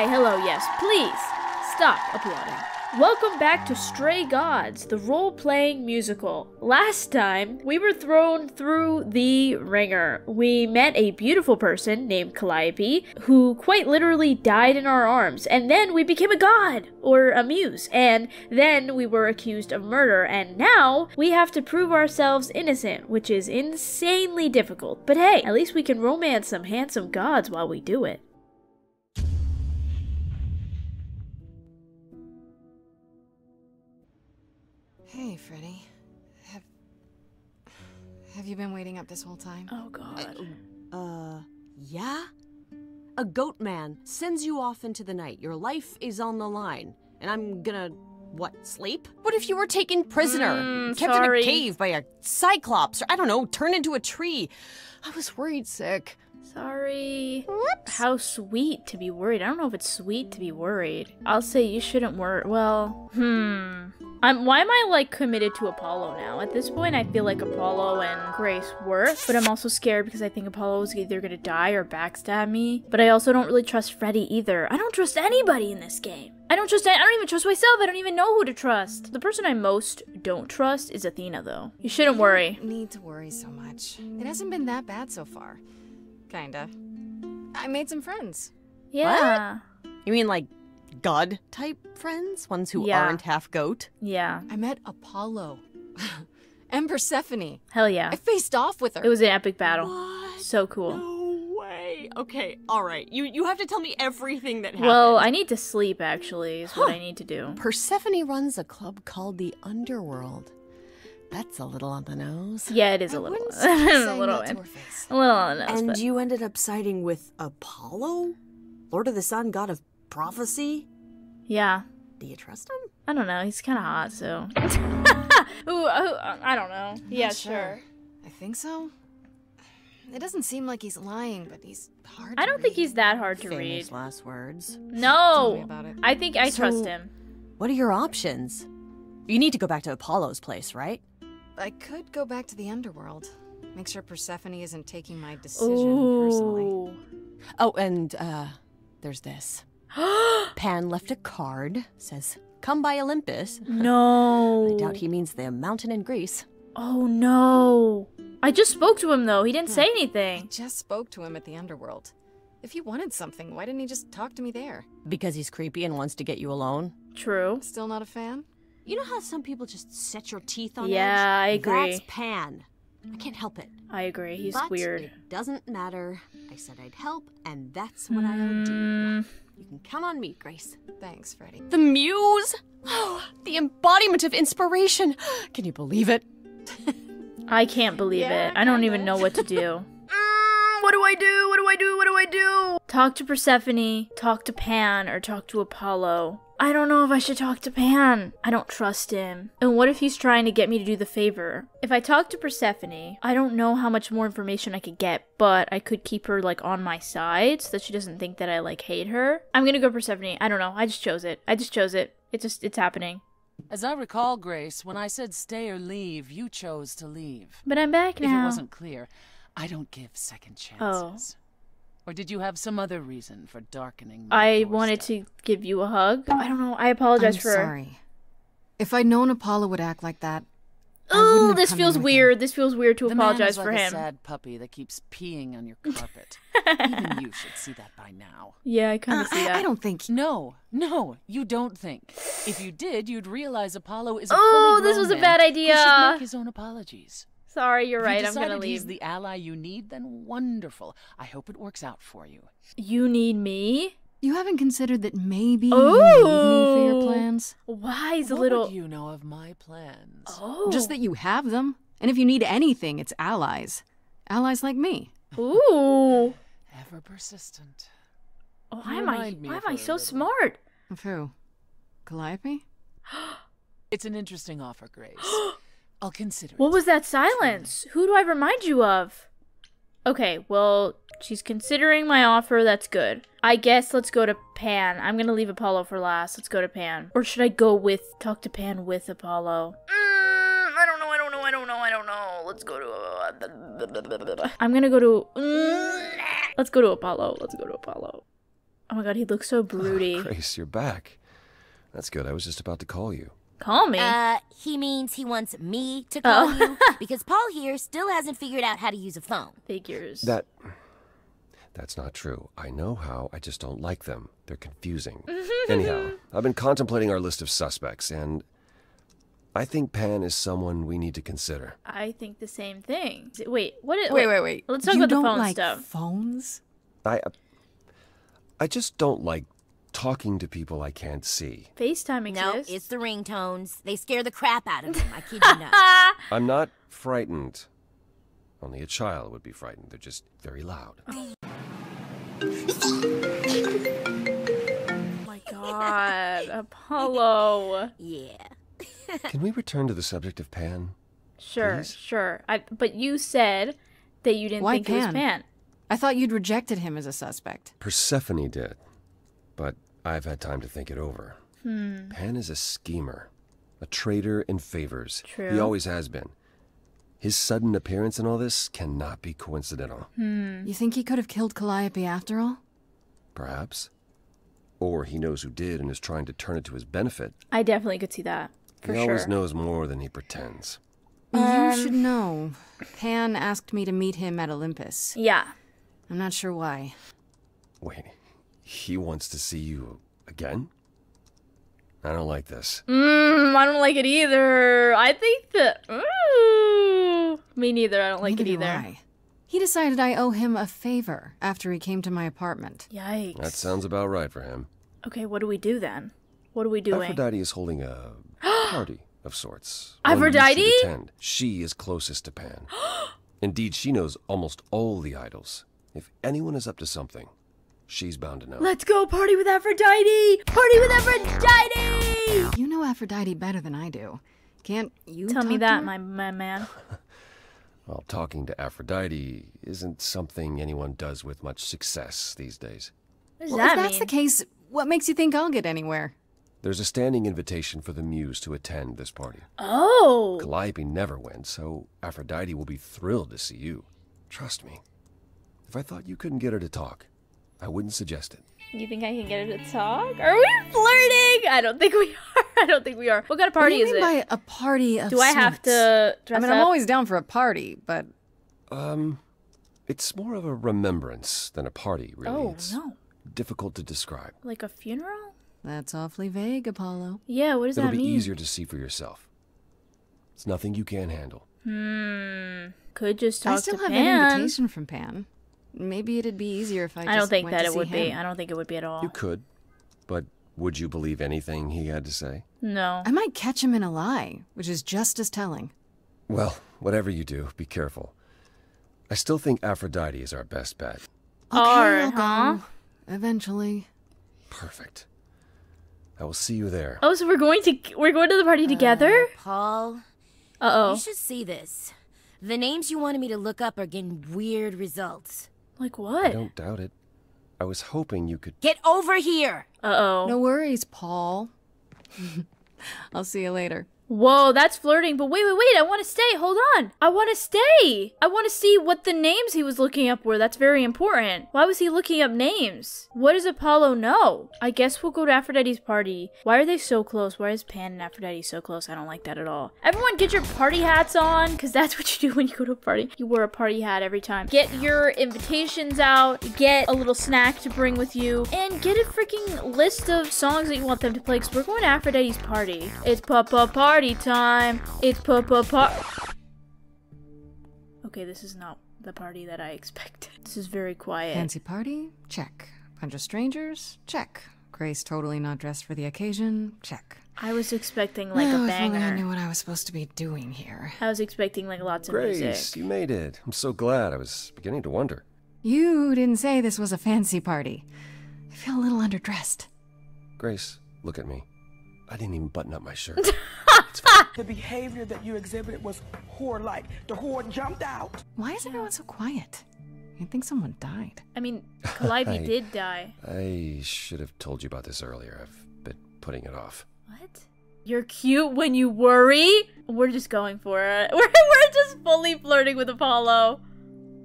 Hi, hello, yes, please stop applauding. Welcome back to Stray Gods, the role playing musical. Last time, we were thrown through the ringer. We met a beautiful person named Calliope who quite literally died in our arms, and then we became a god or a muse, and then we were accused of murder, and now we have to prove ourselves innocent, which is insanely difficult. But hey, at least we can romance some handsome gods while we do it. Hey, Freddie. Have Have you been waiting up this whole time? Oh god. Uh, yeah? A goat man sends you off into the night. Your life is on the line. And I'm gonna, what, sleep? What if you were taken prisoner? Mm, kept sorry. in a cave by a cyclops, or I don't know, turned into a tree? I was worried sick. Sorry. How sweet to be worried. I don't know if it's sweet to be worried. I'll say you shouldn't worry. Well, hmm. I'm, why am I like committed to Apollo now? At this point, I feel like Apollo and Grace were, but I'm also scared because I think Apollo is either gonna die or backstab me. But I also don't really trust Freddie either. I don't trust anybody in this game. I don't trust. I don't even trust myself. I don't even know who to trust. The person I most don't trust is Athena, though. You shouldn't worry. don't need to worry so much. It hasn't been that bad so far. Kinda. I made some friends. Yeah. You mean like god type friends? Ones who Yeah. aren't half goat? Yeah. I met Apollo. and Persephone. Hell yeah. I faced off with her. It was an epic battle. What? So cool. No way. Okay, alright. You you have to tell me everything that happened. Well, I need to sleep, actually, is what I need to do. Persephone runs a club called the Underworld. That's a little on the nose. Yeah, it is I a little. wouldn't suggest a saying little. that to in- her face. A little on the nose, And but- you ended up siding with Apollo? Lord of the Sun, god of prophecy? Yeah. Do you trust him? I don't know. He's kind of hot, so. Ooh, ooh, I don't know. I'm Yeah, not sure. I think so. It doesn't seem like he's lying, but he's hard I don't think read. he's that hard to read. Famous last words. No. about it. I think I trust him. What are your options? You need to go back to Apollo's place, right? I could go back to the underworld. Make sure Persephone isn't taking my decision personally. Ooh. Oh, and uh there's this. Pan left a card, says, Come by Olympus. no. I doubt he means the mountain in Greece. Oh no. I just spoke to him though. He didn't say hmm. I anything. just spoke to him at the underworld. If he wanted something, why didn't he just talk to me there? Because he's creepy and wants to get you alone. True. Still not a fan? You know how some people just set your teeth on Yeah, edge? I agree. That's Pan. I can't help it. I agree. He's but weird. It doesn't matter. I said I'd help, and that's what I'll do. Hmm. You can count on me, Grace. Thanks, Freddie. The muse! Oh, the embodiment of inspiration! Can you believe it? I can't believe Yeah, it. I don't even know what to do. Mm, what do I do? What do I do? What do I do? Talk to Persephone, talk to Pan, or talk to Apollo. I don't know if I should talk to Pan. I don't trust him. And what if he's trying to get me to do the favor? If I talk to Persephone, I don't know how much more information I could get, but I could keep her like on my side so that she doesn't think that I like hate her. I'm gonna go Persephone. I don't know. I just chose it. I just chose it. It just it's happening. As I recall, Grace, when I said stay or leave, you chose to leave. But I'm back now. If it wasn't clear, I don't give second chances. Oh. Chances. Or did you have some other reason for darkening my I doorstep? wanted to give you a hug. I don't know. I apologize I'm for. sorry. If I'd known Apollo would act like that, Oh, this feels in with him. weird. This feels weird to The man apologize is like for a him. sad puppy that keeps peeing on your carpet. Even you should see that by now. Yeah, I kind Uh, of see I, that. I don't think. No, no, you don't think. If you did, you'd realize Apollo is a Oh, fully this was a man bad who idea. should make his own apologies. Sorry, you're right. you I'm gonna decided leave. he's the ally you need, then wonderful. I hope it works out for you. You need me. You haven't considered that maybe you need me for your plans? Wise a what little. would you know of my plans? Oh, Just that you have them. And if you need anything, it's allies. Allies like me. Ooh. Ever persistent. Oh, why am I? me Why am I so little. smart? Of who? Calliope? It's an interesting offer, Grace. I'll consider What it. was that silence? Who do I remind you of? Okay, well, she's considering my offer. That's good. I guess let's go to Pan. I'm gonna leave Apollo for last. Let's go to Pan. Or should I go with talk to Pan with Apollo? Mm, I don't know. I don't know. I don't know. I don't know. Let's go to. I'm gonna go to. Mm, let's go to Apollo. Let's go to Apollo. Oh my god, he looks so broody. Grace, you're back. That's good. I was just about to call you. Call me. Uh, he means he wants me to call Oh. you because Paul here still hasn't figured out how to use a phone. Figures. That. That's not true. I know how, I just don't like them. They're confusing. Anyhow, I've been contemplating our list of suspects, and I think Pan is someone we need to consider. I think the same thing. Wait, what? Is, Wait, wait, wait. Let's talk you about the don't phone like stuff. phones? I. I just don't like talking to people I can't see. FaceTime No, exists. it's the ringtones. They scare the crap out of him. I kid you not. I'm not frightened. Only a child would be frightened. They're just very loud. oh my god, Apollo. yeah. Can we return to the subject of Pan? Sure, Please? sure. I, but you said that you didn't Why think it was Pan? Pan. I thought you'd rejected him as a suspect. Persephone did, but I've had time to think it over. Hmm. Pan is a schemer, a traitor in favors. He always has been. His sudden appearance in all this cannot be coincidental. Hmm. You think he could have killed Calliope after all? Perhaps. Or he knows who did and is trying to turn it to his benefit. I definitely could see that. For he sure. always knows more than he pretends. you um, should know. Pan asked me to meet him at Olympus. Yeah. I'm not sure why. Wait, he wants to see you again? I don't like this. Mm, I don't like it either. I think that. Ooh. Me neither. I don't like Neither it do either. I. He decided I owe him a favor after he came to my apartment. Yikes. That sounds about right for him. Okay, what do we do then? What are we doing? Aphrodite is holding a party of sorts. one you should Aphrodite? attend. She is closest to Pan. Indeed, she knows almost all the idols. If anyone is up to something, she's bound to know. Let's go party with Aphrodite! Party with Aphrodite! You know Aphrodite better than I do. Can't you Tell me talk to that, her? my, my man. Well, talking to Aphrodite isn't something anyone does with much success these days. What does Well, that if that's mean? the case, what makes you think I'll get anywhere? There's a standing invitation for the Muse to attend this party. oh! Calliope never went, so Aphrodite will be thrilled to see you. Trust me. If I thought you couldn't get her to talk, I wouldn't suggest it. You think I can get her to talk? Are we flirting? I don't think we are. I don't think we are. What kind of party what do you is mean it? by a party of Do I have to dress I mean, up? I'm always down for a party, but Um, it's more of a remembrance than a party, really. Oh, it's no. difficult to describe. Like a funeral? that's awfully vague, Apollo. Yeah, what does It'll that be easier to see for yourself. It's nothing you can't handle. Hmm. Could just talk to Pan. I still have Pan. that invitation from Pan. Maybe it'd be easier if I. I just don't think went that it see would be. I don't think it would be at all. You could, but would you believe anything he had to say? No. I might catch him in a lie, which is just as telling. Well, whatever you do, be careful. I still think Aphrodite is our best bet. Okay, Alright, I'll huh? go. Eventually. Perfect. I will see you there. Oh, so we're going to we're going to the party together? Paul, Uh oh. you should see this. The names you wanted me to look up are getting weird results. Like what? I don't doubt it. I was hoping you could. Get over here! Uh oh. No worries, Paul. I'll see you later. Whoa, that's flirting. But wait, wait, wait. I want to stay. Hold on. I want to stay. I want to see what the names he was looking up were. That's very important. Why was he looking up names? What does Apollo know? I guess we'll go to Aphrodite's party. Why are they so close? Why is Pan and Aphrodite so close? I don't like that at all. Everyone get your party hats on because that's what you do when you go to a party. You wear a party hat every time. Get your invitations out. Get a little snack to bring with you. And get a freaking list of songs that you want them to play because we're going to Aphrodite's party. It's Papa Party time. It's Papa Party. Okay, this is not the party that I expected. This is very quiet. Fancy party? Check. Bunch of strangers? Check. Grace totally not dressed for the occasion? Check. I was expecting like Oh, a if only I knew what I was supposed to be doing here. I was expecting like lots of Grace, music. you made it. I'm so glad. I was beginning to wonder. You didn't say this was a fancy party. I feel a little underdressed. Grace, look at me. I didn't even button up my shirt. The behavior that you exhibited was whore-like. The whore jumped out. Why is everyone so quiet? You'd think someone died. I mean, Calliope I- did die. I should have told you about this earlier. I've been putting it off. What? You're cute when you worry? We're just going for it. We're, we're just fully flirting with Apollo.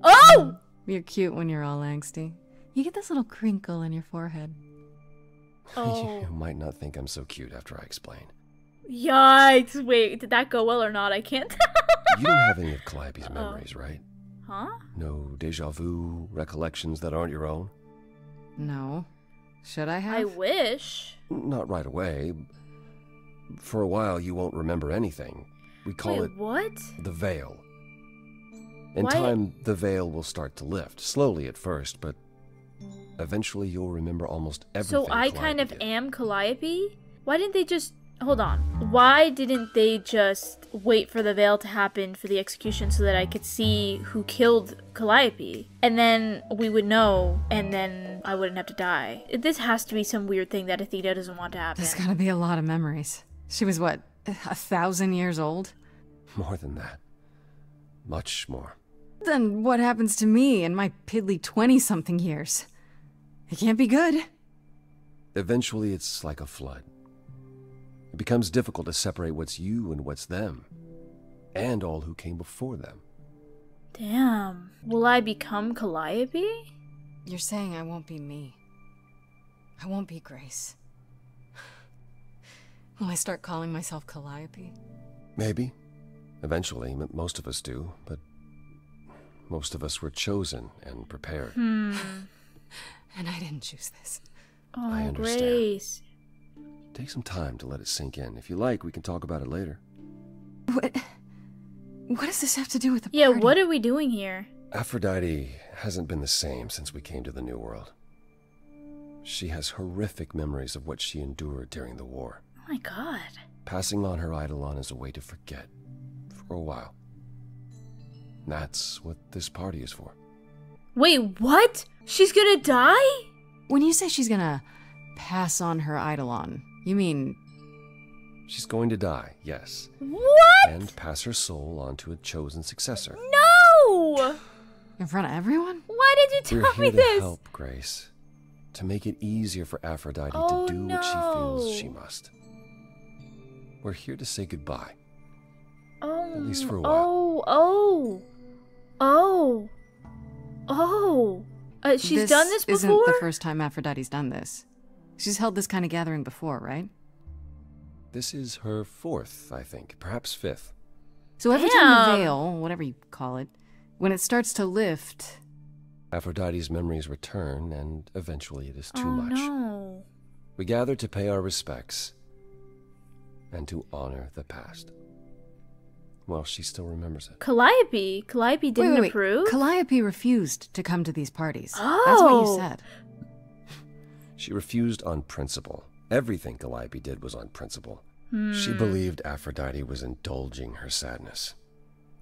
Oh! You're cute when you're all angsty. You get this little crinkle in your forehead. Oh. you might not think I'm so cute after I explain. Yikes! Wait, did that go well or not? I can't tell. You don't have any of Calliope's Oh. memories, right? huh? No deja vu, recollections that aren't your own? No. Should I have? I wish. Not right away. For a while, you won't remember anything. We call Wait, it what? the veil. In Why- time, the veil will start to lift, slowly at first, but eventually you'll remember almost everything. So I kind of did. am Calliope? Why didn't they just hold on? Why didn't they just wait for the veil to happen for the execution so that I could see who killed Calliope? And then we would know, and then I wouldn't have to die. This has to be some weird thing that Athena doesn't want to happen. There's gotta be a lot of memories. She was what, a thousand years old? More than that. Much more. Then what happens to me in my piddly 20 something years? It can't be good. Eventually, it's like a flood. It becomes difficult to separate what's you and what's them, and all who came before them. Damn. Will I become Calliope? You're saying I won't be me. I won't be Grace. Will I start calling myself Calliope? Maybe. Eventually, most of us do, but most of us were chosen and prepared. Hmm. And I didn't choose this. Oh, I understand. Grace. Take some time to let it sink in. If you like, we can talk about it later. What? What does this have to do with the party? Yeah, party? what are we doing here? Aphrodite hasn't been the same since we came to the New World. She has horrific memories of what she endured during the war. Oh my god. Passing on her Eidolon is a way to forget, for a while. That's what this party is for. Wait, what? She's gonna die? When you say she's gonna pass on her Eidolon, you mean She's going to die, yes, What? and pass her soul on to a chosen successor. No! in front of everyone? Why did you tell We're tell here me to this? help Grace, to make it easier for Aphrodite Oh, to do what she feels she must. We're here to say goodbye. Oh, At least for a while. Oh, oh, oh, oh. Uh, she's done this before. isn't the first time Aphrodite's done this. She's held this kind of gathering before, right? This is her fourth, I think, perhaps fifth. So every time the veil, whatever you call it, when it starts to lift, Aphrodite's memories return, and eventually it is too oh much. no. We gather to pay our respects and to honor the past. Well, she still remembers it. Calliope, Calliope didn't wait, wait, approve. wait. Calliope refused to come to these parties. Oh. That's what you Oh. said. She refused on principle. Everything Calliope did was on principle. She Hmm. believed Aphrodite was indulging her sadness,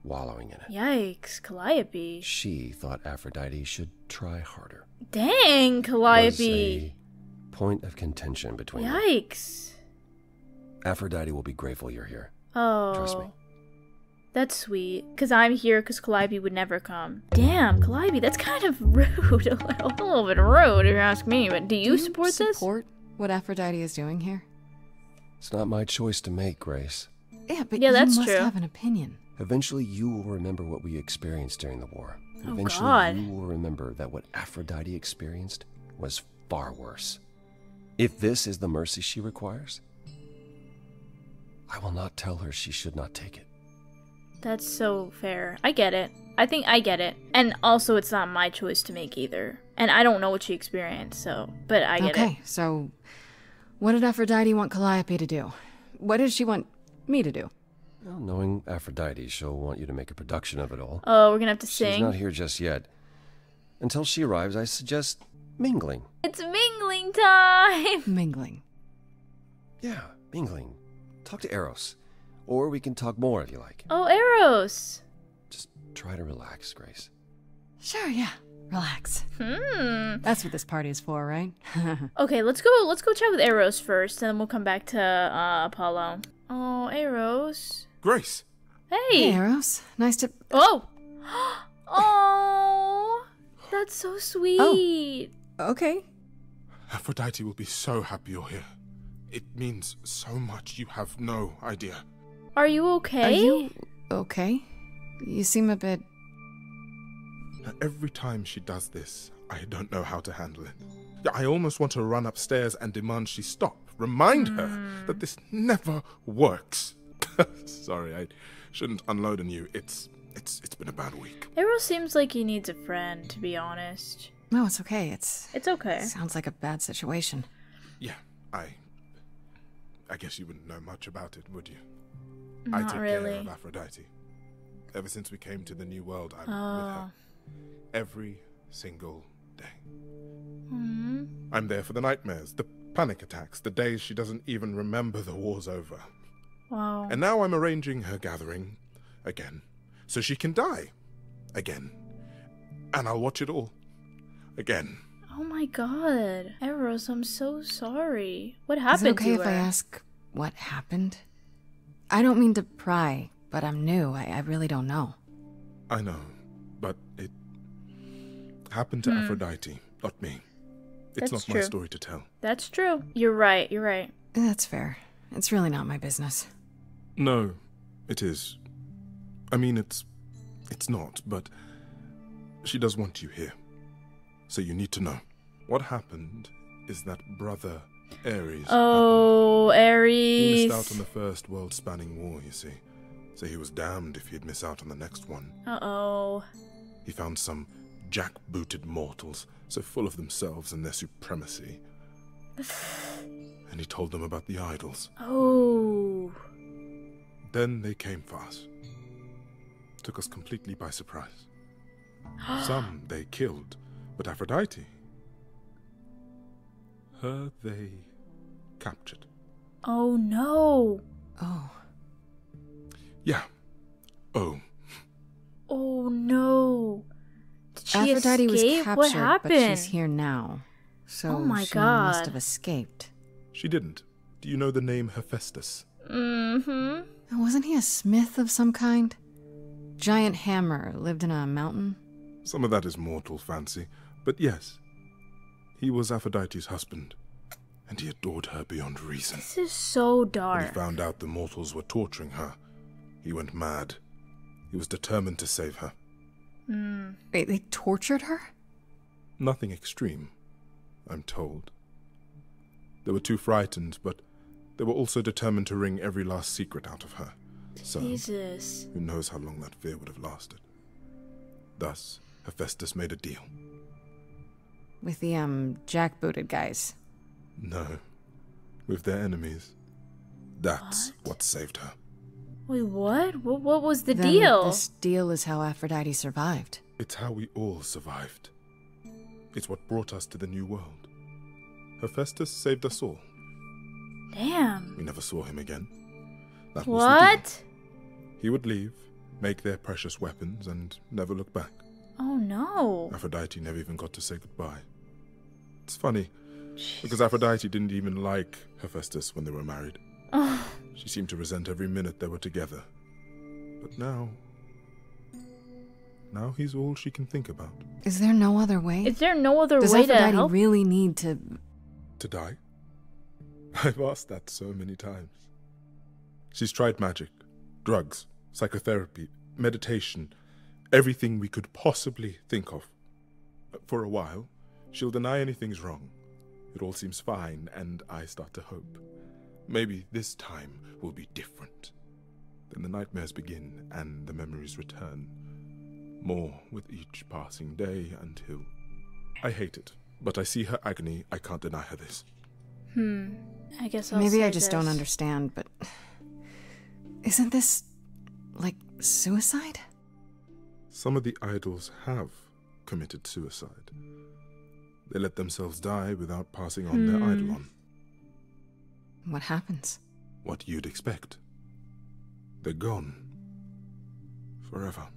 wallowing in it. Yikes, Calliope. She thought Aphrodite should try harder. Dang, Was Calliope. a point of contention between them. Yikes. Aphrodite will be grateful you're here. Oh. Trust me. That's sweet. Because I'm here because Calliope would never come. Damn, Calliope, that's kind of rude. A little, a little bit rude if you ask me. But do you, support this? support what Aphrodite is doing here? It's not my choice to make, Grace. Yeah, but Yeah, you that's must true. have an opinion. Eventually, you will remember what we experienced during the war. And Oh, Eventually, God. you will remember that what Aphrodite experienced was far worse. If this is the mercy she requires, I will not tell her she should not take it. That's so fair. I get it. I think I get it. And also, it's not my choice to make either. And I don't know what she experienced, so. But I get it. okay, so what did Aphrodite want Calliope to do? What did she want me to do? Well, knowing Aphrodite, she'll want you to make a production of it all. Oh, we're gonna have to She's sing. not here just yet. Until she arrives, I suggest mingling. It's mingling time! Mingling. Yeah, mingling. Talk to Eros. Or we can talk more if you like. Oh, Eros! Just try to relax, Grace. Sure, yeah. Relax. Hmm. That's what this party is for, right? Okay, let's go. Let's go chat with Eros first, and then we'll come back to uh, Apollo. Oh, Eros. Grace, Hey. hey, Eros. Nice to. Oh. Oh. That's so sweet. Oh. Okay. Aphrodite will be so happy you're here. It means so much you have no idea. Are you okay? Are you okay? You seem a bit. Every time she does this, I don't know how to handle it. I almost want to run upstairs and demand she stop. Remind her that this never works. Sorry, I shouldn't unload on you. It's it's it's been a bad week. Eros seems like he needs a friend, to be honest. No, it's okay. It's It's okay. sounds like a bad situation. Yeah, I I guess you wouldn't know much about it, would you? I Not take really. care of Aphrodite. Ever since we came to the new world, I'm with Oh. her. Every single day. Hmm. I'm there for the nightmares, the panic attacks, the days she doesn't even remember the war's over. Wow. And now I'm arranging her gathering again, so she can die again. And I'll watch it all again. Oh my god. Eros, I'm so sorry. What Is happened Is it okay if her? I ask what happened? I don't mean to pry, but I'm new. I, I really don't know. I know, but it happened to Hmm. Aphrodite, not me. It's That's not my story to tell. That's true. You're right. You're right. That's fair. It's really not my business. No, it is. I mean, it's. It's not, but. She does want you here. So you need to know. What happened is that brother Ares. Oh, happened. He missed out on the first world spanning war, you see. So he was damned if he'd miss out on the next one. Uh oh. He found some jack-booted mortals, so full of themselves and their supremacy. and he told them about the idols. Oh. Then they came for us. Took us completely by surprise. Some they killed, but Aphrodite. Her they captured. Oh no. Oh, Yeah. Oh, Oh no. Did she Aphrodite was captured, what happened? but she's here now. So Oh my she must have escaped. she didn't. Do you know the name Hephaestus? Mm-hmm. Wasn't he a smith of some kind? Giant hammer lived in a mountain. Some of that is mortal fancy, but yes. He was Aphrodite's husband, and he adored her beyond reason. This is so dark. When he found out the mortals were torturing her, he went mad. He was determined to save her. Mm. Wait, they tortured her? Nothing extreme, I'm told. They were too frightened, but they were also determined to wring every last secret out of her. So, Jesus. who knows how long that fear would have lasted. Thus, Hephaestus made a deal. With the, um, jackbooted guys. No, with their enemies. That's what, saved her. Wait, what? What, what was the Then deal? This deal is how Aphrodite survived. It's how we all survived. It's what brought us to the new world. Hephaestus saved us all. Damn. We never saw him again. That was. What? He would leave, make their precious weapons, and never look back. Oh no. Aphrodite never even got to say goodbye. It's funny, because Aphrodite didn't even like Hephaestus when they were married. Oh, She seemed to resent every minute they were together. But now. Now he's all she can think about. Is there no other way? is there no other Does way to Aphrodite help? really need to. To die? I've asked that so many times. She's tried magic, drugs, psychotherapy, meditation, everything we could possibly think of. For a while, she'll deny anything's wrong. It all seems fine, and I start to hope. Maybe this time will be different. Then the nightmares begin, and the memories return. More with each passing day until. I hate it, but I see her agony. I can't deny her this. Hmm. I guess I'll Maybe I just don't understand, but. Isn't this. like suicide? Some of the idols have committed suicide. They let themselves die without passing on their Hmm. Eidolon. What happens? What you'd expect. They're gone. Forever.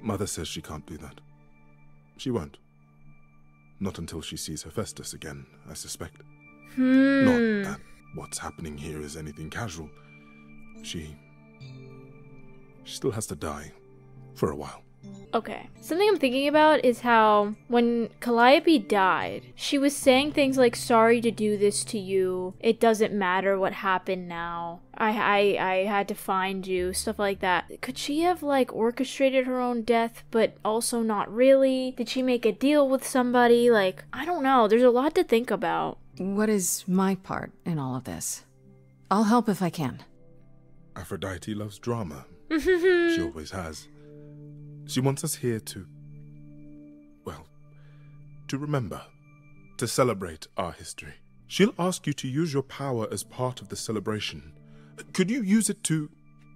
Mother says she can't do that. She won't. Not until she sees Hephaestus again, I suspect. Hmm. Not that what's happening here is anything casual. She. She still has to die. For a while. Okay. Something I'm thinking about is how when Calliope died, she was saying things like, sorry to do this to you. It doesn't matter what happened now. I, I, I had to find you. Stuff like that. Could she have, like, orchestrated her own death, but also not really? Did she make a deal with somebody? Like, I don't know. There's a lot to think about. What is my part in all of this? I'll help if I can. Aphrodite loves drama. she always has. She wants us here to. well, to remember, to celebrate our history. She'll ask you to use your power as part of the celebration. Could you use it to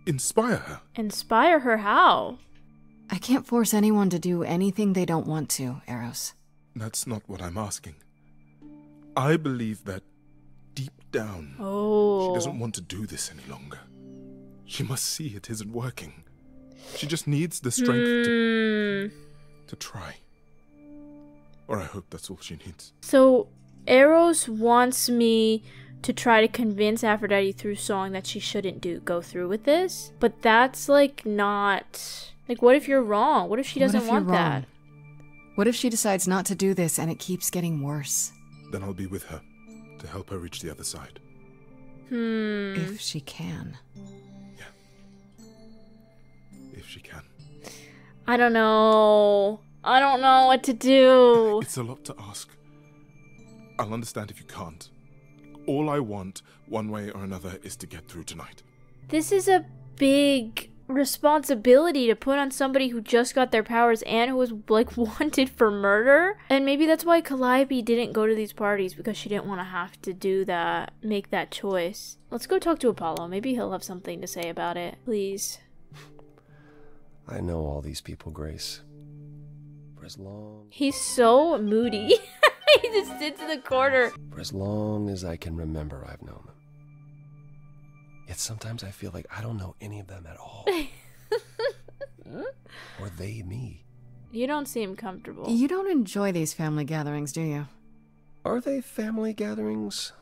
inspire her? Inspire her how? I can't force anyone to do anything they don't want to, Eros. That's not what I'm asking. I believe that deep down, Oh. she doesn't oh. want to do this any longer. She must see it isn't working. She just needs the strength to, Hmm. to try. Or I hope that's all she needs. So, Eros wants me to try to convince Aphrodite through song that she shouldn't do go through with this, but that's like not like what if you're wrong? What if she doesn't if you're want that? What if she decides not to do this and it keeps getting worse? Then I'll be with her to help her reach the other side. Hmm. If she can. She can. I don't know. I don't know what to do. It's a lot to ask. I'll understand if you can't. All I want, one way or another, is to get through tonight. This is a big responsibility to put on somebody who just got their powers and who was like wanted for murder. And maybe that's why Calliope didn't go to these parties because she didn't want to have to do that, make that choice. Let's go talk to Apollo. Maybe he'll have something to say about it. Please. I know all these people, Grace. For as long He's so moody. he just sits in the corner. for as long as I can remember I've known them. Yet sometimes I feel like I don't know any of them at all. or they me. You don't seem comfortable. You don't enjoy these family gatherings, do you? Are they family gatherings?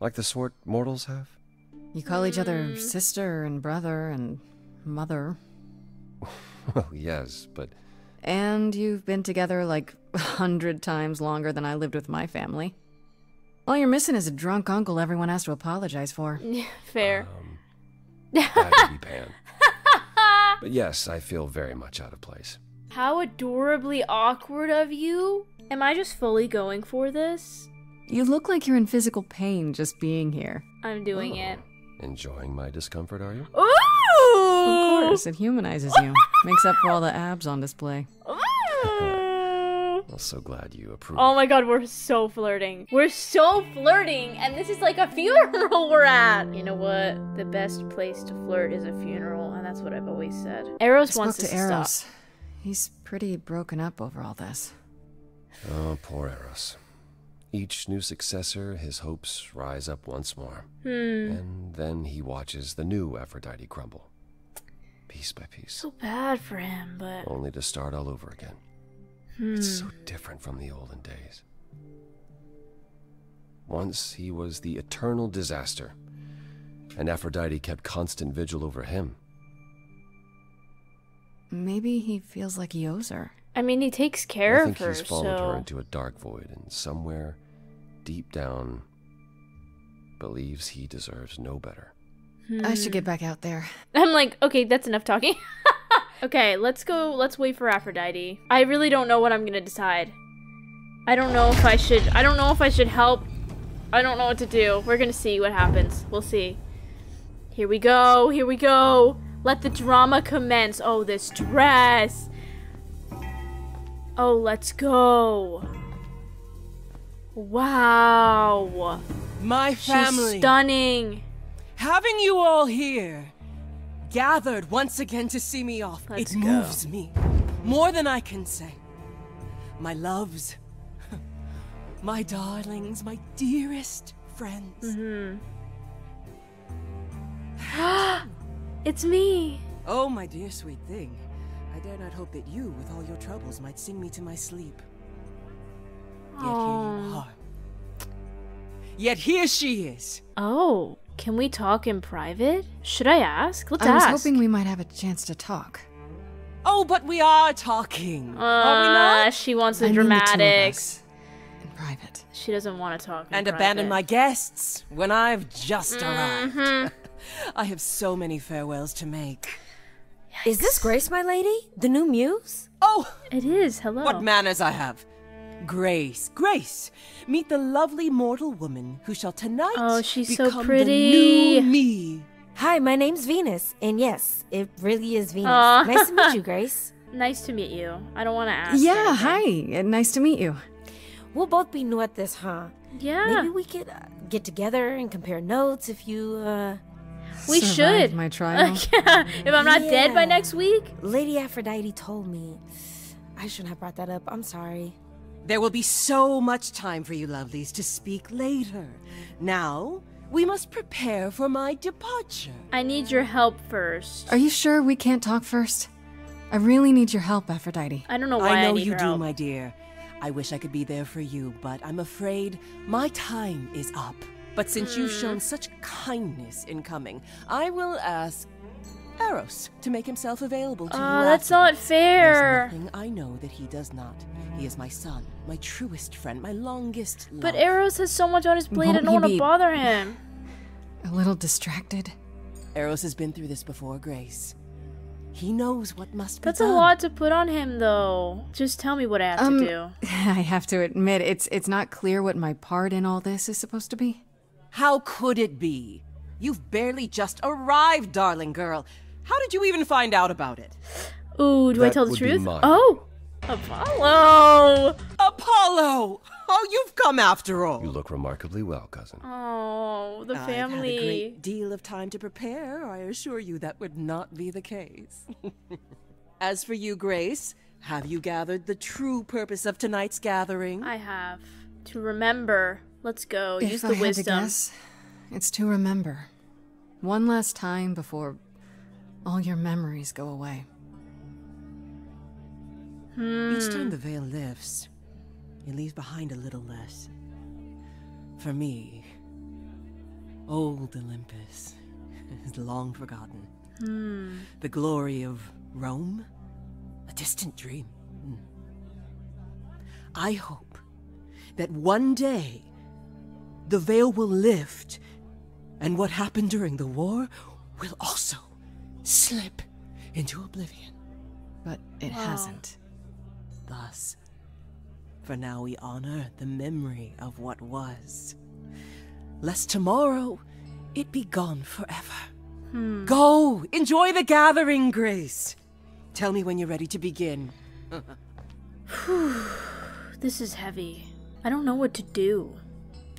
Like the sort mortals have? You call each other mm. sister and brother and mother. Well, yes, but And you've been together like a hundred times longer than I lived with my family. All you're missing is a drunk uncle everyone has to apologize for. Fair. um, that Pan. But yes, I feel very much out of place. How adorably awkward of you. Am I just fully going for this? You look like you're in physical pain just being here. I'm doing it. Enjoying my discomfort, are you? Ooh! Of course, it humanizes you. Makes up for all the abs on display. I'm so glad you approve. Oh my god, we're so flirting. We're so flirting, and this is like a funeral we're at. You know what? The best place to flirt is a funeral, and that's what I've always said. Eros I wants spoke us to to Eros. stop. He's pretty broken up over all this. Oh, poor Eros. Each new successor, his hopes rise up once more. Hmm. And then he watches the new Aphrodite crumble. Piece by piece. So bad for him, but Only to start all over again. hmm. It's so different from the olden days. Once he was the eternal disaster, and Aphrodite kept constant vigil over him. Maybe he feels like he owes her. I mean, he takes care I think of her, he's followed so her into a dark void, and somewhere deep down believes he deserves no better. I should get hmm. back out there. I'm like, okay, that's enough talking. okay, let's go. Let's wait for Aphrodite. I really don't know what I'm gonna decide. I don't know if I should. I don't know if I should help. I don't know what to do. We're gonna see what happens. We'll see. Here we go. Here we go. Let the drama commence. Oh, this dress. Oh, let's go. Wow. My family. She's family, stunning. Having you all here, gathered once again to see me off, Let's it go. moves me more than I can say. My loves, my darlings, my dearest friends. Mm-hmm. It's me. Oh, my dear sweet thing, I dare not hope that you, with all your troubles, might sing me to my sleep. Yet here you are. Yet here she is. Oh, can we talk in private? Should I ask? Let's ask. I was ask. hoping we might have a chance to talk. Oh, but we are talking. Uh, are we not? she wants the I mean the two of dramatics. us. In private. She doesn't want to talk. in And abandon my guests when I've just Mm-hmm. arrived. I have so many farewells to make. Is this Grace, my lady? The new muse? Oh, It is. Hello. what manners I have. Grace, Grace, meet the lovely mortal woman who shall tonight Oh, she's so become pretty. the new me. Hi, my name's Venus, and yes, it really is Venus. Aw. Nice to meet you, Grace. Nice to meet you. I don't want to ask. Yeah, anything. hi. uh, Nice to meet you. We'll both be new at this, huh? Yeah. Maybe we could uh, get together and compare notes if you, uh. we should. my trial. yeah. If I'm not dead by next week. Lady Aphrodite told me. I shouldn't have brought that up. I'm sorry. There will be so much time for you lovelies to speak later. Now, we must prepare for my departure. I need your help first. Are you sure we can't talk first? I really need your help, Aphrodite. I don't know why I know need you your do, help. my dear. I wish I could be there for you, but I'm afraid my time is up. But since you've Hmm. shown such kindness in coming, I will ask Eros to make himself available to you. Oh, that's not fair. There's nothing I know that he does not. He is my son, my truest friend, my longest love. But Eros has so much on his plate. I Won't don't want to bother him. A little distracted. Eros has been through this before, Grace. He knows what must be That's a lot to put on him, though. Just tell me what I have Um, to do. I have to admit, it's it's not clear what my part in all this is supposed to be. How could it be? You've barely just arrived, darling girl. How did you even find out about it? Ooh, do I tell the truth? Oh, Apollo. Apollo! Oh, you've come after all. You look remarkably well, cousin. Oh, the family. I've had a great deal of time to prepare. I assure you that would not be the case. As for you, Grace, have you gathered the true purpose of tonight's gathering? I have to remember. Let's go. if Use I the had to wisdom. guess, it's to remember. One last time before all your memories go away. Each time the veil lifts, it leaves behind a little less. For me, old Olympus is long forgotten. The glory of Rome, a distant dream. Hmm. I hope that one day the veil will lift and what happened during the war will also slip into oblivion. But it hasn't. Thus, for now we honor the memory of what was. Lest tomorrow it be gone forever. Hmm. Go! Enjoy the gathering, Grace! Tell me when you're ready to begin. This is heavy. I don't know what to do.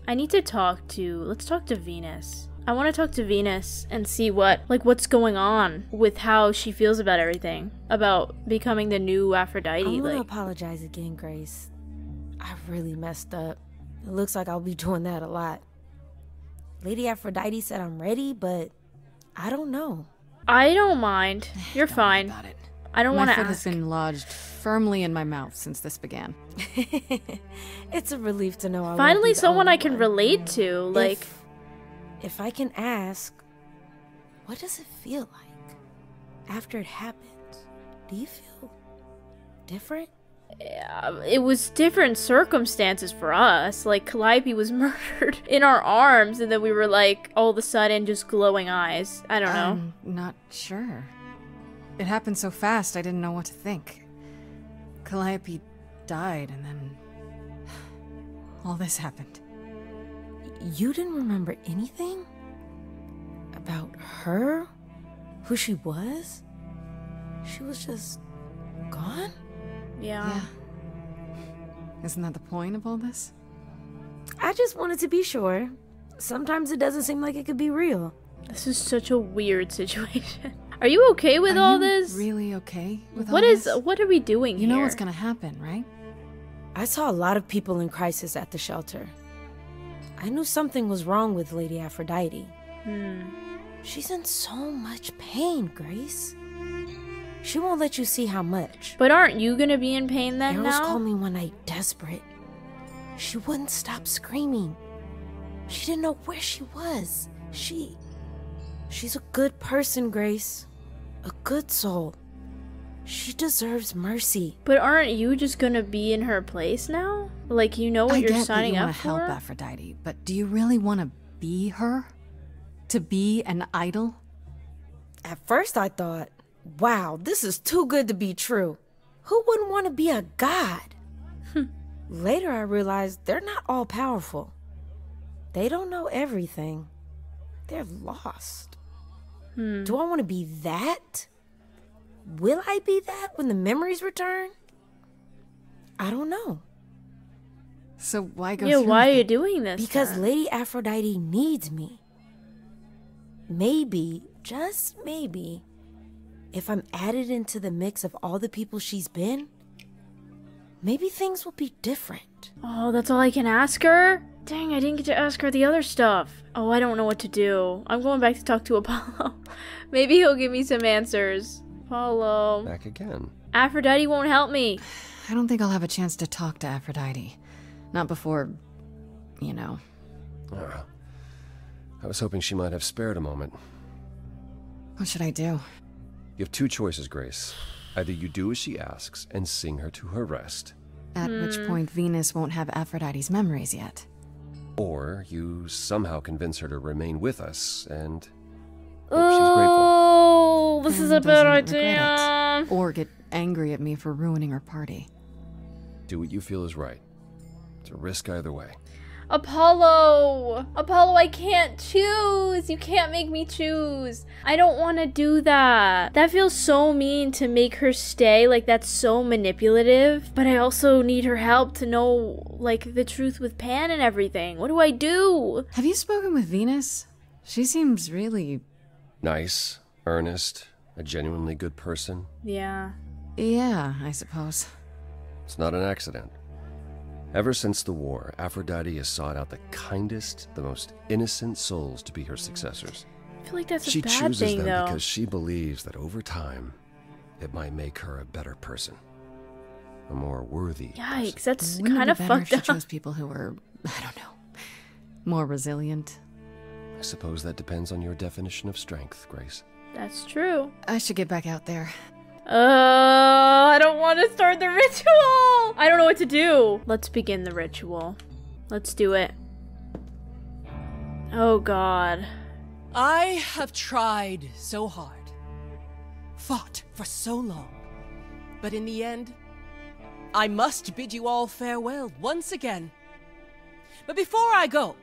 I need to talk to. Let's talk to Venus. I want to talk to Venus and see what, like, what's going on with how she feels about everything, about becoming the new Aphrodite. I'm gonna apologize again, Grace. I really messed up. It looks like I'll be doing that a lot. Lady Aphrodite said I'm ready, but I don't know. I don't mind. You're fine. About it. I don't my want to foot has been lodged firmly in my mouth since this began. it's a relief to know I won't Finally, be the someone only I can one. relate to. Like, if, if I can ask, what does it feel like after it happens? Do you feel different? uh, it was different circumstances for us. Like, Calliope was murdered in our arms, and then we were like, all of a sudden, just glowing eyes. I don't know. I'm not sure. It happened so fast, I didn't know what to think. Calliope died, and then. all this happened. You didn't remember anything about her? Who she was? She was just gone? yeah. Yeah. Isn't that the point of all this? I just wanted to be sure. Sometimes it doesn't seem like it could be real. This is such a weird situation. Are you okay with Are all you this? Really okay with What all is? this? What are we doing You here? know what's gonna happen, right? I saw a lot of people in crisis at the shelter. I knew something was wrong with Lady Aphrodite. Hmm. She's in so much pain, Grace. She won't let you see how much. But aren't you gonna be in pain then Eros now? called me one night desperate. She wouldn't stop screaming. She didn't know where she was. She. She's a good person, Grace. A good soul. She deserves mercy. But aren't you just gonna be in her place now? Like you know what I you're get signing that you up want to help? Aphrodite, but do you really want to be her? To be an idol? At first, I thought, wow, this is too good to be true. Who wouldn't want to be a god? Hmm. Later, I realized they're not all powerful. They don't know everything. They're lost. Hmm. Do I want to be that? Will I be that when the memories return? I don't know. So why go yeah, through why are with you doing this? Because then? Lady Aphrodite needs me. Maybe, just maybe, if I'm added into the mix of all the people she's been, maybe things will be different. Oh, that's all I can ask her? Dang, I didn't get to ask her the other stuff. Oh, I don't know what to do. I'm going back to talk to Apollo. Maybe he'll give me some answers. Apollo. Back again. Aphrodite won't help me. I don't think I'll have a chance to talk to Aphrodite. Not before, you know. Ah. I was hoping she might have spared a moment. What should I do? You have two choices, Grace. Either you do as she asks and sing her to her rest, At which Hmm. point Venus won't have Aphrodite's memories yet. or you somehow convince her to remain with us and hope she's grateful. Oh, this is a bad idea. it. Or get angry at me for ruining her party. Do what you feel is right. It's a risk either way. Apollo! Apollo, I can't choose! You can't make me choose! I don't want to do that. That feels so mean to make her stay. Like, that's so manipulative. But I also need her help to know, like, the truth with Pan and everything. What do I do? Have you spoken with Venus? She seems really. Nice, earnest, a genuinely good person. Yeah. Yeah, I suppose. It's not an accident. Ever since the war, Aphrodite has sought out the kindest, the most innocent souls to be her successors. I feel like that's a she bad chooses thing, them though. because she believes that over time, it might make her a better person, a more worthy. Yikes, that's Wouldn't kind of better if fucked she up. chose people who were, I don't know, more resilient? I suppose that depends on your definition of strength, Grace. That's true. I should get back out there. Uh, I don't want to start the ritual. I don't know what to do. Let's begin the ritual. Let's do it. Oh god. I have tried so hard, fought for so long, but in the end, I must bid you all farewell once again. But before I go,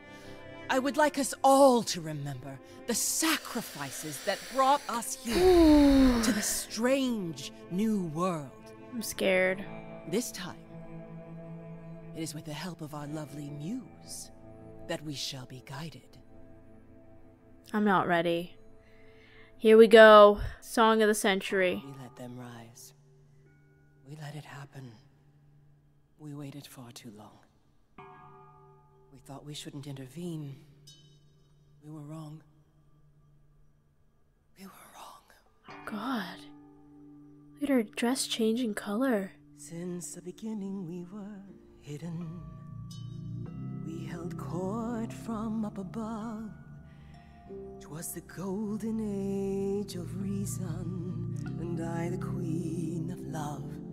I would like us all to remember the sacrifices that brought us here to this strange new world. I'm scared. This time, it is with the help of our lovely muse that we shall be guided. I'm not ready. Here we go. Song of the century. We let them rise. We let it happen. We waited far too long. Thought we shouldn't intervene. We were wrong. We were wrong. Oh god. Look at her dress changing color. Since the beginning we were hidden. We held court from up above. 'Twas the golden age of reason, and I the queen of love.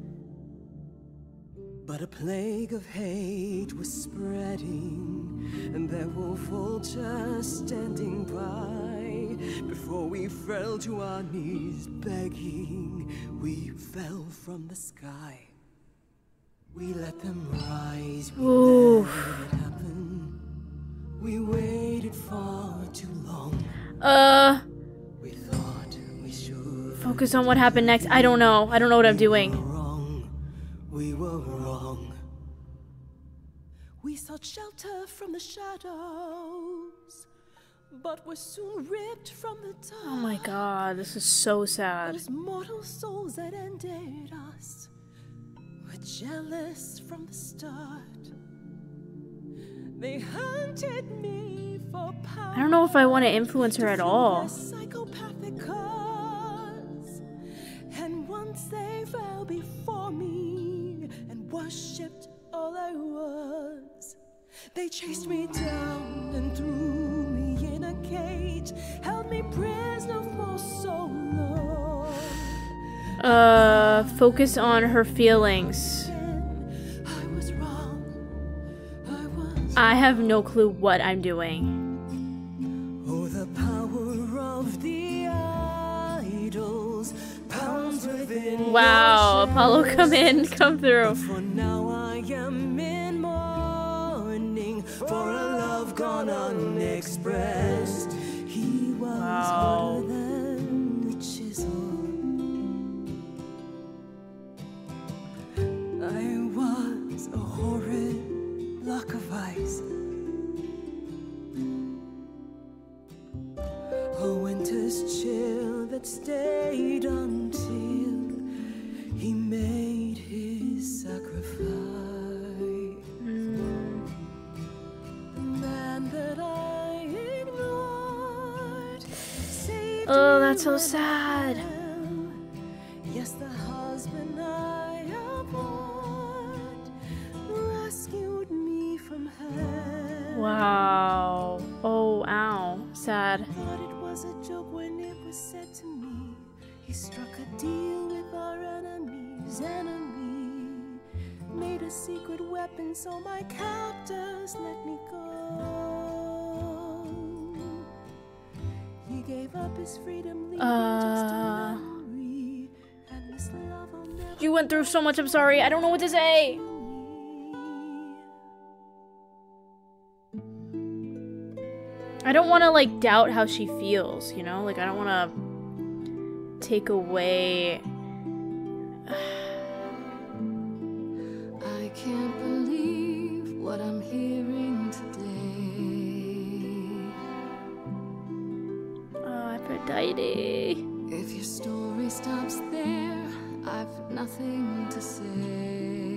But a plague of hate was spreading, and there were vultures standing by. Before we fell to our knees begging, we fell from the sky. We let them rise, we Ooh. let it happen. We waited far too long. Uh, We thought we should. focus on what happened next. I don't know. I don't know what I'm doing. Wrong. We were wrong. We sought shelter from the shadows, but were soon ripped from the dark. Oh my god, this is so sad. Those mortal souls that ended us were jealous from the start. They hunted me for power. I don't know if I want to influence her at all. Psychopathic cause. And once they fell before me and worshipped all I was, they chased me down and threw me in a cage, held me prisoner for so long. Uh, focus on her feelings. I have no clue what I'm doing. Wow, Apollo, come in, come through. For now I am in mourning for a love gone unexpressed. He was harder that's so sad. Yes, the husband I abhorred rescued me from hell. Wow. Oh, ow. Sad. Thought it was a joke when it was said to me. He struck a deal with our enemy. Made a secret weapon so my captors let me go. Uh. memory. And this love I'll never You went through so much, I'm sorry. I don't know what to say. I don't want to, like, doubt how she feels, you know? Like, I don't want to take away. I can't believe what I'm hearing Aphrodite. If your story stops there, I've nothing to say.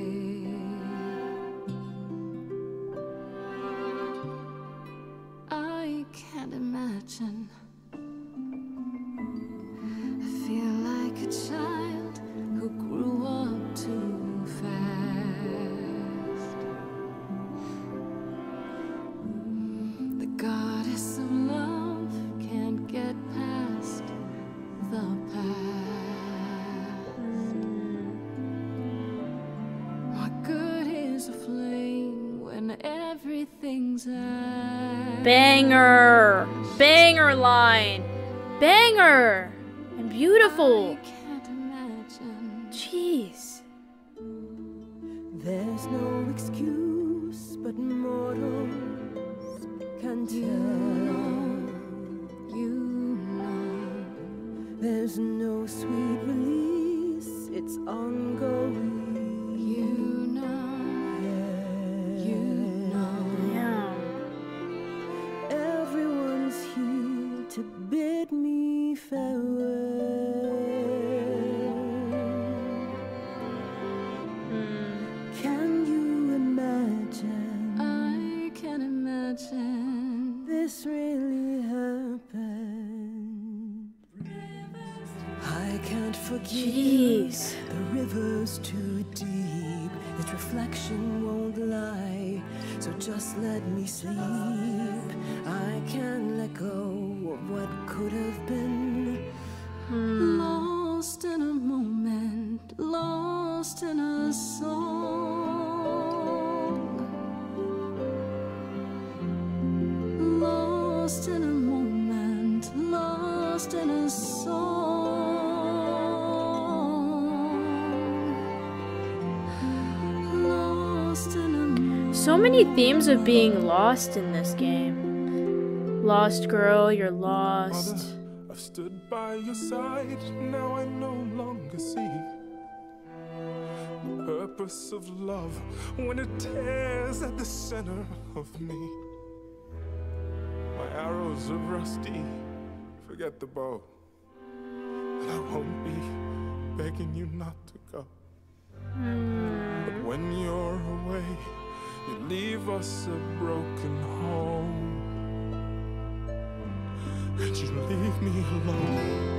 Themes of being lost in this game. Lost girl, you're lost. I've stood by your side, now I no longer see the purpose of love when it tears at the center of me. My arrows are rusty, forget the bow. And I won't be begging you not to go. But when you're away, you leave us a broken home. And you leave me alone.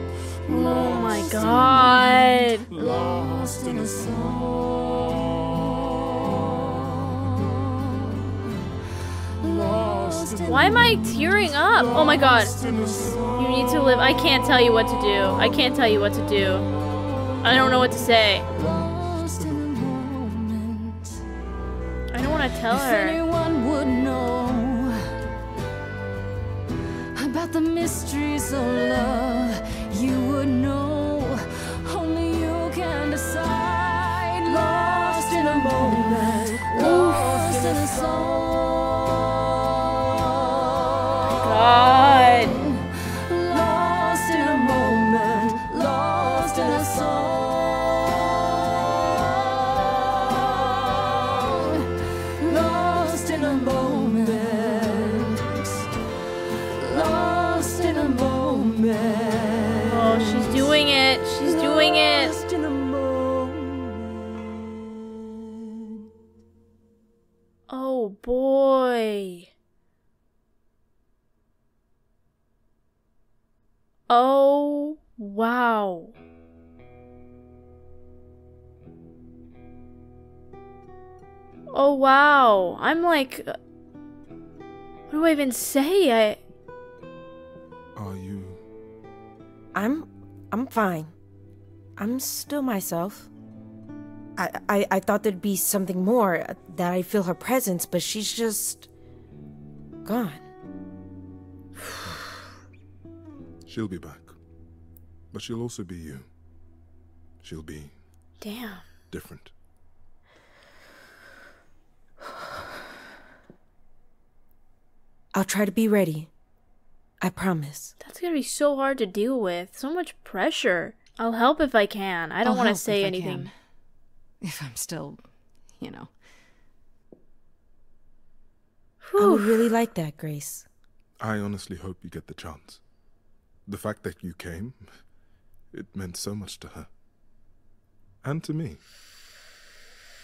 Oh my god. Lost in a song. Lost Why am I tearing up? Oh my god. You need to live. I can't tell you what to do. I can't tell you what to do. I don't know what to say. Want to tell if her. anyone would know about the mysteries of love, you would know. Only you can decide. Lost in a moment, lost in a song. Oh God. Wow. Oh wow. I'm like uh, what do I even say? I Are you. I'm I'm fine. I'm still myself. I, I I thought there'd be something more uh, that I feel her presence, but she's just gone. She'll be back. But she'll also be you. She'll be damn. different. I'll try to be ready. I promise. That's gonna be so hard to deal with. So much pressure. I'll help if I can. I don't want to say if anything. If I'm still, you know. I would really like that, Grace. I honestly hope you get the chance. The fact that you came, it meant so much to her. And to me.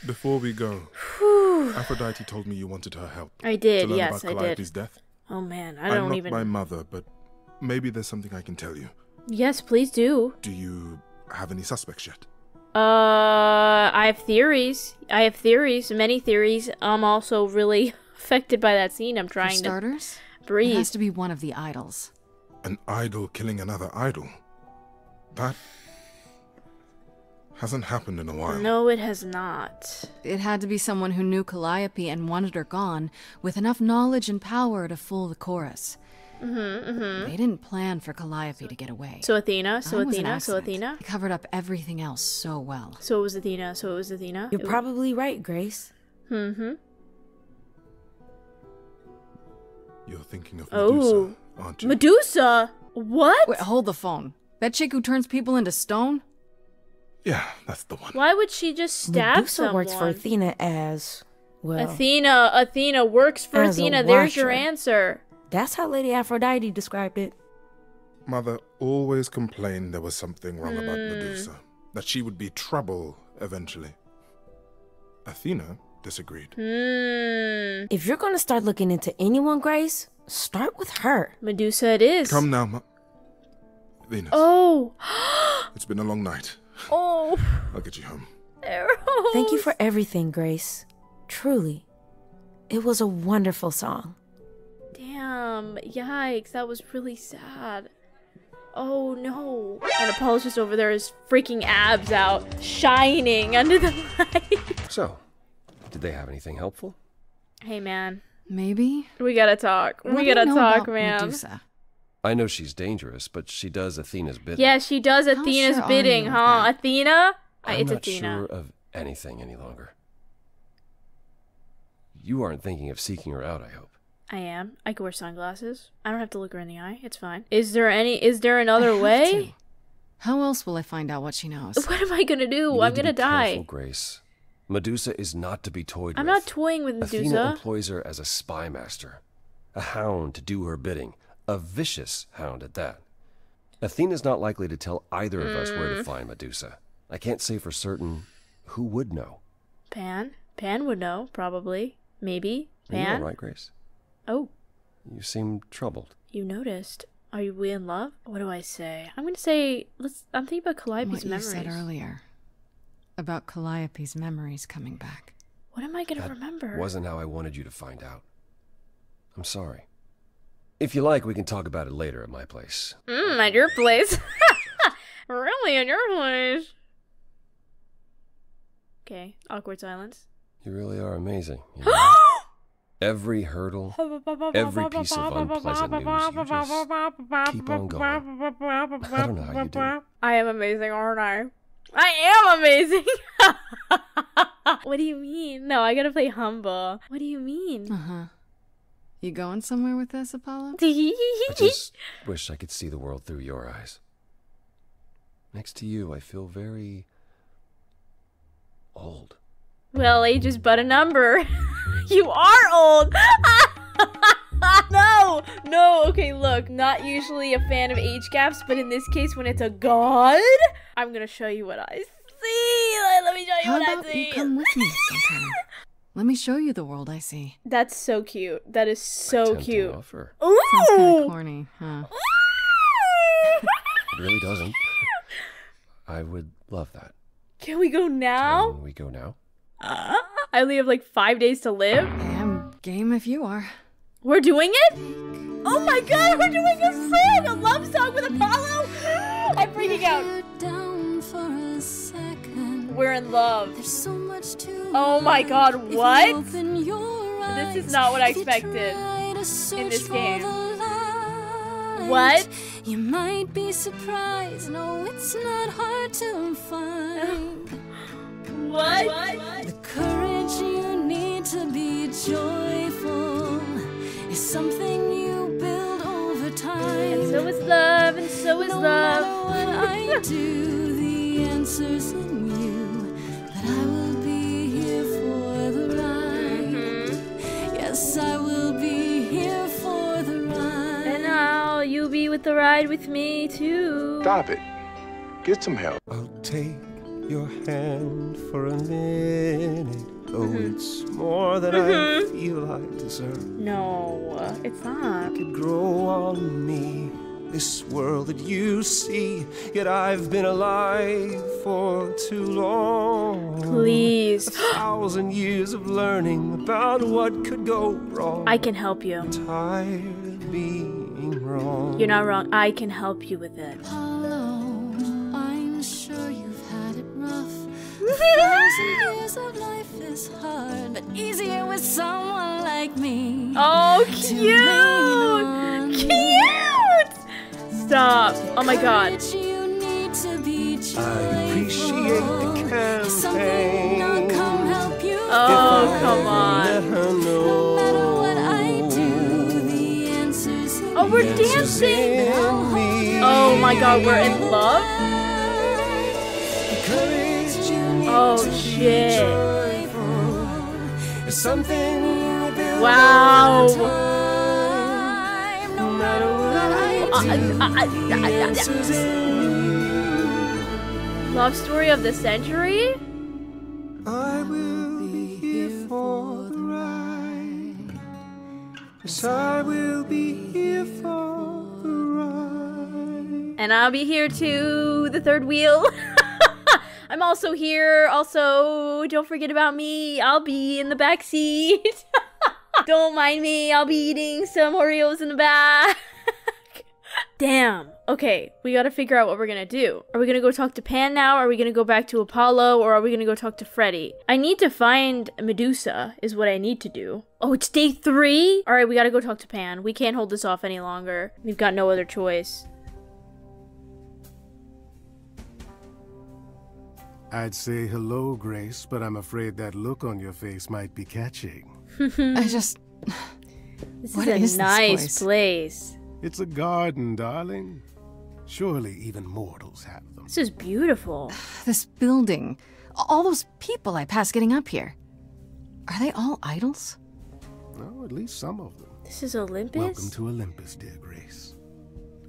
Before we go, Aphrodite told me you wanted her help. I did, to learn yes, about I did. Calliope's death. Oh man, I don't I'm don't even. my mother, but maybe there's something I can tell you. Yes, please do. Do you have any suspects yet? Uh, I have theories. I have theories, many theories. I'm also really affected by that scene. I'm For trying to starters, it breathe. has to be one of the idols. An idol killing another idol? That hasn't happened in a while. No, it has not. It had to be someone who knew Calliope and wanted her gone, with enough knowledge and power to fool the chorus. Mm-hmm, mm-hmm. They didn't plan for Calliope to get away. So Athena, so Time was an Athena, so. Athena. They covered up everything else so well. So it was Athena, so it was Athena. You're It- probably right, Grace. Mm-hmm. You're thinking of Oh. Medusa, aren't you? Medusa? What? Wait, hold the phone. That chick who turns people into stone? Yeah, that's the one. Why would she just stab Medusa someone? works for Athena as well. Athena, Athena works for As Athena. There's your answer. That's how Lady Aphrodite described it. Mother always complained there was something wrong about Hmm. Medusa, that she would be trouble eventually. Athena disagreed. Hmm. If you're gonna start looking into anyone, Grace, start with her. Medusa it is. Come now, Ma- Venus. Oh. It's been a long night. oh. I'll get you home. Arrows. Thank you for everything, Grace. Truly. It was a wonderful song. Damn. Yikes. That was really sad. Oh no. And Apollo's just over there, his freaking abs out, shining under the light. So, did they have anything helpful? hey man, Maybe? we gotta talk. What we do you gotta know talk, about man. Medusa? I know she's dangerous, but she does Athena's bidding. Yeah, she does Athena's sure bidding, you of huh? that? Athena? Uh, I'm it's not Athena. sure of anything any longer. You aren't thinking of seeking her out, I hope. I am. I can wear sunglasses. I don't have to look her in the eye. It's fine. Is there any? Is there another way? to. How else will I find out what she knows? What am I gonna do? You I'm need to gonna die. Careful, Grace. Medusa is not to be toyed I'm with. not toying with Medusa. Athena Medusa. employs her as a spy master, a hound to do her bidding, a vicious hound at that. Athena's not likely to tell either of us where Mm. to find Medusa. I can't say for certain who would know. Pan. Pan would know, probably. Maybe. Are you Pan. all right, Grace? Oh, You seem troubled. you noticed. Are you we in love? What do I say? I'm gonna say. Let's. I'm thinking about Calliope's what Calliope's you said earlier about Calliope's memories coming back. What am I gonna That remember? wasn't how I wanted you to find out. I'm sorry. If you like, we can talk about it later at my place. Mm, at your place. really, at your place. Okay, awkward silence. You really are amazing. you know? every hurdle, every piece of unpleasant news, you just keep on going. I don't know how you do. I am amazing, aren't I? I am amazing. what do you mean? No, I gotta play humble. What do you mean? Uh huh. You going somewhere with this, Apollo? I just wish I could see the world through your eyes. Next to you, I feel very old. Well, age is but a number. you are old. no, no. Okay, look, not usually a fan of age gaps, but in this case, when it's a god, I'm gonna show you what I see. Let- Let me show you How what about I see. you come with me sometime? Let me show you the world I see. That's so cute. That is so Tempting cute. offer. Sounds kind Ooh. of corny, huh? It really doesn't. I would love that. Can we go now? Can we go now? Uh, I only have like five days to live. I'm game if you are. We're doing it? Oh my god, we're doing a song! A love song with Apollo! I'm freaking out. We're in love. There's so much to Oh my god, what? This is not what I expected in this game. What? You might be surprised. No, it's not hard to find. What? The courage you need to be joyful is something you build over time. And so is love, and so is no love. matter what I do, the answer's in you. The ride. Mm-hmm. Yes, I will be here for the ride. And now you be with the ride with me too. Stop it. Get some help. I'll take your hand for a minute. Oh, it's more than I feel I deserve. No, it's not. Could grow on me this world that you see. Yet I've been alive for too long. Please. A thousand years of learning about what could go wrong. I can help you. Tired of being wrong. You're not wrong. I can help you with it. Apollo, I'm sure you've had it rough. Thousand years of life is hard, but easier with someone like me. Oh, To lean cute! Cute! Stop. Oh my god. You need to be I appreciate the joyful. Something campaign. come help you. Oh, come Let on. her know. No matter what I do, the answer's Oh, we're you. Answers dancing. in me. Oh my god, we're in love? Courage you need Oh, shit. joyful. Something you build Wow. Love story of the century? I will be here for the ride. Yes, I will be here for the ride. And I'll be here too, the third wheel. I'm also here. Also, don't forget about me. I'll be in the back seat. don't mind me. I'll be eating some Oreos in the back. Damn. Okay, we gotta figure out what we're gonna do. Are we gonna go talk to Pan now? Are we gonna go back to Apollo? Or are we gonna go talk to Freddie? I need to find Medusa, is what I need to do. Oh, it's day three? Alright, we gotta go talk to Pan. We can't hold this off any longer. We've got no other choice. I'd say hello, Grace, but I'm afraid that look on your face might be catching. I just. This What is a is this nice place? Place. It's a garden, darling. Surely even mortals have them. This is beautiful. This building. All those people I pass getting up here. Are they all idols? No, at least some of them. This is Olympus? Welcome to Olympus, dear Grace.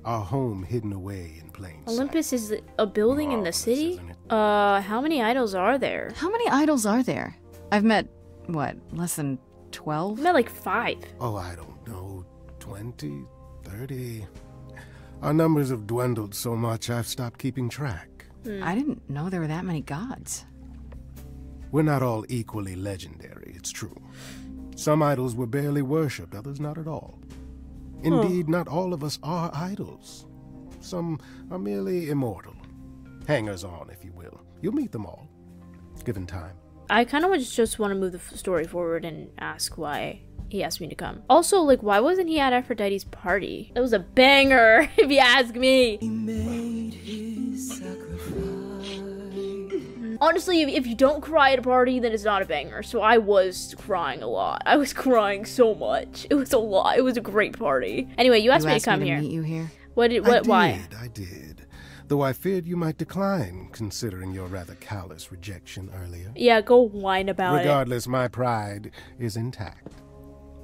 Our home hidden away in plain sight. Olympus is a building in the city? Uh, how many idols are there? How many idols are there? I've met, what, less than 12? I met like five. Oh, I don't know. 20, 30. Our numbers have dwindled so much I've stopped keeping track. Hmm. I didn't know there were that many gods. We're not all equally legendary, it's true. Some idols were barely worshipped, others not at all. Indeed, not all of us are idols. Some are merely immortal. Hangers on, if you will. You'll meet them all, given time. I kind of just just want to move the story forward and ask why he asked me to come. Also, like, why wasn't he at Aphrodite's party? It was a banger, if you ask me. Honestly, if, if you don't cry at a party, then it's not a banger. So I was crying a lot. I was crying so much. It was a lot. It was a great party. Anyway, you asked You me asked to come me to here. meet you here? What did? I did, Why? I did. Though I feared you might decline, considering your rather callous rejection earlier. Yeah, go whine about it. Regardless, my pride is intact,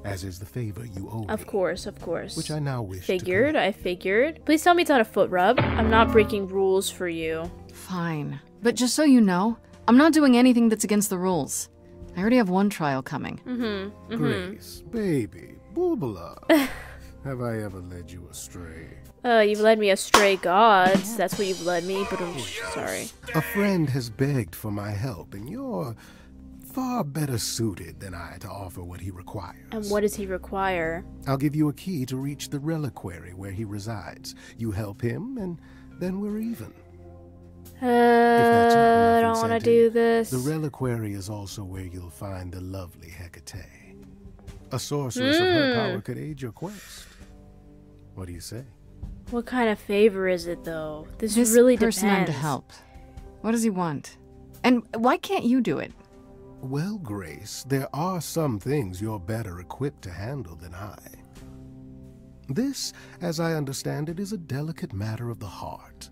as is the favor you owe me. Of course, of course. Which I now wish to Figured, I figured. Please tell me it's not a foot rub. I'm not breaking rules for you. Fine. But just so you know, I'm not doing anything that's against the rules. I already have one trial coming. Mm-hmm. Grace, baby, Boobala. have I ever led you astray? Uh, you've led me astray, gods. That's what you've led me. But I'm sorry. A friend has begged for my help, and you're far better suited than I to offer what he requires. And what does he require? I'll give you a key to reach the reliquary where he resides. You help him, and then we're even. Uh, that's not enough I don't want to do this. The reliquary is also where you'll find the lovely Hecate. A sorceress of her Mm. power could aid your quest. What do you say? What kind of favor is it, though? This, This really person I'm to help. What does he want? And why can't you do it? Well, Grace, there are some things you're better equipped to handle than I. This, as I understand it, is a delicate matter of the heart.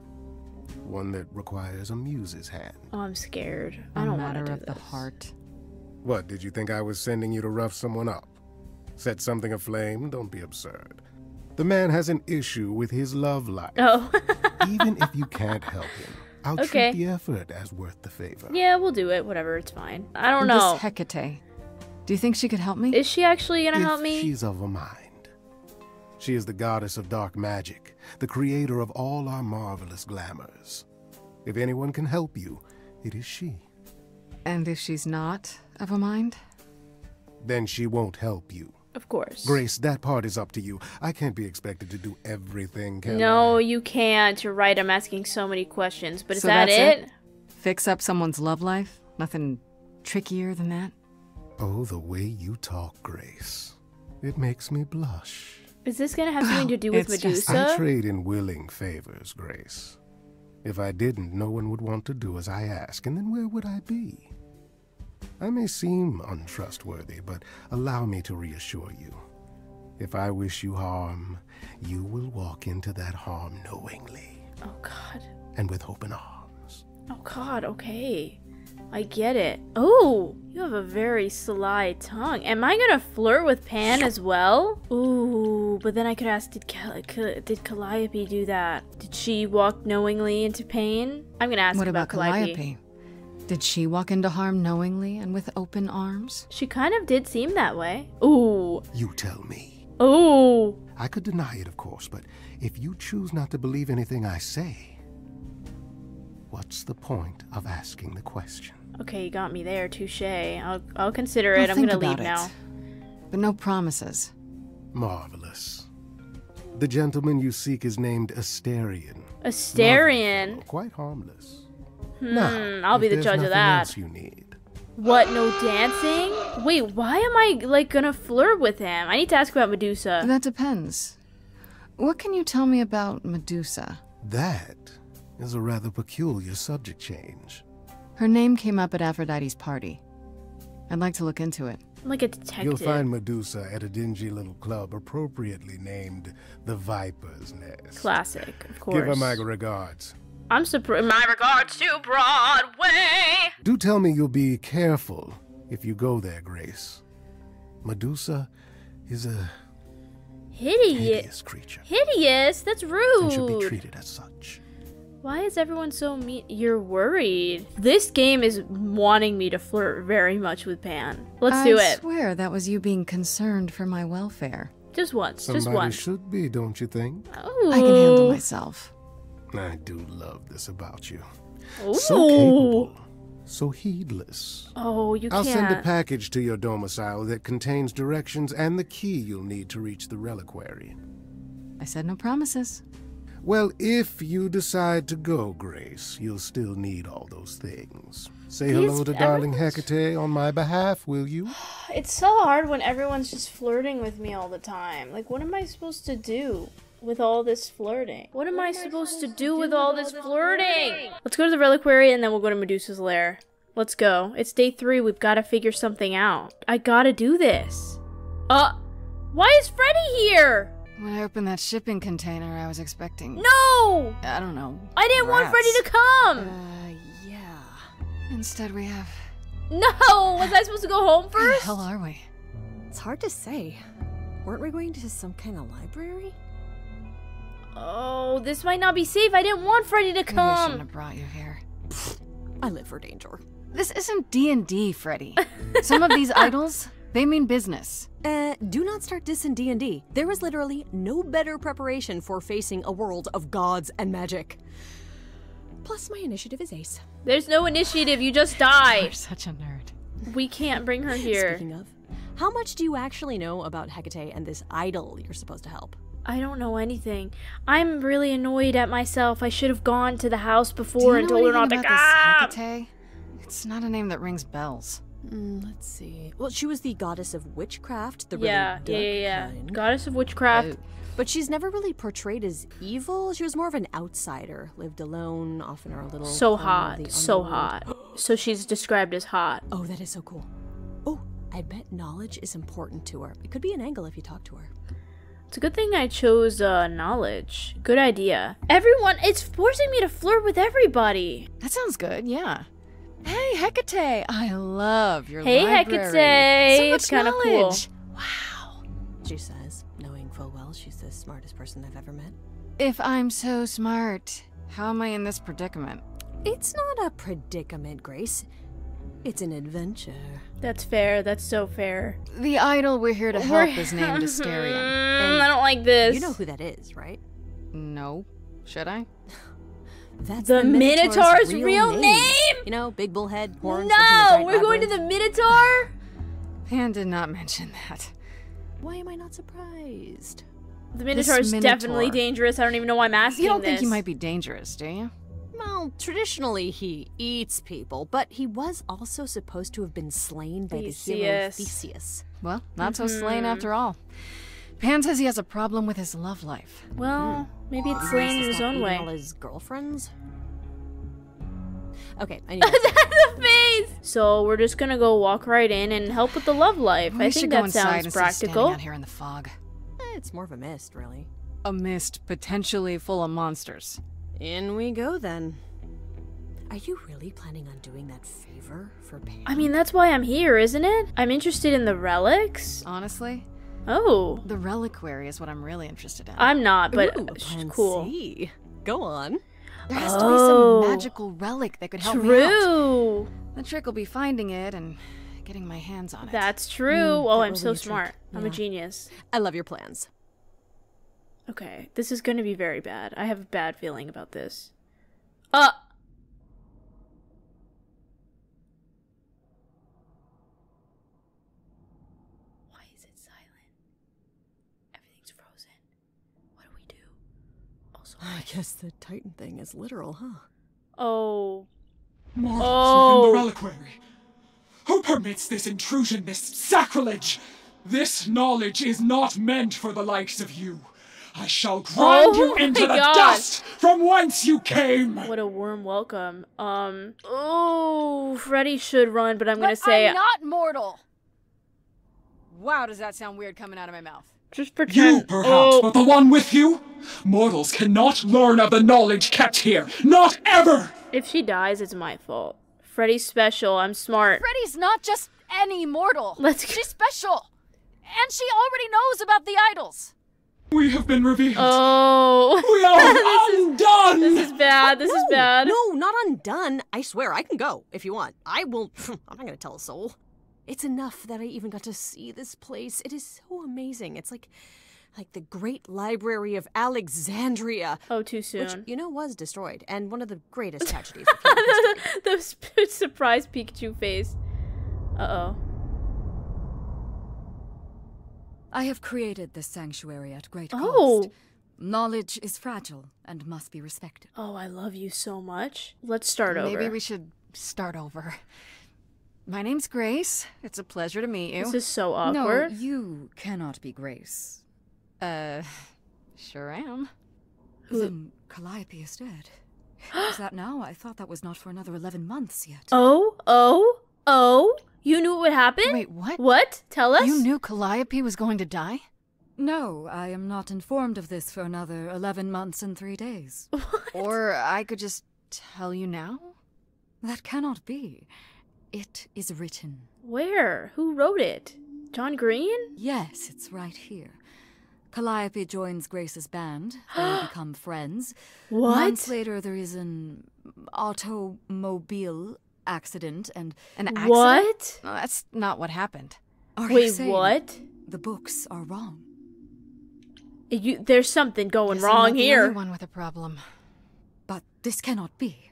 One that requires a muse's hand. Oh, I'm scared. I don't want to do of the heart. What, did you think I was sending you to rough someone up? Set something aflame? Don't be absurd. The man has an issue with his love life. Oh. Even if you can't help him, I'll Okay. treat the effort as worth the favor. yeah, we'll do it. Whatever, it's fine. I don't know. This Hecate. Do you think she could help me? Is she actually gonna if help me? She's of a mind. She is the goddess of dark magic, the creator of all our marvelous glamours. If anyone can help you, it is she. And if she's not of a mind? Then she won't help you. Of course. Grace, that part is up to you. I can't be expected to do everything, can I? No, you can't. You're right. I'm asking so many questions. But is So that that's it? Fix up someone's love life? Nothing trickier than that? Oh, the way you talk, Grace. It makes me blush. Is this gonna have something to do with It's just- I trade in willing favors, Grace. If I didn't, no one would want to do as I ask, and then where would I be? I may seem untrustworthy, but allow me to reassure you. If I wish you harm, you will walk into that harm knowingly oh God. and with open arms. Oh God. Okay. I get it. Oh, you have a very sly tongue. Am I gonna flirt with Pan as well? Ooh, but then I could ask, did Cal- Cal- did Calliope do that? Did she walk knowingly into pain? I'm gonna ask what about, about Calliope? Did she walk into harm knowingly and with open arms? She kind of did seem that way. Ooh. You tell me. Ooh. I could deny it, of course, but if you choose not to believe anything I say, what's the point of asking the question? Okay, you got me there. Touche. I'll I'll consider I'll it. I'm gonna leave about it. now. But no promises. Marvelous. The gentleman you seek is named Asterion. Asterion. Quite harmless. Hmm. Now, I'll be the judge of nothing that. else you need. What? No dancing? Wait, why am I like gonna flirt with him? I need to ask about Medusa. That depends. What can you tell me about Medusa? That is a rather peculiar subject change. Her name came up at Aphrodite's party. I'd like to look into it. I'm like a detective. You'll find Medusa at a dingy little club appropriately named the Viper's Nest. Classic, of course. Give her my regards. I'm surprised. My regards to Broadway. Do tell me you'll be careful if you go there, Grace. Medusa is a Hideous. hideous creature Hideous. That's and should be rude. treated as such. Why is everyone so mean? You're worried. This game is wanting me to flirt very much with Pan. Let's I do it. I swear that was you being concerned for my welfare. Just once. just Somebody once. should be, don't you think? Ooh. I can handle myself. I do love this about you. Ooh. So capable, so heedless. Oh, you I'll can't. send a package to your domicile that contains directions and the key you'll need to reach the reliquary. I said no promises. Well, if you decide to go, Grace, you'll still need all those things. Say hello to darling Hecate on my behalf, will you? It's so hard when everyone's just flirting with me all the time. Like, what am I supposed to do with all this flirting? What am I supposed to do with all this flirting? Let's go to the reliquary and then we'll go to Medusa's lair. Let's go. It's day three. We've got to figure something out. I gotta do this. Uh, why is Freddie here? When I opened that shipping container, I was expecting. No! I don't know. I didn't want Freddie to come! Uh, yeah. Instead, we have. No! Was I supposed to go home first? Where the hell are we? It's hard to say. Weren't we going to some kind of library? Oh, this might not be safe. I didn't want Freddie to Maybe I shouldn't come. have brought you here. I live for danger. This isn't D&D, Freddie. Some of these idols, they mean business. Uh, do not start dissing D&D. There is literally no better preparation for facing a world of gods and magic. Plus, my initiative is ace. There's no initiative. You just die. You're such a nerd. We can't bring her here. Speaking of, how much do you actually know about Hecate and this idol you're supposed to help? I don't know anything. I'm really annoyed at myself. I should have gone to the house before and told her not anything to about this come. Hecate? It's not a name that rings bells. Mm, let's see. Well, she was the goddess of witchcraft, the Yeah, really yeah, yeah, yeah. kind. Goddess of witchcraft. Uh, but she's never really portrayed as evil. She was more of an outsider, lived alone, often in her little so hot, so hot. So she's described as hot. Oh, that is so cool. Oh, I bet knowledge is important to her. It could be an angle if you talk to her. It's a good thing I chose uh, knowledge. Good idea. Everyone, it's forcing me to flirt with everybody. That sounds good, yeah. Hey, Hecate! I love your Hey, library. Hecate! So much It's kinda cool. knowledge. She says, knowing full well she's the smartest person I've ever met. If I'm so smart, how am I in this predicament? It's not a predicament, Grace. It's an adventure. That's fair. That's so fair. The idol we're here to help We're- is named Asterion. Mm, I don't like this. You know who that is, right? No. Should I? That's The Minotaur's real name? You know, big bullhead, horns. No, we're going to the Minotaur. Pan did not mention that. Why am I not surprised? The This Minotaur is definitely dangerous. I don't even know why I'm asking You don't this. think he might be dangerous, do you? Well, traditionally he eats people, but he was also supposed to have been slain by the hero Theseus. Theseus. Well, not so slain Mhm. after all. Pan says he has a problem with his love life. Well, maybe it's slain in his own way. All his girlfriends. Okay, I need. the face. So we're just gonna go walk right in and help with the love life. We I should think go that inside sounds instead standing practical. out here in the fog. Eh, it's more of a mist, really. A mist potentially full of monsters. In we go then. Are you really planning on doing that favor for Pan? I mean, that's why I'm here, isn't it? I'm interested in the relics. Honestly, Oh, the reliquary is what I'm really interested in. I'm not, but Ooh, she's plan cool. C. Go on. there has to Oh. be some magical relic that could help me out. True. The trick will be finding it and getting my hands on it. That's true. Mm, oh, that I'm so be a trick. smart. I'm a genius. I love your plans. Okay, this is gonna be very bad. I have a bad feeling about this. Uh. Why is it silent? Everything's frozen. What do we do? Also, I guess the Titan thing is literal, huh? oh, Mortals Oh. within the reliquary. Who permits this intrusion, this sacrilege? This knowledge is not meant for the likes of you. I shall grind Oh you into the God. dust from whence you came. what a warm welcome. Um. Oh, Freddie should run, but I'm gonna say I'm not mortal. Wow, does that sound weird coming out of my mouth? just pretend. You, pretend. perhaps, oh, but the one with you? Mortals cannot learn of the knowledge kept here. Not ever! if she dies, it's my fault. Freddie's special. I'm smart. Freddie's not just any mortal. Let's go- She's special. And she already knows about the idols. We have been revealed. Oh. we are undone! This is bad. This is bad. No, not undone. I swear, I can go if you want. I will. I'm not gonna tell a soul. It's enough that I even got to see this place. It is so amazing. It's like, like the Great Library of Alexandria, Oh, too soon. which you know was destroyed, and one of the greatest tragedies of the surprise Pikachu face. Uh oh. I have created this sanctuary at great Oh. cost. Knowledge is fragile and must be respected. Oh, I love you so much. Let's start Maybe over. Maybe we should start over. My name's Grace. It's a pleasure to meet you. This is so awkward. No, you cannot be Grace. Uh, sure am. Then Calliope is dead. is that now? I thought that was not for another 11 months yet. Oh, oh, oh. You knew it would happen? Wait, what? What? Tell us. You knew Calliope was going to die? No, I am not informed of this for another 11 months and three days. What? Or I could just tell you now? That cannot be. It is written. Where? Who wrote it? John Green? Yes, it's right here. Calliope joins Grace's band. They become friends. What? Months later, there is an automobile accident and An accident? What? No, that's not what happened. Are Wait, what? The books are wrong. You, there's something going Guess I'm wrong not the here. only one with a problem. But this cannot be.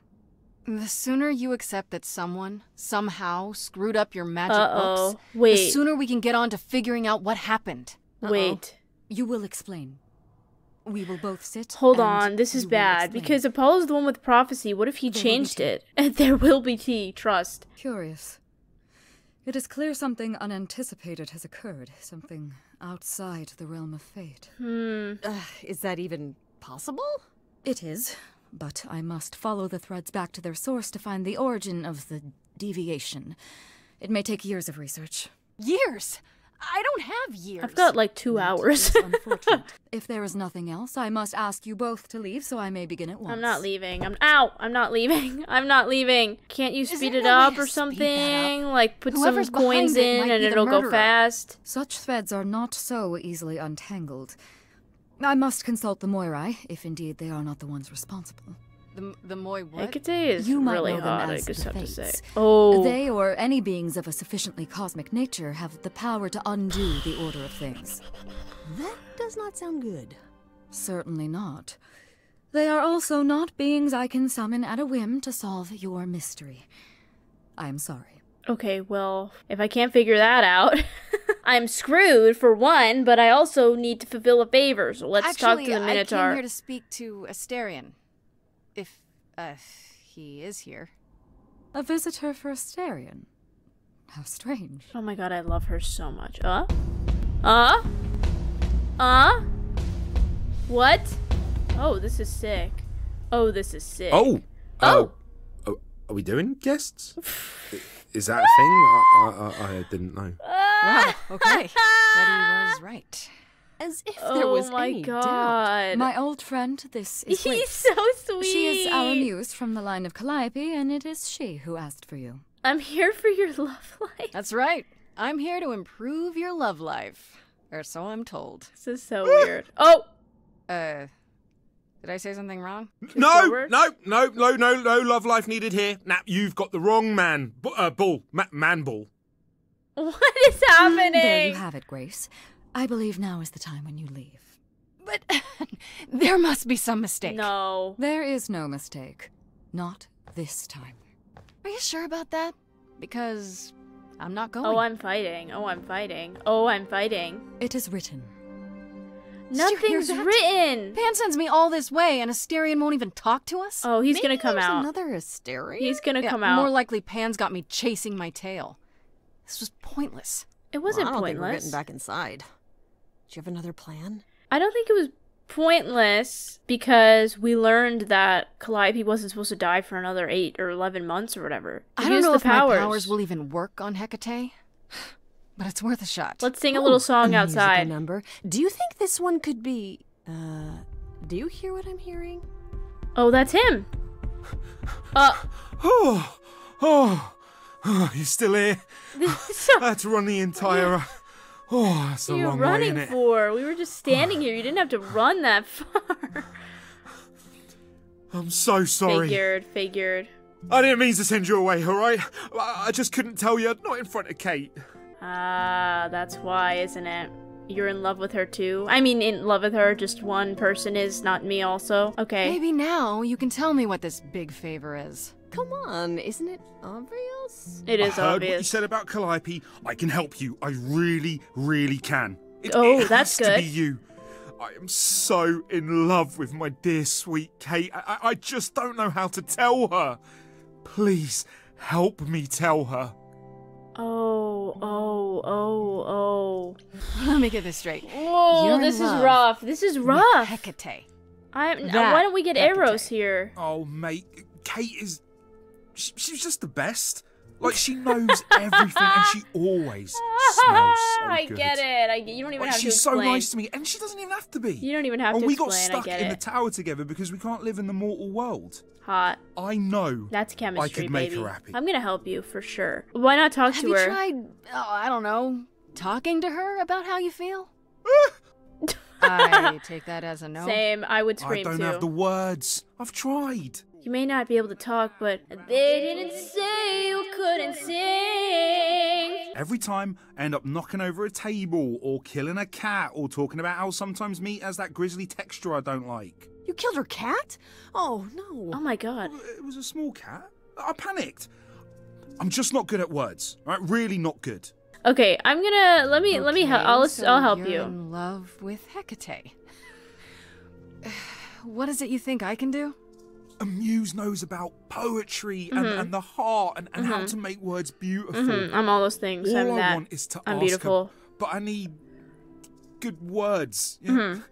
The sooner you accept that someone, somehow, screwed up your magic Uh-oh. books, Wait. the sooner we can get on to figuring out what happened. Wait. You will explain. We will both sit. Hold on, this is bad explain. because Apollo's the one with prophecy. What if he There changed it? And there will be tea, trust. Curious. It is clear something unanticipated has occurred, something outside the realm of fate. Hmm. Uh, is that even possible? It is, but I must follow the threads back to their source to find the origin of the deviation. It may take years of research. Years? I don't have years. I've got like two hours. If there is nothing else, I must ask you both to leave so I may begin at once. I'm not leaving. I'm out. I'm not leaving. I'm not leaving. Can't you speed it up or speed that something? Like put Whoever's some coins in might and it'll go fast. Such threads are not so easily untangled. I must consult the Moirai, if indeed they are not the ones responsible. The, the Moy what? Hecate is you might really know them hot, I as just the have to say. Fates. Oh. They or any beings of a sufficiently cosmic nature have the power to undo the order of things. That does not sound good. Certainly not. They are also not beings I can summon at a whim to solve your mystery. I am sorry. Okay, well, if I can't figure that out, I'm screwed for one, but I also need to fulfill a favor. So let's Actually, talk to the Minotaur. I Minotaur. came here to speak to Asterion. If, uh, he is here. A visitor for Asterion. How strange. Oh my god, I love her so much. Uh? Uh? Uh? What? Oh, this is sick. Oh, this is sick. Oh. Oh. Uh, are we doing guests? Is that a thing? I, I, I, I didn't know. Wow, okay. Betty was right. As if Oh there was my any doubt. god. My old friend, this is He's Grace. so sweet. She is our muse from the line of Calliope, and it is she who asked for you. I'm here for your love life. That's right. I'm here to improve your love life. Or so I'm told. This is so weird. Oh, Uh, did I say something wrong? No, forward? no, no, no, no, no love life needed here. Nah, you've got the wrong man. Bu- uh, bull. Ma- man bull. what is happening? There you have it, Grace. I believe now is the time when you leave. But there must be some mistake. No. There is no mistake. Not this time. Are you sure about that? Because I'm not oh, going. Oh, I'm fighting. Oh, I'm fighting. Oh, I'm fighting. It is written. Did you hear Nothing's written. Pan sends me all this way, and Asterion won't even talk to us? Oh, he's gonna Maybe come there's out. Another hysteria. He's gonna Yeah, come out. More likely, Pan's got me chasing my tail. This was pointless. it wasn't I don't think we're pointless. getting back inside. Do you have another plan? I don't think it was pointless because we learned that Calliope wasn't supposed to die for another eight or eleven months or whatever. I don't use know the if my powers will even work on Hecate, but it's worth a shot. Let's sing a little song a musical outside. number. Do you think this one could be? Uh, do you hear what I'm hearing? Oh, that's him. Uh, Oh, oh, oh, you still here? so I had to run the entire. Oh, that's a what are you long running innit? for? We were just standing here. You didn't have to run that far. I'm so sorry. Figured, figured. I didn't mean to send you away, alright? I I just couldn't tell you, not in front of Kate. Ah, that's why, isn't it? You're in love with her too. I mean, in love with her. Just one person is, not me. Also, okay. Maybe now you can tell me what this big favor is. Come on, isn't it obvious? It I is heard what you said about Calliope. I can help you. I really, really can. It, Oh, it that's has to be you. I am so in love with my dear sweet Kate. I, I- I just don't know how to tell her. Please help me tell her. Oh, oh, oh, oh. Let me get this straight. Whoa, You're this is rough. This is rough. Hecate. I'm. That why don't we get Hecate. Eros here? Oh, mate, Kate is. She, she's just the best. Like, she knows everything and she always smells so I good. get it. I get, you don't even Like, have to she's so nice to me, and she doesn't even have to be. You don't even have and to we got explain. I stuck in it. the tower together because we can't live in the mortal world. Hot. I know. That's chemistry, I could make baby. her happy. I'm gonna help you for sure. Why not talk Have to you tried, oh, I don't know, talking to her about how you feel? I take that as a no. Same. I would scream I don't too. have the words. I've tried. You may not be able to talk, but they didn't say you couldn't sing. Every time I end up knocking over a table or killing a cat or talking about how sometimes meat has that grisly texture I don't like. You killed her cat? Oh, no. Oh my god. It was a small cat. I panicked. I'm just not good at words. Right? Really not good. Okay, I'm gonna let me let me help. I'll so I'll help you're you. in love with Hecate. What is it you think I can do? A muse knows about poetry and, Mhm. and the heart and, and how Mhm. to make words beautiful. Mhm, I'm all those things. All I'm I that. want is to I'm ask beautiful. her, but I need good words. Yeah. Mhm.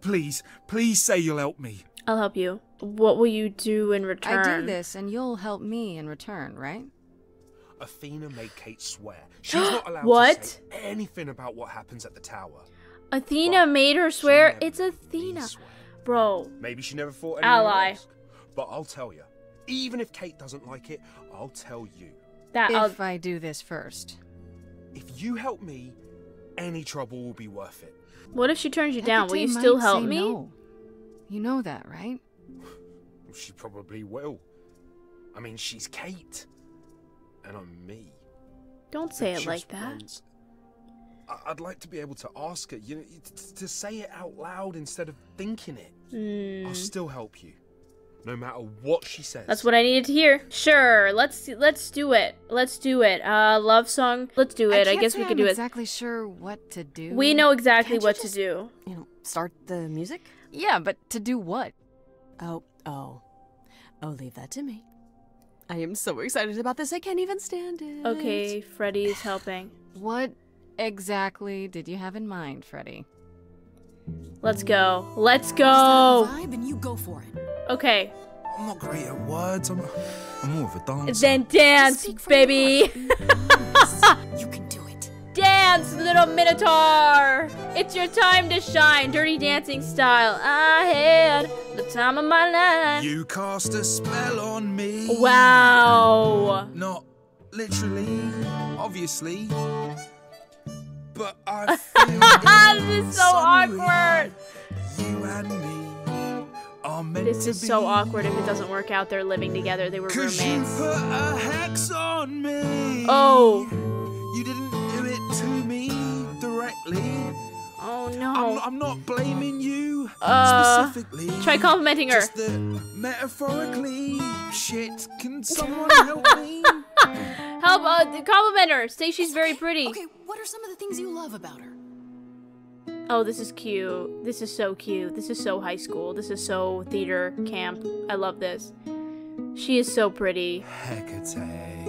Please, please say you'll help me. I'll help you. What will you do in return? I do this and you'll help me in return, right? Athena made Kate swear she's not allowed What? to say anything about what happens at the tower. Athena made her swear. It's Athena, bro. Maybe she never thought anyone would Ally. ask, But I'll tell you. Even if Kate doesn't like it, I'll tell you. That if i do this first. If you help me, any trouble will be worth it. What if she turns you down? Will you still help me? no. You know that, right? She probably will. I mean, she's Kate. And I'm me. Don't say For it like that. once, I- I'd like to be able to ask her, you know, t- t- to say it out loud instead of thinking it. Hmm. I'll still help you, no matter what she says. That's what I needed to hear. Sure, let's let's do it. Let's do it. Uh, love song. Let's do it. I, can't guess we could I'm do it. exactly sure what to do. We know exactly Can't you what just- to do. You know, start the music? Yeah, but to do what? Oh, oh. Oh, leave that to me. I am so excited about this, I can't even stand it. Okay, Freddie's helping. What exactly did you have in mind, Freddy? Let's go. Let's go. Vibe and you go for it. Okay, I'm not great at words. I'm, I'm more of a dancer. then dance, baby. You can do it. Dance, little Minotaur! It's your time to shine, dirty dancing style. I had the time of my life. You cast a spell on me. Wow. Not literally, obviously. But I feel this is so awkward. you and me are meant This to is be. so awkward if it doesn't work out. They're living together. They were Cause you roommates. put a hex on me. Oh. You didn't do it to me directly. Oh I'm, no. I'm not blaming you Uh, specifically. try complimenting her. Just that metaphorically, shit. Can someone help me? Help, uh, compliment her. Say she's very pretty. Okay, what are some of the things you love about her? Oh, this is cute. This is so cute. This is so high school. This is so theater camp. I love this. She is so pretty. Hecate,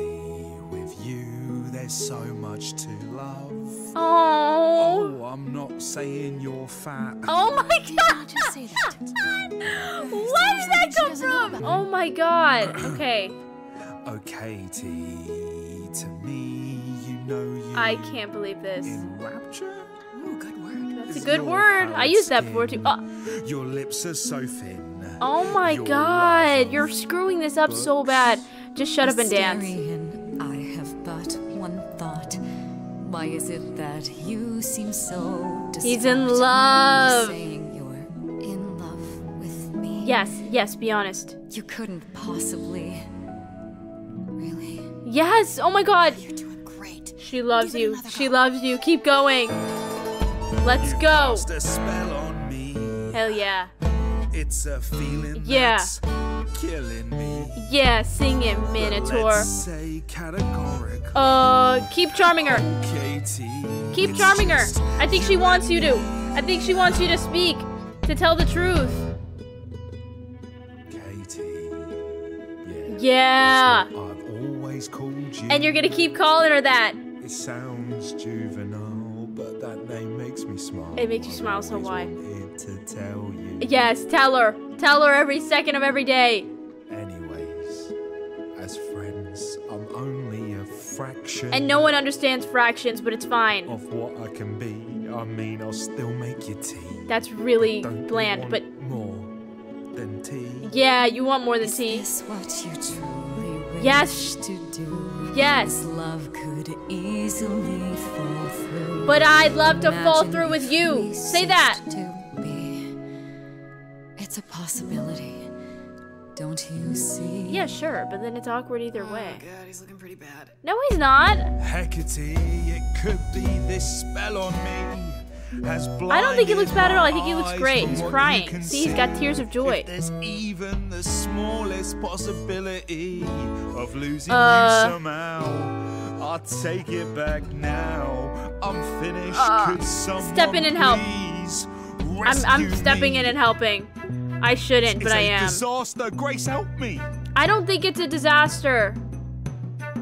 with you, there's so much to love. Oh. Oh, I'm not saying you're fat. Oh my god. just say that. Where did that come from? Oh my god. Okay. Okay, T, to me, you know you. I can't believe this. In rapture? Ooh, good word. That's a good word. I palate used that before too. Oh, Your lips are so thin. oh my Your god. You're screwing this up so bad. Just shut up and dance. I have but one thought. Why is it that you seem so He's in love. You're in love with me. Yes, yes, be honest. You couldn't possibly. Really? Yes. Oh my god. You're doing great. She loves Give you. She loves you. Keep going. Let's go. A spell on me. Hell yeah. It's a feeling Yeah. that's killing me. Yeah, sing it, Minotaur. Let's say categorical. Uh, keep charming her. Katie. Keep it's charming her. I think she wants you to. I think she wants you to speak, to tell the truth. Katie. Yeah. I've always called you. And you're gonna keep calling her that. It sounds juvenile, It makes you smile, so Always why? to tell you. Yes, tell her. Tell her every second of every day. Anyways, as friends, I'm only a fraction. And no one understands fractions, but it's fine. of what I can be. I mean, I'll still make you tea. That's really Don't you bland, want but more than tea. yeah, you want more than tea. what you truly wish Yes. to do. Yes. This love could easily fall through. But I'd love to fall through with you. Say that. to be. It's a possibility. Don't you see? Yeah, sure, but then it's awkward either way. God, he's looking pretty bad. No, he's not. Hecate, it could be this spell on me. Has I don't think he looks bad at all. I think he looks great. He's crying. See, he's got tears of joy. If there's even the smallest possibility of losing Uh. you somehow, I'll take it back now. I'm finished. Uh, Could someone step in and help. please I'm, I'm stepping me? in and helping. I shouldn't, but It's I a am. disaster. Grace, help me. I don't think it's a disaster.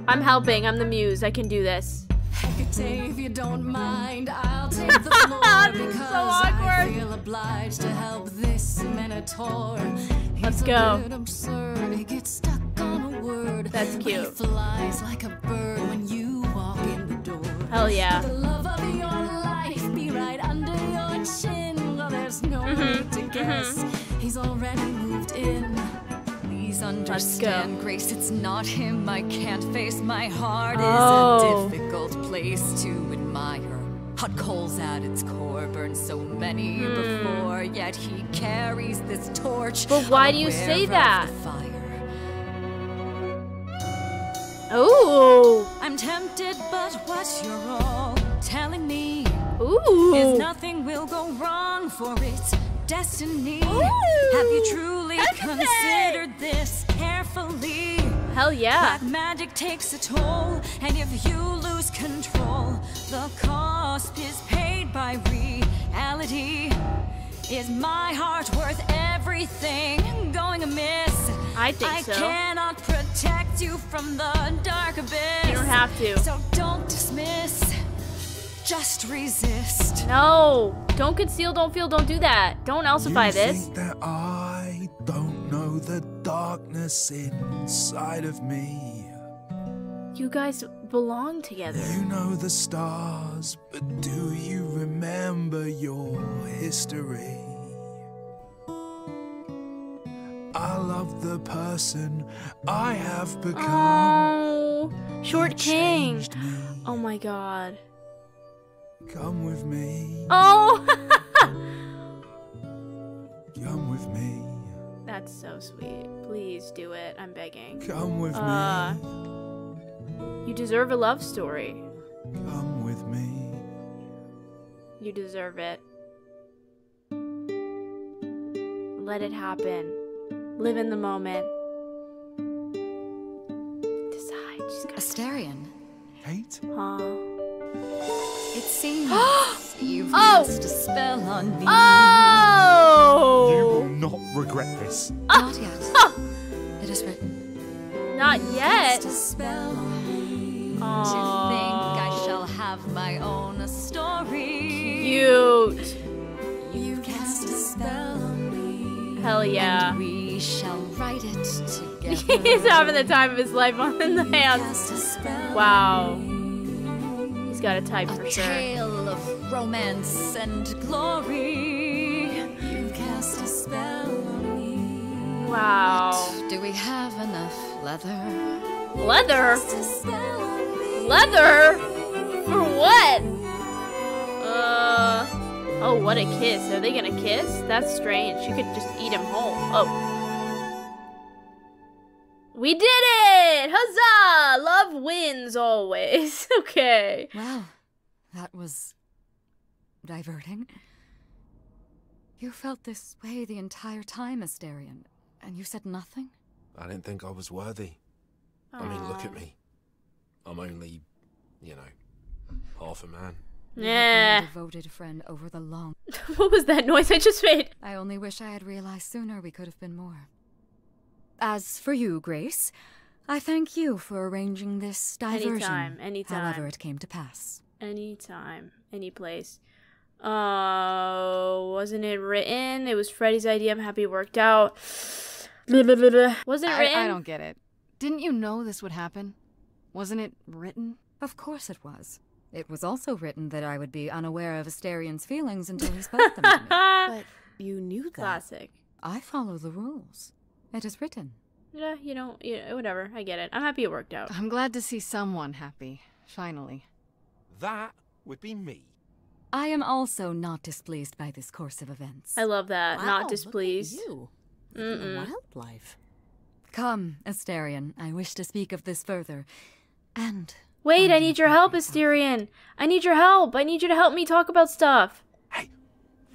I'm helping. I'm the muse. I can do this. Hecate, if you don't mind, I'll take the floor This is so because I feel obliged to help this minotaur. He's Let's a go. Bit absurd. He gets stuck on a word. That's cute. flies like a bird when you walk in the door. Hell yeah. The love of your life be right under your chin. Well, there's no Mhm, need to guess. He's already moved in. Please understand, Grace, it's not him I can't face. My heart Oh. is a difficult place to admire. Hot coals at its core, burned so many Hmm. before, yet he carries this torch. But why do you say that? Ooh. I'm tempted, but what you're all telling me Ooh. is nothing will go wrong for it's destiny. Have you truly considered this carefully? Hell yeah. Black magic takes a toll, and if you lose control, the cost is paid by reality. Is my heart worth everything going amiss? I think I so. cannot protect you from the dark abyss. You don't have to. So don't dismiss. Just resist. No. Don't conceal, don't feel, don't do that. Don't alcify you this. think that I don't know the darkness inside of me. You guys belong together. You know the stars, but do you remember your history? I love the person I have become. Oh, Short You King. Oh my god. Come with me. Oh, Come with me. that's so sweet. Please do it. I'm begging. Come with Uh, me. You deserve a love story. Come with me. You deserve it. Let it happen. Live in the moment. Decide. She's Asterion, Hate? Huh? it seems oh! you've Oh! cast a spell on me. Oh! You Oh! will not regret this. Not yet. It is written. Not yet. Cast a spell on me. To think I shall have my own story. Cute. You cast a spell on me. Hell yeah. And we shall write it together. He's having the time of his life on the a spell Wow. He's got a type A for sure. tale of romance and glory. You cast a spell on me. Wow. Do we have enough leather? Leather? Cast a spell on me. Leather? For what? Uh. Oh, what a kiss. Are they gonna kiss? That's strange. You could just eat him whole. Oh. We did it! Huzzah! Love wins always. okay. Well, that was diverting. You felt this way the entire time, Asterion, and you said nothing? I didn't think I was worthy. I mean, look at me. I'm only, you know, half a man. You have been Yeah. my devoted friend over the long. what was that noise I just made? I only wish I had realized sooner we could have been more. As for you, Grace, I thank you for arranging this diversion. Anytime, anytime. However, it came to pass. Anytime, any place. Uh, wasn't it written? It was Freddie's idea. I'm happy it worked out. Blah, blah, blah, blah. Wasn't it I, written? I don't get it. Didn't you know this would happen? Wasn't it written? Of course it was. It was also written that I would be unaware of Asterion's feelings until he spoke them to me. But you knew that. Classic. I follow the rules. It is written. Yeah, you know, yeah, whatever. I get it. I'm happy it worked out. I'm glad to see someone happy. Finally. That would be me. I am also not displeased by this course of events. I love that. Wow, Not look at displeased. you. Living Mm-mm. the wildlife. Come, Asterion, I wish to speak of this further. And Wait, I need your help, Asterion. I need your help. I need you to help me talk about stuff. Hey,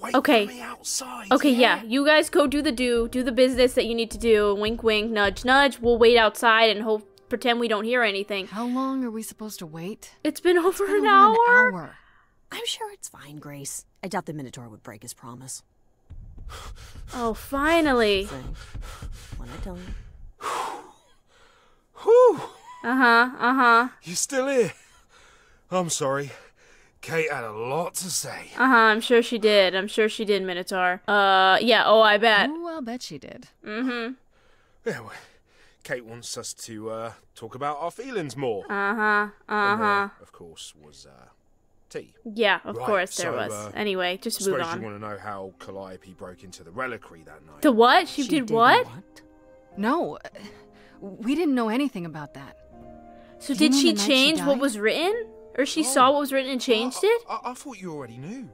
Wait Okay. for me outside. Okay, yeah. You guys go do the do, do the business that you need to do. Wink, wink, nudge, nudge. We'll wait outside and hope pretend we don't hear anything. How long are we supposed to wait? It's been over been an, over hour. an hour. I'm sure it's fine, Grace. I doubt the Minotaur would break his promise. Oh, finally. So, when I tell you. Whew. Uh huh. Uh huh. You still here? I'm sorry. Kate had a lot to say. Uh huh. I'm sure she did. I'm sure she did, Minotaur. Uh, yeah. Oh, I bet. Oh, I'll bet she did. Mm hmm. Yeah, well, Kate wants us to uh, talk about our feelings more. Uh huh. uh-huh. of course, was uh, tea. Yeah, of Right, course there so, was. uh, Anyway, just I move suppose you want to know how Calliope broke into the reliquary that night. The what? She, did, what? No, uh, we didn't know anything about that. So did she the night she change what was written, or she saw what was written and changed it? I, I thought you already knew.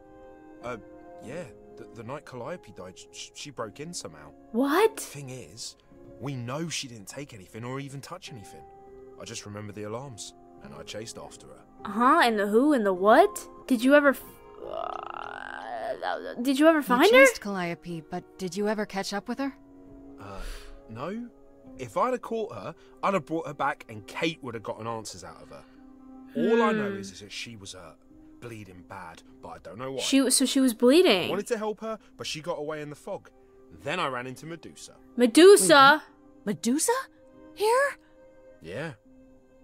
Uh, yeah, the, the night Calliope died, sh- she broke in somehow. What? Thing is, we know she didn't take anything or even touch anything. I just remember the alarms, and I chased after her. Uh huh. And the who and the what? Did you ever? f- Uh, did you ever find you her? chased Calliope, but did you ever catch up with her? Uh, no. If I'd have caught her, I'd have brought her back, and Kate would have gotten answers out of her. All I know is, is that she was hurt, bleeding bad, but I don't know why. She so she was I bleeding. wanted to help her, but she got away in the fog. Then I ran into Medusa. Medusa. Medusa? Here? Yeah.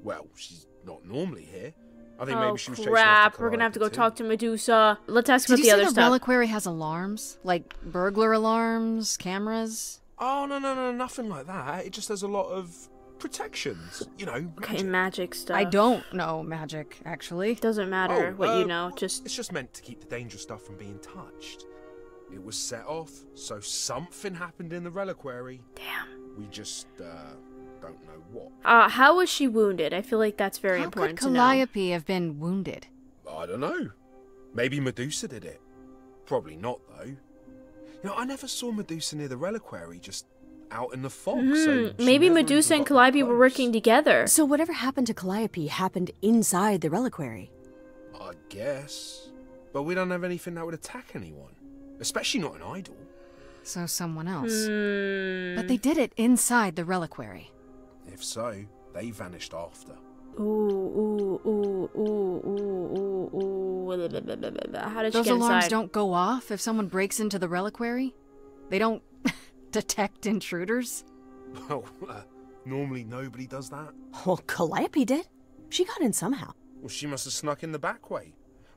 Well, she's not normally here. I think oh maybe she was chasing crap! We're gonna have to go Calliope talk to Medusa. Let's ask Did about you the say other the stuff. reliquary has alarms? Like burglar alarms, cameras? Oh no no no nothing like that. It just has a lot of protections. You know, Okay, magic stuff. I don't know magic, actually. Doesn't matter Oh, what uh, you know. Just It's just meant to keep the dangerous stuff from being touched. It was set off, so something happened in the reliquary. Damn. We just uh, don't know what. uh, how was she wounded? I feel like that's very How important could to know. Calliope have been wounded? I don't know. Maybe Medusa did it. Probably not though. You know, I never saw Medusa near the reliquary, just out in the fog. so Hmm, maybe Medusa and got Calliope were working together. So whatever happened to Calliope happened inside the reliquary. I guess. But we don't have anything that would attack anyone, especially not an idol. So someone else. Hmm. But they did it inside the reliquary. If so, they vanished after. Ooh, ooh, ooh, ooh, ooh, ooh. How did Those she get alarms inside? don't go off if someone breaks into the reliquary? They don't detect intruders? Well, uh, normally nobody does that. Well, Calliope did. She got in somehow. Well, she must have snuck in the back way.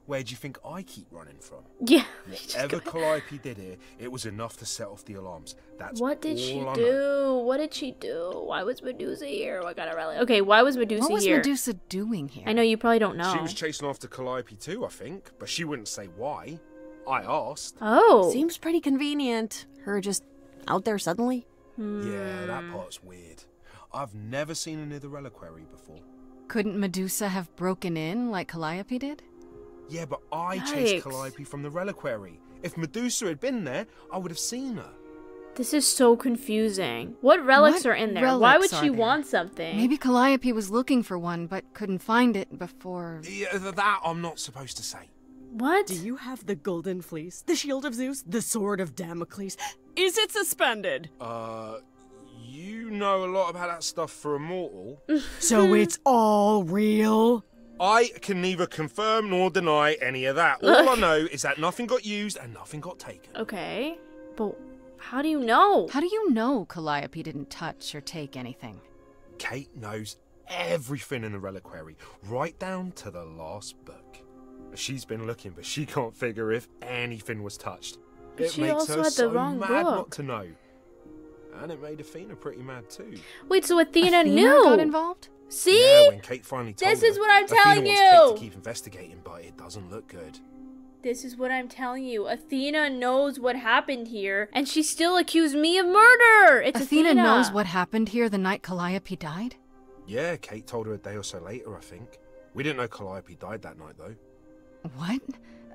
Where do you think I keep running from? Yeah. Whatever Calliope did here, it was enough to set off the alarms. That's What did she all I know. do? What did she do? Why was Medusa here? I gotta rally. Okay, why was Medusa what was here? Medusa doing here? I know you probably don't know. She was chasing after Calliope too, I think, but she wouldn't say why. I asked. Oh. Seems pretty convenient. Her just out there suddenly. Yeah, that Hmm. part's weird. I've never seen her near the reliquary before. Couldn't Medusa have broken in like Calliope did? Yeah, but I chased Calliope from the reliquary. If Medusa had been there, I would have seen her. This is so confusing. What relics What are in there? Why would she want something? Maybe Calliope was looking for one but couldn't find it before. Yeah, that I'm not supposed to say. What? Do you have the golden fleece, the shield of Zeus, the sword of Damocles? Is it suspended? Uh, you know a lot about that stuff for a mortal. so it's all real? I can neither confirm nor deny any of that. All I know is that nothing got used and nothing got taken. Okay, but how do you know? How do you know Calliope didn't touch or take anything? Kate knows everything in the reliquary, right down to the last book. She's been looking, but she can't figure if anything was touched. But it she makes also her had the so wrong mad not to know. And it made Athena pretty mad too. Wait, so Athena, Athena knew? got involved? See? Yeah, when Kate finally told This her, is what I'm Athena telling wants Kate you. to keep investigating, but it doesn't look good. This is what I'm telling you. Athena knows what happened here, and she still accused me of murder. It's Athena, Athena, knows what happened here the night Calliope died? Yeah, Kate told her a day or so later, I think. We didn't know Calliope died that night, though. What?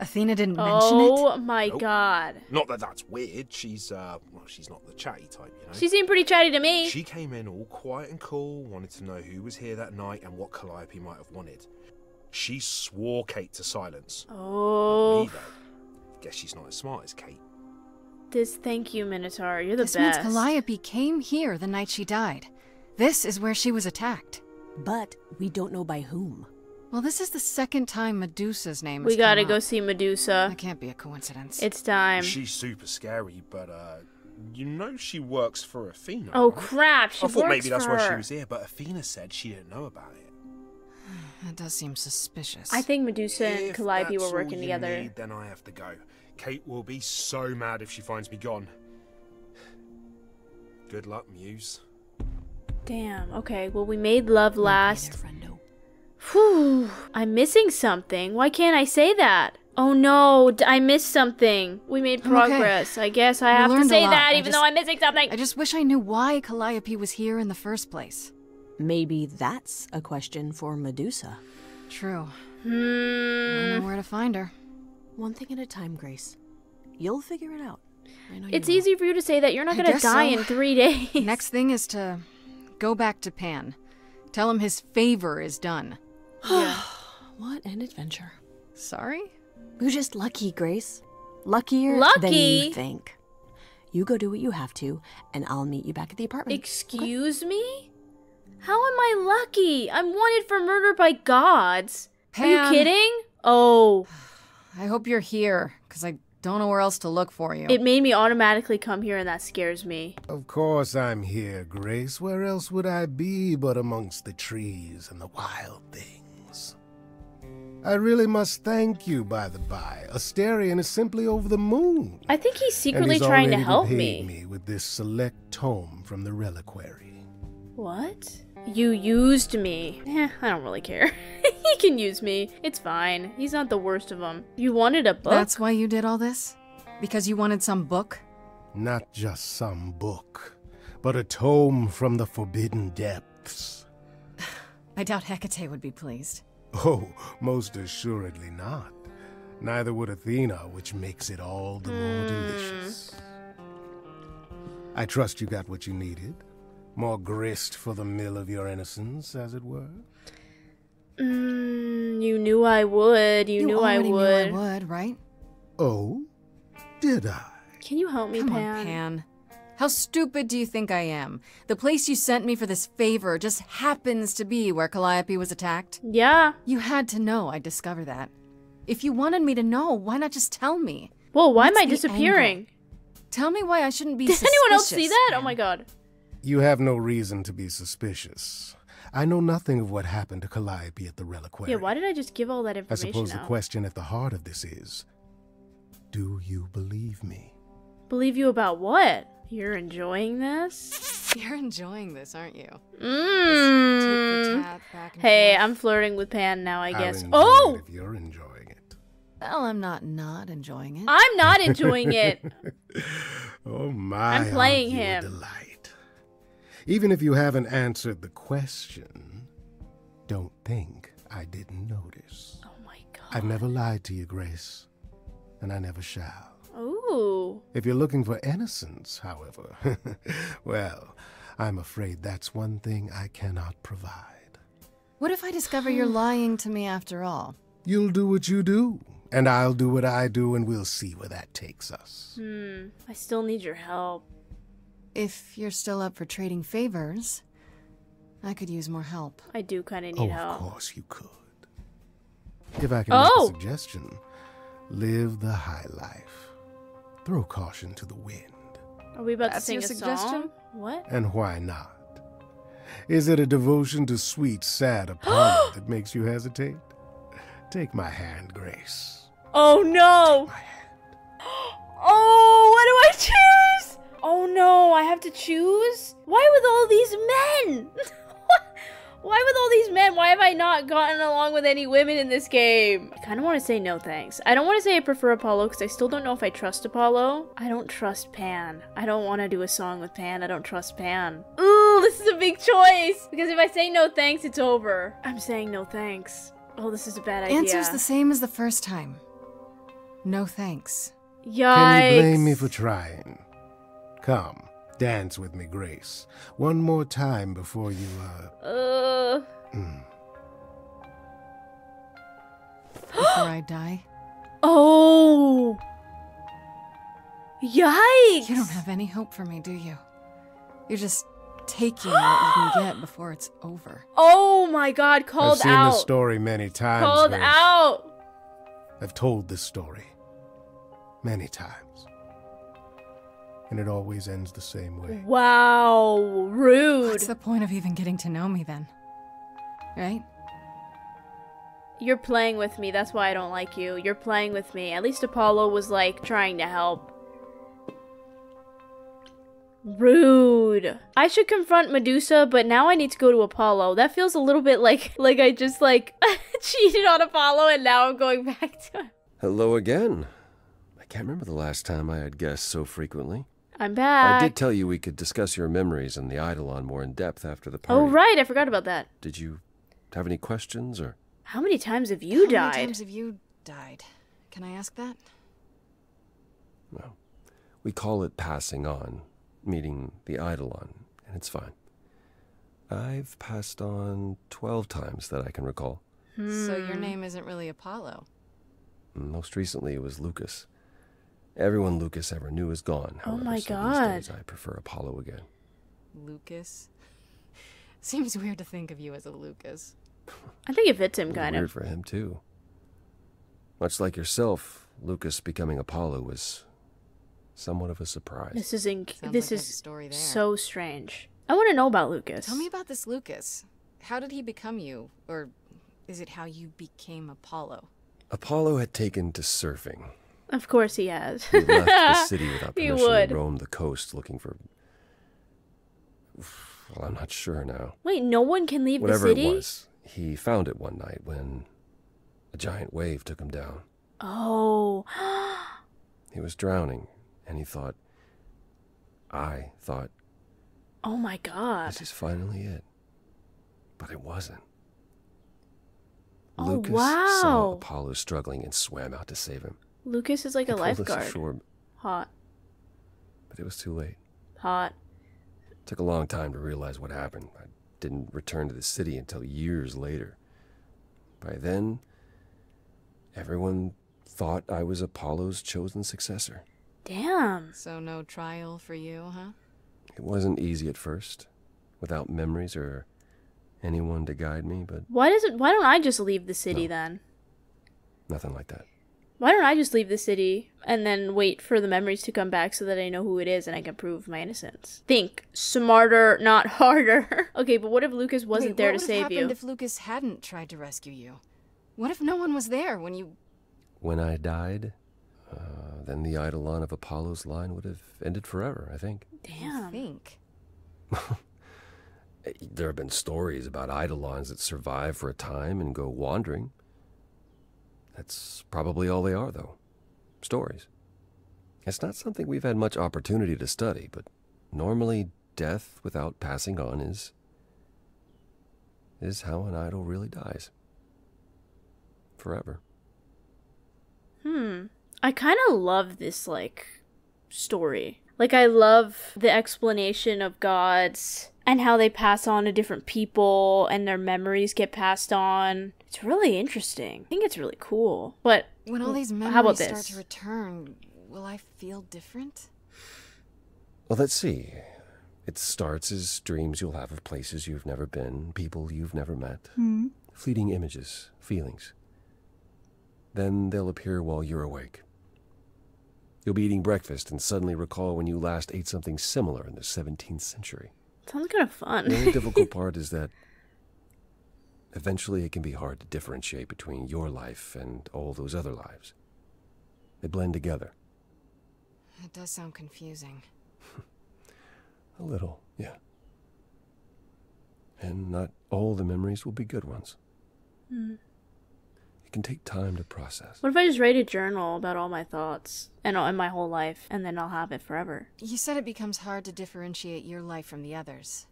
Athena didn't mention Oh it? Oh my Nope. god. Not that that's weird. She's, uh, well, she's not the chatty type, you know. She seemed pretty chatty to me. She came in all quiet and cool, wanted to know who was here that night and what Calliope might have wanted. She swore Kate to silence. Oh. Me, though. Guess she's not as smart as Kate. This, thank you, Minotaur. You're the This means. Calliope came here the night she died. This is where she was attacked. But we don't know by whom. Well, this is the second time Medusa's name we gotta go up. see Medusa. That can't be a coincidence. It's time. She's super scary, but, uh, you know she works for Athena. Oh right? crap! She I thought maybe that's for why she was here, but Athena said she didn't know about it. That does seem suspicious. I think Medusa and If Calliope that's were all working you together. need, then I have to go. Kate will be so mad if she finds me gone. Good luck, Muse. Damn. Okay. Well, we made love last. Whew. I'm missing something. Why can't I say that? Oh no, I missed something. We made I'm okay. progress. I guess I have to say that I even just- though I'm missing something. I just wish I knew why Calliope was here in the first place. Maybe that's a question for Medusa. True. I Hmm. don't know where to find her. One thing at a time, Grace. You'll figure it out. I know you It's will. easy for you to say that you're not gonna die so. in three days. Next thing is to go back to Pan. Tell him his favor is done. Yeah. What an adventure. Sorry? You're just lucky, Grace. Luckier than Lucky? you think. You go do what you have to, and I'll meet you back at the apartment. Excuse me? How am I lucky? I'm wanted for murder by gods. Are you kidding? Oh, I hope you're here, because I don't know where else to look for you. it made me automatically come here, and that scares me. Of course I'm here, Grace. Where else would I be but amongst the trees and the wild things? I really must thank you, by the by. Asterion is simply over the moon. I think he's secretly he's trying to already help repaid me. me with this select tome from the reliquary. What? You used me. Eh, I don't really care. he can use me. It's fine. He's not the worst of them. You wanted a book? That's why you did all this? Because you wanted some book? Not just some book, but a tome from the forbidden depths. I doubt Hecate would be pleased. Oh, most assuredly not. Neither would Athena, which makes it all the more delicious. I trust you got what you needed. More grist for the mill of your innocence, as it were. Mm, you knew I would. You, knew I already would. Knew I would, right? Oh? Did I? Can you help me, Come Pan? on, Pan. How stupid do you think I am? The place you sent me for this favor just happens to be where Calliope was attacked. Yeah. You had to know I'd discover that. If you wanted me to know, why not just tell me? Well, why am I disappearing? angle? Tell me why I shouldn't be Did suspicious. anyone else see that? Oh my god. You have no reason to be suspicious. I know nothing of what happened to Calliope at the reliquary. Yeah, why did I just give all that information I information suppose the question at the heart of this is Do you believe me? Believe you about what? You're enjoying this? You're enjoying this, aren't you? Mmm. tat, back and Hey, forth. I'm flirting with Pan now, I I'll guess. enjoy Oh! it if you're enjoying it. Well, I'm not not enjoying it. I'm not enjoying it. Oh my! I'm playing aren't you a him. delight. Even if you haven't answered the question, don't think I didn't notice. Oh my god. I've never lied to you, Grace, and I never shall. Ooh. If you're looking for innocence, however, well, I'm afraid that's one thing I cannot provide. What if I discover you're lying to me after all? You'll do what you do, and I'll do what I do, and we'll see where that takes us. Hmm. I still need your help. If you're still up for trading favors, I could use more help. I do kind of need Oh, need of course you could. If I can Oh. make a suggestion, live the high life. Throw caution to the wind. Are we about That's to sing your a suggestion? song? What? And why not? Is it a devotion to sweet, sad Apollo that makes you hesitate? Take my hand, Grace. Oh no! Oh, what do I choose? Oh no, I have to choose? Why with all these men? Why with all these men? Why have I not gotten along with any women in this game? I kind of want to say no thanks. I don't want to say I prefer Apollo because I still don't know if I trust Apollo. I don't trust Pan. I don't want to do a song with Pan. I don't trust Pan. Ooh, this is a big choice because if I say no thanks, it's over. I'm saying no thanks. Oh, this is a bad idea. Answer's the same as the first time. No thanks. Yikes. Can you blame me for trying? Come, dance with me, Grace. One more time before you, uh. Uh. Before I die. Oh. Yikes. You don't have any hope for me, do you? You're just taking what you can get before it's over. Oh my god, called out. I've seen out. this story many times. Called Grace. out. I've told this story many times. And it always ends the same way. Wow, rude. What's the point of even getting to know me then? Right? You're playing with me. That's why I don't like you. You're playing with me. At least Apollo was like trying to help. Rude. I should confront Medusa, but now I need to go to Apollo. That feels a little bit like like I just like cheated on Apollo and now I'm going back to him. Hello again. I can't remember the last time I had guests so frequently. I'm back. I did tell you we could discuss your memories and the Eidolon more in depth after the party. oh right, I forgot about that. Did you have any questions or? How many times have you How died? many times have you died? Can I ask that? Well, we call it passing on, meeting the Eidolon, and it's fine. I've passed on 12 times that I can recall. So your Hmm. name isn't really Apollo. Most recently, it was Lucas. Everyone Lucas ever knew is gone. Oh my so God. These days, I prefer Apollo again. Lucas. Seems weird to think of you as a Lucas. I think it fits him It was kind weird of. for him too. Much like yourself, Lucas becoming Apollo was somewhat of a surprise. This is inc- Sounds this like is story there. so strange. I want to know about Lucas. Tell me about this Lucas. How did he become you? Or is it how you became Apollo? Apollo had taken to surfing. Of course he has. He left the city without He permission would. and roamed the coast looking for. Well, I'm not sure now. Wait, no one can leave Whatever the city? Whatever it was, he found it one night when a giant wave took him down. Oh. He was drowning, and he thought. I thought oh my god. this is finally it, but it wasn't. Oh, Lucas saw. Apollo struggling and swam out to save him. Lucas is like a He pulled us lifeguard. ashore, Hot. but it was too late. Hot. It Took a long time to realize what happened. I didn't return to the city until years later. By then, everyone thought I was Apollo's chosen successor. Damn. So no trial for you, huh? It wasn't easy at first, without memories or anyone to guide me, but Why does it why don't I just leave the city then? nothing like that. Why don't I just leave the city and then wait for the memories to come back so that I know who it is and I can prove my innocence? Think smarter, not harder. okay, but what if Lucas wasn't Wait, there what to would've save happened you? if Lucas hadn't tried to rescue you? What if no one was there when you When I died, uh, then the Eidolon of Apollo's line would have ended forever, I think. Damn. think? There have been stories about Eidolons that survive for a time and go wandering. That's probably all they are, though. Stories. It's not something we've had much opportunity to study, but normally death without passing on is. is how an idol really dies. Forever. Hmm. I kind of love this like story. Like I love the explanation of gods and how they pass on to different people and their memories get passed on. It's really interesting. I think it's really cool. But when all these memories how about start to return, will I feel different? Well, let's see. It starts as dreams you'll have of places you've never been, people you've never met, Hmm. fleeting images, feelings. Then they'll appear while you're awake. You'll be eating breakfast and suddenly recall when you last ate something similar in the 17th century. Sounds kind of fun. The only difficult part is that eventually it can be hard to differentiate between your life and all those other lives. They blend together. It does sound confusing. A little, yeah. And not all the memories will be good ones. Hmm. It can take time to process. What if I just write a journal about all my thoughts and, and my whole life, and then I'll have it forever? You said it becomes hard to differentiate your life from the others.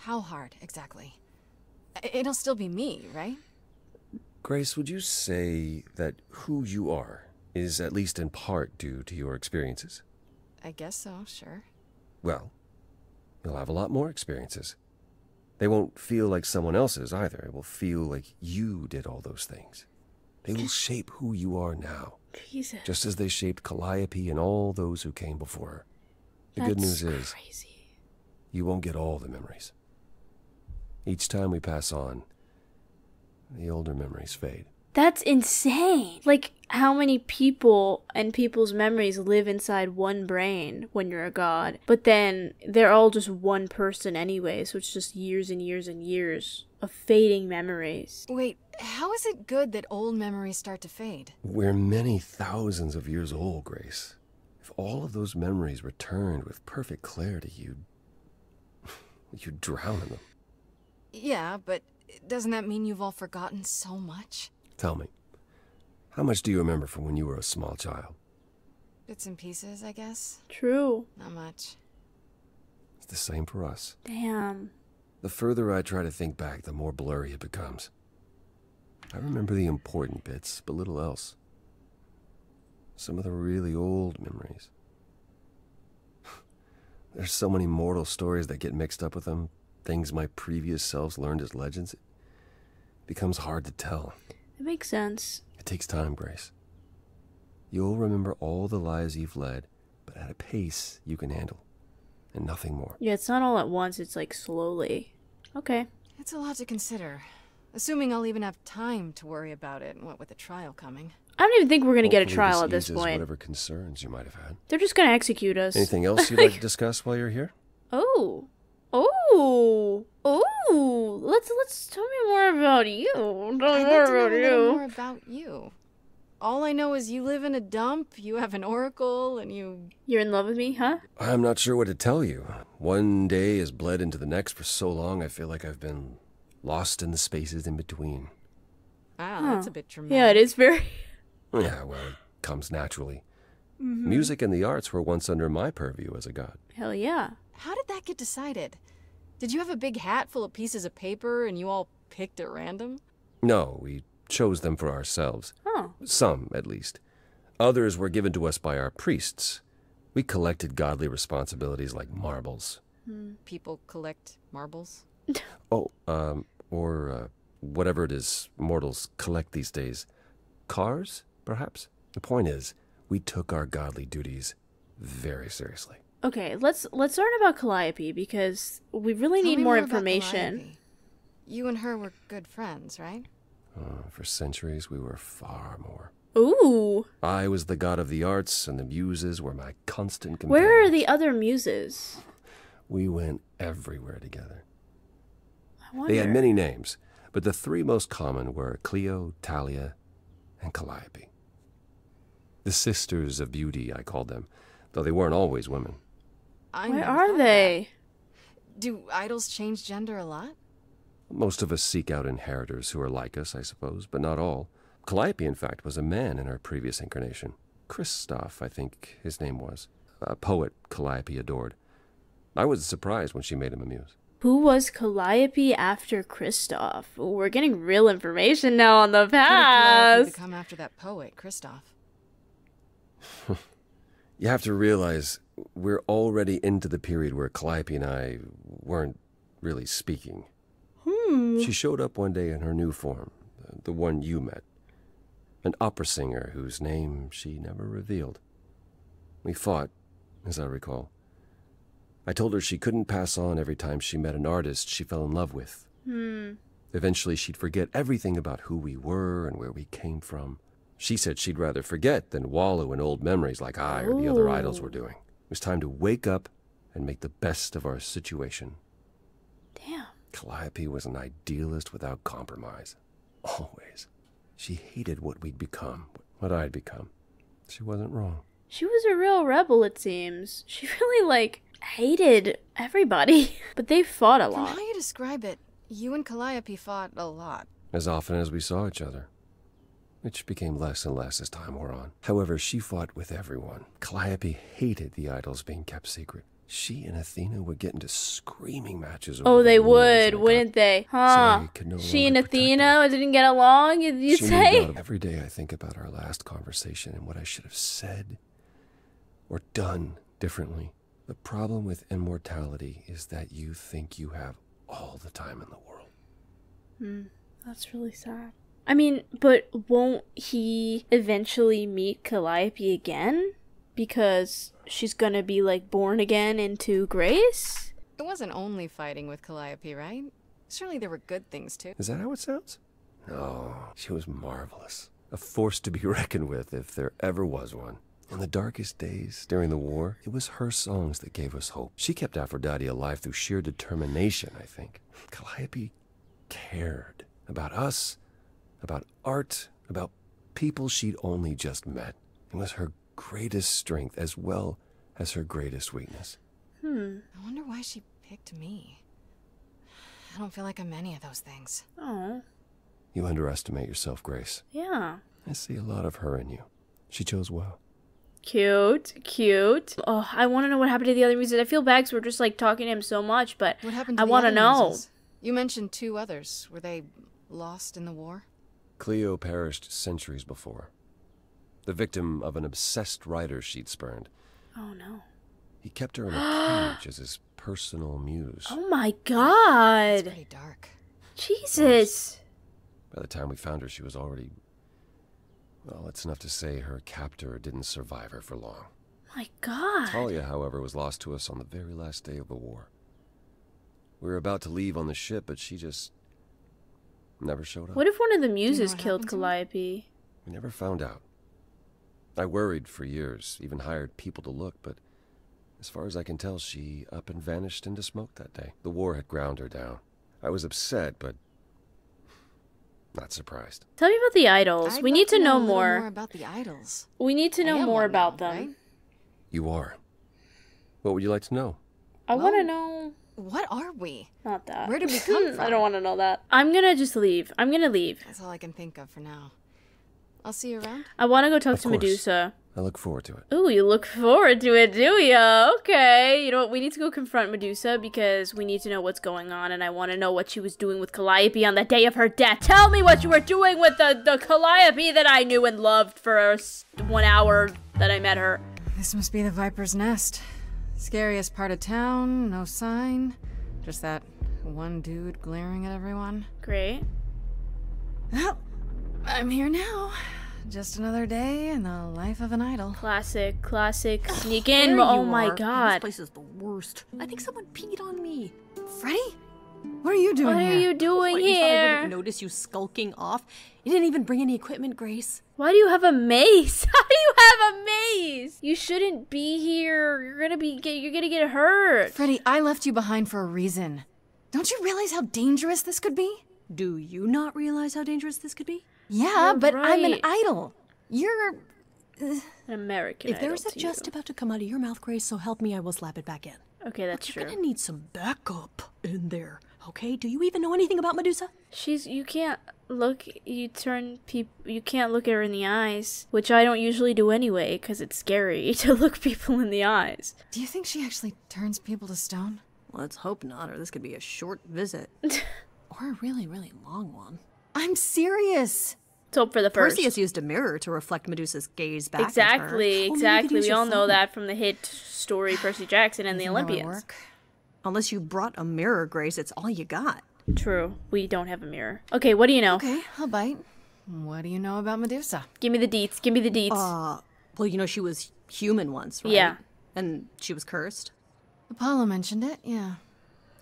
How hard, exactly? It'll still be me, right? Grace, would you say that who you are is at least in part due to your experiences? I guess so, sure. Well, you'll have a lot more experiences. They won't feel like someone else's either. It will feel like you did all those things. They will shape who you are now, Jesus. just as they shaped Calliope and all those who came before her. The good news is, crazy. you won't get all the memories. Each time we pass on, the older memories fade. That's insane. Like how many people and people's memories live inside one brain when you're a god, but then they're all just one person anyway, so it's just years and years and years of fading memories. Wait, how is it good that old memories start to fade? We're many thousands of years old, Grace. If all of those memories returned with perfect clarity, you'd. you'd drown in them. Yeah, but doesn't that mean you've all forgotten so much? Tell me, how much do you remember from when you were a small child? Bits and pieces, I guess. True. Not much. It's the same for us. Damn. The further I try to think back, the more blurry it becomes. I remember the important bits, but little else. Some of the really old memories. There's so many mortal stories that get mixed up with them, things my previous selves learned as legends. It becomes hard to tell. It makes sense. It takes time, Grace. You'll remember all the lies you've led, but at a pace you can handle, and nothing more. Yeah, it's not all at once, it's like slowly. Okay. It's a lot to consider. Assuming I'll even have time to worry about it, what with the trial coming. I don't even think we're gonna get a trial this at this point. Whatever concerns you might have had. They're just gonna execute us. Anything else you'd like to discuss while you're here? Oh. Oh. Oh. Let's let's tell me more about you. Tell me more like to know about a little you. more about you. All I know is you live in a dump, you have an oracle, and you. You're in love with me, huh? I'm not sure what to tell you. One day has bled into the next for so long, I feel like I've been lost in the spaces in between. Wow, Huh. that's a bit dramatic. Yeah, it is very. Yeah, well, it comes naturally. Mhm. Music and the arts were once under my purview as a god. Hell yeah. How did that get decided? Did you have a big hat full of pieces of paper and you all picked at random? No, we chose them for ourselves. Oh. Some, at least. Others were given to us by our priests. We collected godly responsibilities like marbles. People collect marbles. Oh, um, or uh, whatever it is mortals collect these days. Cars, perhaps? The point is, we took our godly duties very seriously. Okay, let's let's learn about Calliope because we really Tell need more more information. You and her were good friends, right? Uh, for centuries, we were far more. Ooh. I was the god of the arts, and the muses were my constant companions. Where are the other muses? We went everywhere together. I wonder. They had many names, but the three most common were Clio, Thalia, and Calliope. The sisters of beauty, I called them, though they weren't always women. I Where are they? that. Do idols change gender a lot? Most of us seek out inheritors who are like us, I suppose, but not all. Calliope, in fact, was a man in her previous incarnation. Christoph, I think his name was. A poet Calliope adored. I was surprised when she made him a muse. Who was Calliope after Christoph? We're getting real information now on the Who did Calliope past. become after that poet, Christoph. You have to realize we're already into the period where Calliope and I weren't really speaking. Hmm. She showed up one day in her new form, the one you met. An opera singer whose name she never revealed. We fought, as I recall. I told her she couldn't pass on every time she met an artist she fell in love with. Hmm. Eventually, she'd forget everything about who we were and where we came from. She said she'd rather forget than wallow in old memories like I or the other idols were doing. It was time to wake up and make the best of our situation. Damn. Calliope was an idealist without compromise. Always. She hated what we'd become, what I'd become. She wasn't wrong. She was a real rebel, it seems. She really, like, hated everybody. But they fought a From lot. how you describe it, you and Calliope fought a lot. As often as we saw each other. Which became less and less as time wore on. However, she fought with everyone. Calliope hated the idols being kept secret. She and Athena would get into screaming matches Oh, they would, and it got wouldn't they? Huh? Could no she and Athena didn't get along, you, you She say? Every day I think about our last conversation and what I should have said or done differently. The problem with immortality is that you think you have all the time in the world. Hmm, that's really sad. I mean, but won't he eventually meet Calliope again? Because she's gonna be like born again into Grace? It wasn't only fighting with Calliope, right? Surely there were good things too. Is that how it sounds? No, she was marvelous. A force to be reckoned with if there ever was one. In the darkest days during the war, it was her songs that gave us hope. She kept Aphrodite alive through sheer determination, I think. Calliope cared about us, about art, about people she'd only just met. It was her greatest strength as well as her greatest weakness. Hmm. I wonder why she picked me. I don't feel like I'm any of those things. Oh, You underestimate yourself, Grace. yeah. I see a lot of her in you. She chose well. Cute, cute. Oh, I want to know what happened to the other muses. I feel bad 'cause we're just like talking to him so much, but What happened to I want to know. muses? You mentioned two others. Were they lost in the war? Clio perished centuries before. The victim of an obsessed writer she'd spurned. Oh no. He kept her in a cage as his personal muse. Oh my god. It's pretty dark. Jesus. By the time we found her, she was already. Well, it's enough to say her captor didn't survive her for long. My god. Thalia, however, was lost to us on the very last day of the war. We were about to leave on the ship, but she just never showed up. What if one of the muses what killed happened to her? Calliope? We never found out. I worried for years, even hired people to look, but as far as I can tell, she up and vanished into smoke that day. The war had ground her down. I was upset, but not surprised. Tell me about the idols. I'd we need to know, a little more. more about the idols. We need to know more about now, them. right? You are. What would you like to know? I want to know. What are we? Not that. Where did we come from? I don't want to know that. I'm gonna just leave. I'm gonna leave. That's all I can think of for now. I'll see you around. I want to go talk Of to course. Medusa. I look forward to it. Ooh, you look forward to it, do ya? Okay. You know what? We need to go confront Medusa because we need to know what's going on, and I want to know what she was doing with Calliope on the day of her death. Tell me what you were doing with the, the Calliope that I knew and loved for one hour that I met her. This must be the Viper's Nest. Scariest part of town, no sign. Just that one dude glaring at everyone. Great. Well, I'm here now. Just another day in the life of an idol. Classic, classic. Sneak in. Oh you my are. This god. place is the worst. I think someone peed on me. Freddie? What are you doing What here? are you doing What, you thought I here? wouldn't notice you skulking off? You didn't even bring any equipment, Grace. Why do you have a mace? How do you have a mace? You shouldn't be here. You're gonna be get, you're gonna get hurt. Freddie, I left you behind for a reason. Don't you realize how dangerous this could be? Do you not realize how dangerous this could be? Yeah, You're but I'm an idol. You're. Uh, an American. If there's a to jest about to come out of your mouth, Grace, so help me, I will slap it back in. Okay, that's but You're true. gonna need some backup in there, okay? Do you even know anything about Medusa? She's you can't look you turn people you can't look at her in the eyes, which I don't usually do anyway cuz it's scary to look people in the eyes. Do you think she actually turns people to stone? Let's hope not, or this could be a short visit. or a really, really long one. I'm serious. Let's hope for the first. Perseus used a mirror to reflect Medusa's gaze back at her. Exactly, Well, maybe you could exactly. We your all know that from the hit story Percy Jackson and the Think that would Olympians. work? Unless you brought a mirror, Grace, it's all you got. True. We don't have a mirror. Okay, what do you know? Okay, I'll bite. What do you know about Medusa? Give me the deets. Give me the deets. Uh, well, you know, she was human once, right? Yeah. And she was cursed. Apollo mentioned it, yeah.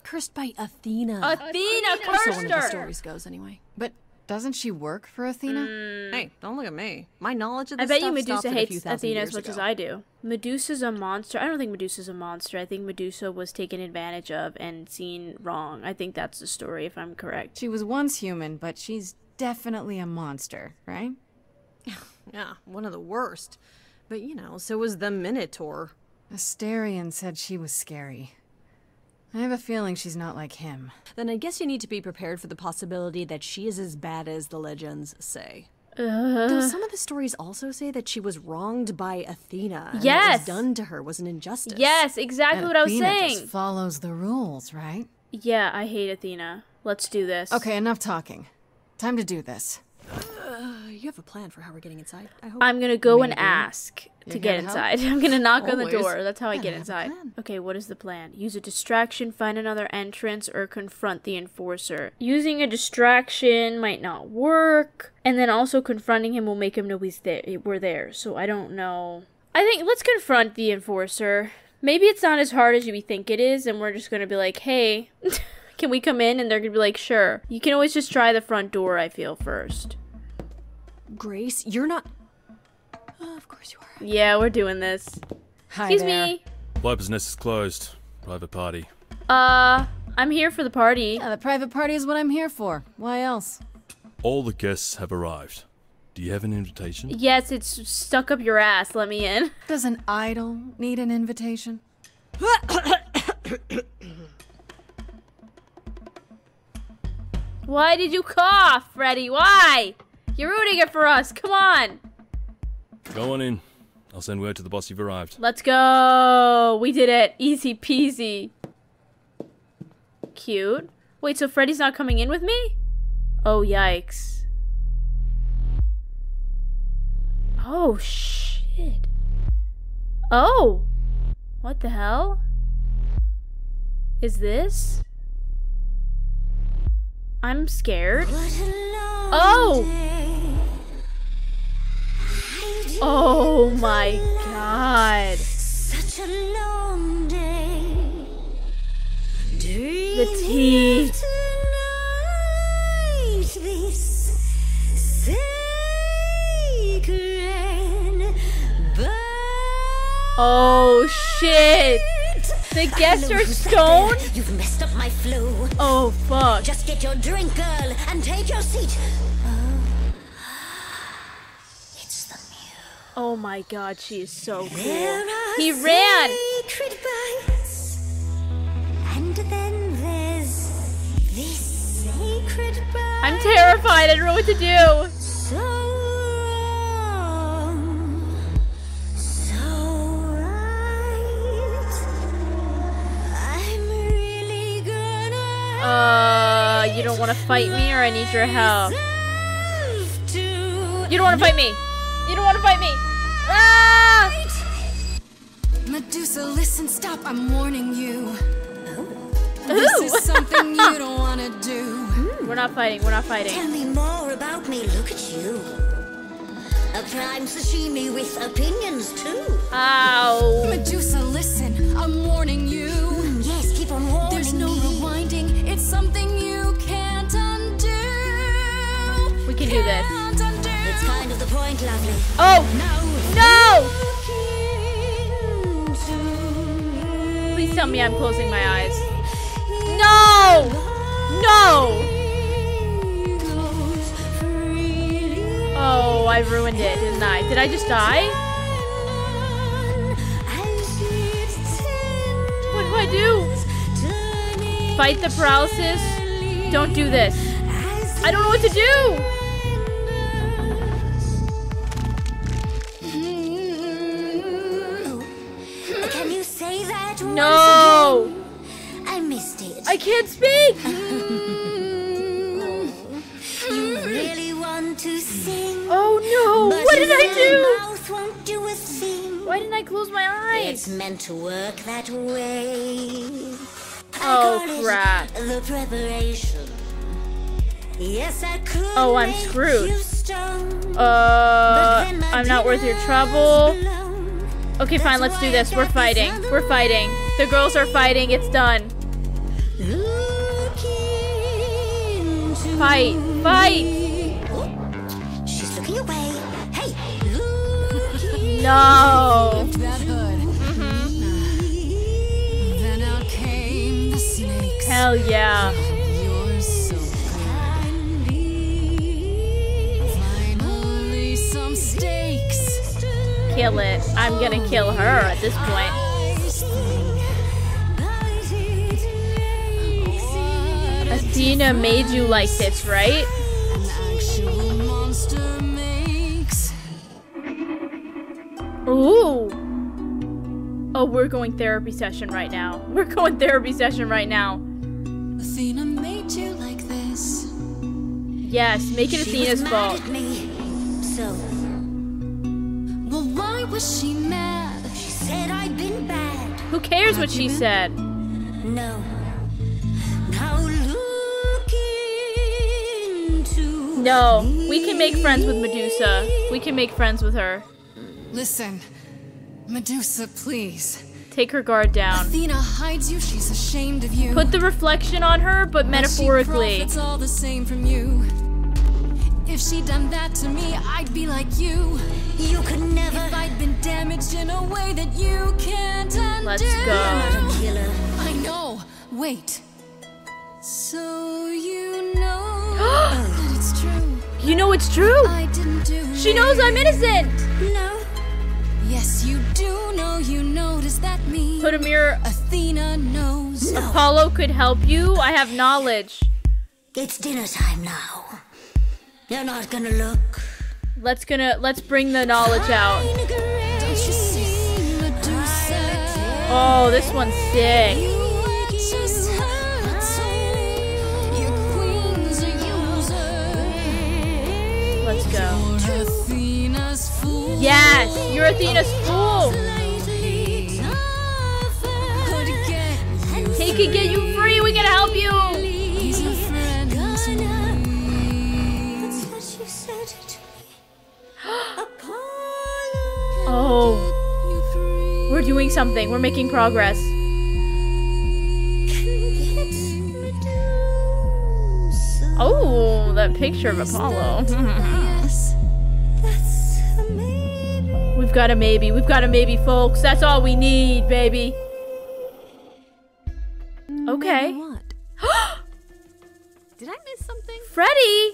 Cursed by Athena. Athena cursed So one cursed of the stories goes, anyway. But Doesn't she work for Athena? Mm. Hey, don't look at me. My knowledge of this I bet you Medusa stopped at a few hates Athena as much ago. as I do. Medusa's a monster. I don't think Medusa's a monster. I think Medusa was taken advantage of and seen wrong. I think that's the story, if I'm correct. She was once human, but she's definitely a monster, right? Yeah, one of the worst. But you know, so was the Minotaur. Asterion said she was scary. I have a feeling she's not like him. Then I guess you need to be prepared for the possibility that she is as bad as the legends say. Though Uh, some of the stories also say that she was wronged by Athena. and what Yes. was done to her was an injustice. yes, exactly what I was saying. just follows the rules, right? Yeah, I hate Athena. Let's do this. Okay, enough talking. Time to do this. Have a plan for how we're getting inside. I hope. I'm gonna go and ask You to get help? inside. I'm gonna knock on the door. That's how I get I a inside. Okay, what is the plan? Use a distraction, find another entrance, or confront the enforcer. Using a distraction might not work, and then also confronting him will make him know he's there. We're there. So I don't know. I think let's confront the enforcer. Maybe it's not as hard as we think it is, and we're just gonna be like, "Hey, can we come in?" And they're gonna be like, "Sure." You can always just try the front door. I feel first. Grace, you're not. Oh, of course you are. Yeah, we're doing this. Hi Excuse there. me. Viper's Nest is closed. Private party. Uh, I'm here for the party. Yeah, the private party is what I'm here for. Why else? All the guests have arrived. Do you have an invitation? Yes, it's stuck up your ass. Let me in. Does an idol need an invitation? Why did you cough, Freddie? Why? You're ruining it for us. Come on. Go on in. I'll send word to the boss you've arrived. Let's go. We did it. Easy peasy. Cute. Wait, so Freddie's not coming in with me? Oh, yikes. Oh, shit. Oh. What the hell? Is this? I'm scared. Oh! Oh my god. Such a long day. The teeth. Tonight, this sacred Oh shit. The guests are stoned? You've messed up my flow. Oh fuck. Just get your drink, girl, and take your seat. Oh my god, she is so cool. He ran. bites, and then there's this sacred bite. I'm terrified. I don't know what to do. So wrong, so right. I'm really gonna Uh, you don't want to fight me or I need your help. You don't want to fight me. You don't want to fight me. Ah! Medusa, listen, stop, I'm warning you. Ooh. This is something you don't want to do. We're not fighting. We're not fighting. Tell me more about me. Look at you. A prime sashimi with opinions too. Ow. Medusa, listen, I'm warning you. Yes, keep on warning There's no me. rewinding, it's something you can't undo. We can do this. Lovely. Oh! No! Please tell me I'm closing my eyes. No! No! Oh, I ruined it, didn't I? Did I just die? What do I do? Fight the paralysis? Don't do this. I don't know what to do! No! I missed it. I can't speak! You really want to sing? Oh no! What did I do? Do. Why didn't I close my eyes? It's meant to work that way. Oh, crap. The preparation. Yes, I could. Oh, I'm screwed. stone, Uh, but then my I'm not worth your trouble. Okay, fine, let's do this. We're fighting. We're fighting. The girls are fighting. It's done. Fight. Fight! She's looking away. Hey, No. Mm-hmm. Hell yeah. Kill it. I'm gonna kill her at this point. Athena made you like this, right? Actual monster makes. Ooh. Oh, we're going therapy session right now. We're going therapy session right now. Athena made you like this. Yes, make it She Athena's fault. Was she mad? She said I'd been bad. Who cares what she said? No. Now look into. No, we can make friends with Medusa. We can make friends with her. Listen, Medusa, please. Take her guard down. Athena hides you. She's ashamed of you. Put the reflection on her, but metaphorically. It's all the same from you. If she'd done that to me, I'd be like you. You could never. If I'd been damaged in a way that you can't undo. Let's go. You're not a killer. I know. Wait. So you know that it's true. You know it's true. I didn't do She knows I'm innocent. No. Yes, you do know. You know. Does that mean Put a mirror. Athena knows? Apollo could help you. I have knowledge. It's dinner time now. You're not gonna look. Let's gonna let's bring the knowledge out. Oh, this one's sick. Let's go. Yes, you're Athena's fool. He can get you free. We can help you. Oh. We're doing something. We're making progress. Oh, that picture of Apollo. We've got a maybe. We've got a maybe, folks. That's all we need, baby. Okay. Did I miss something? Freddie!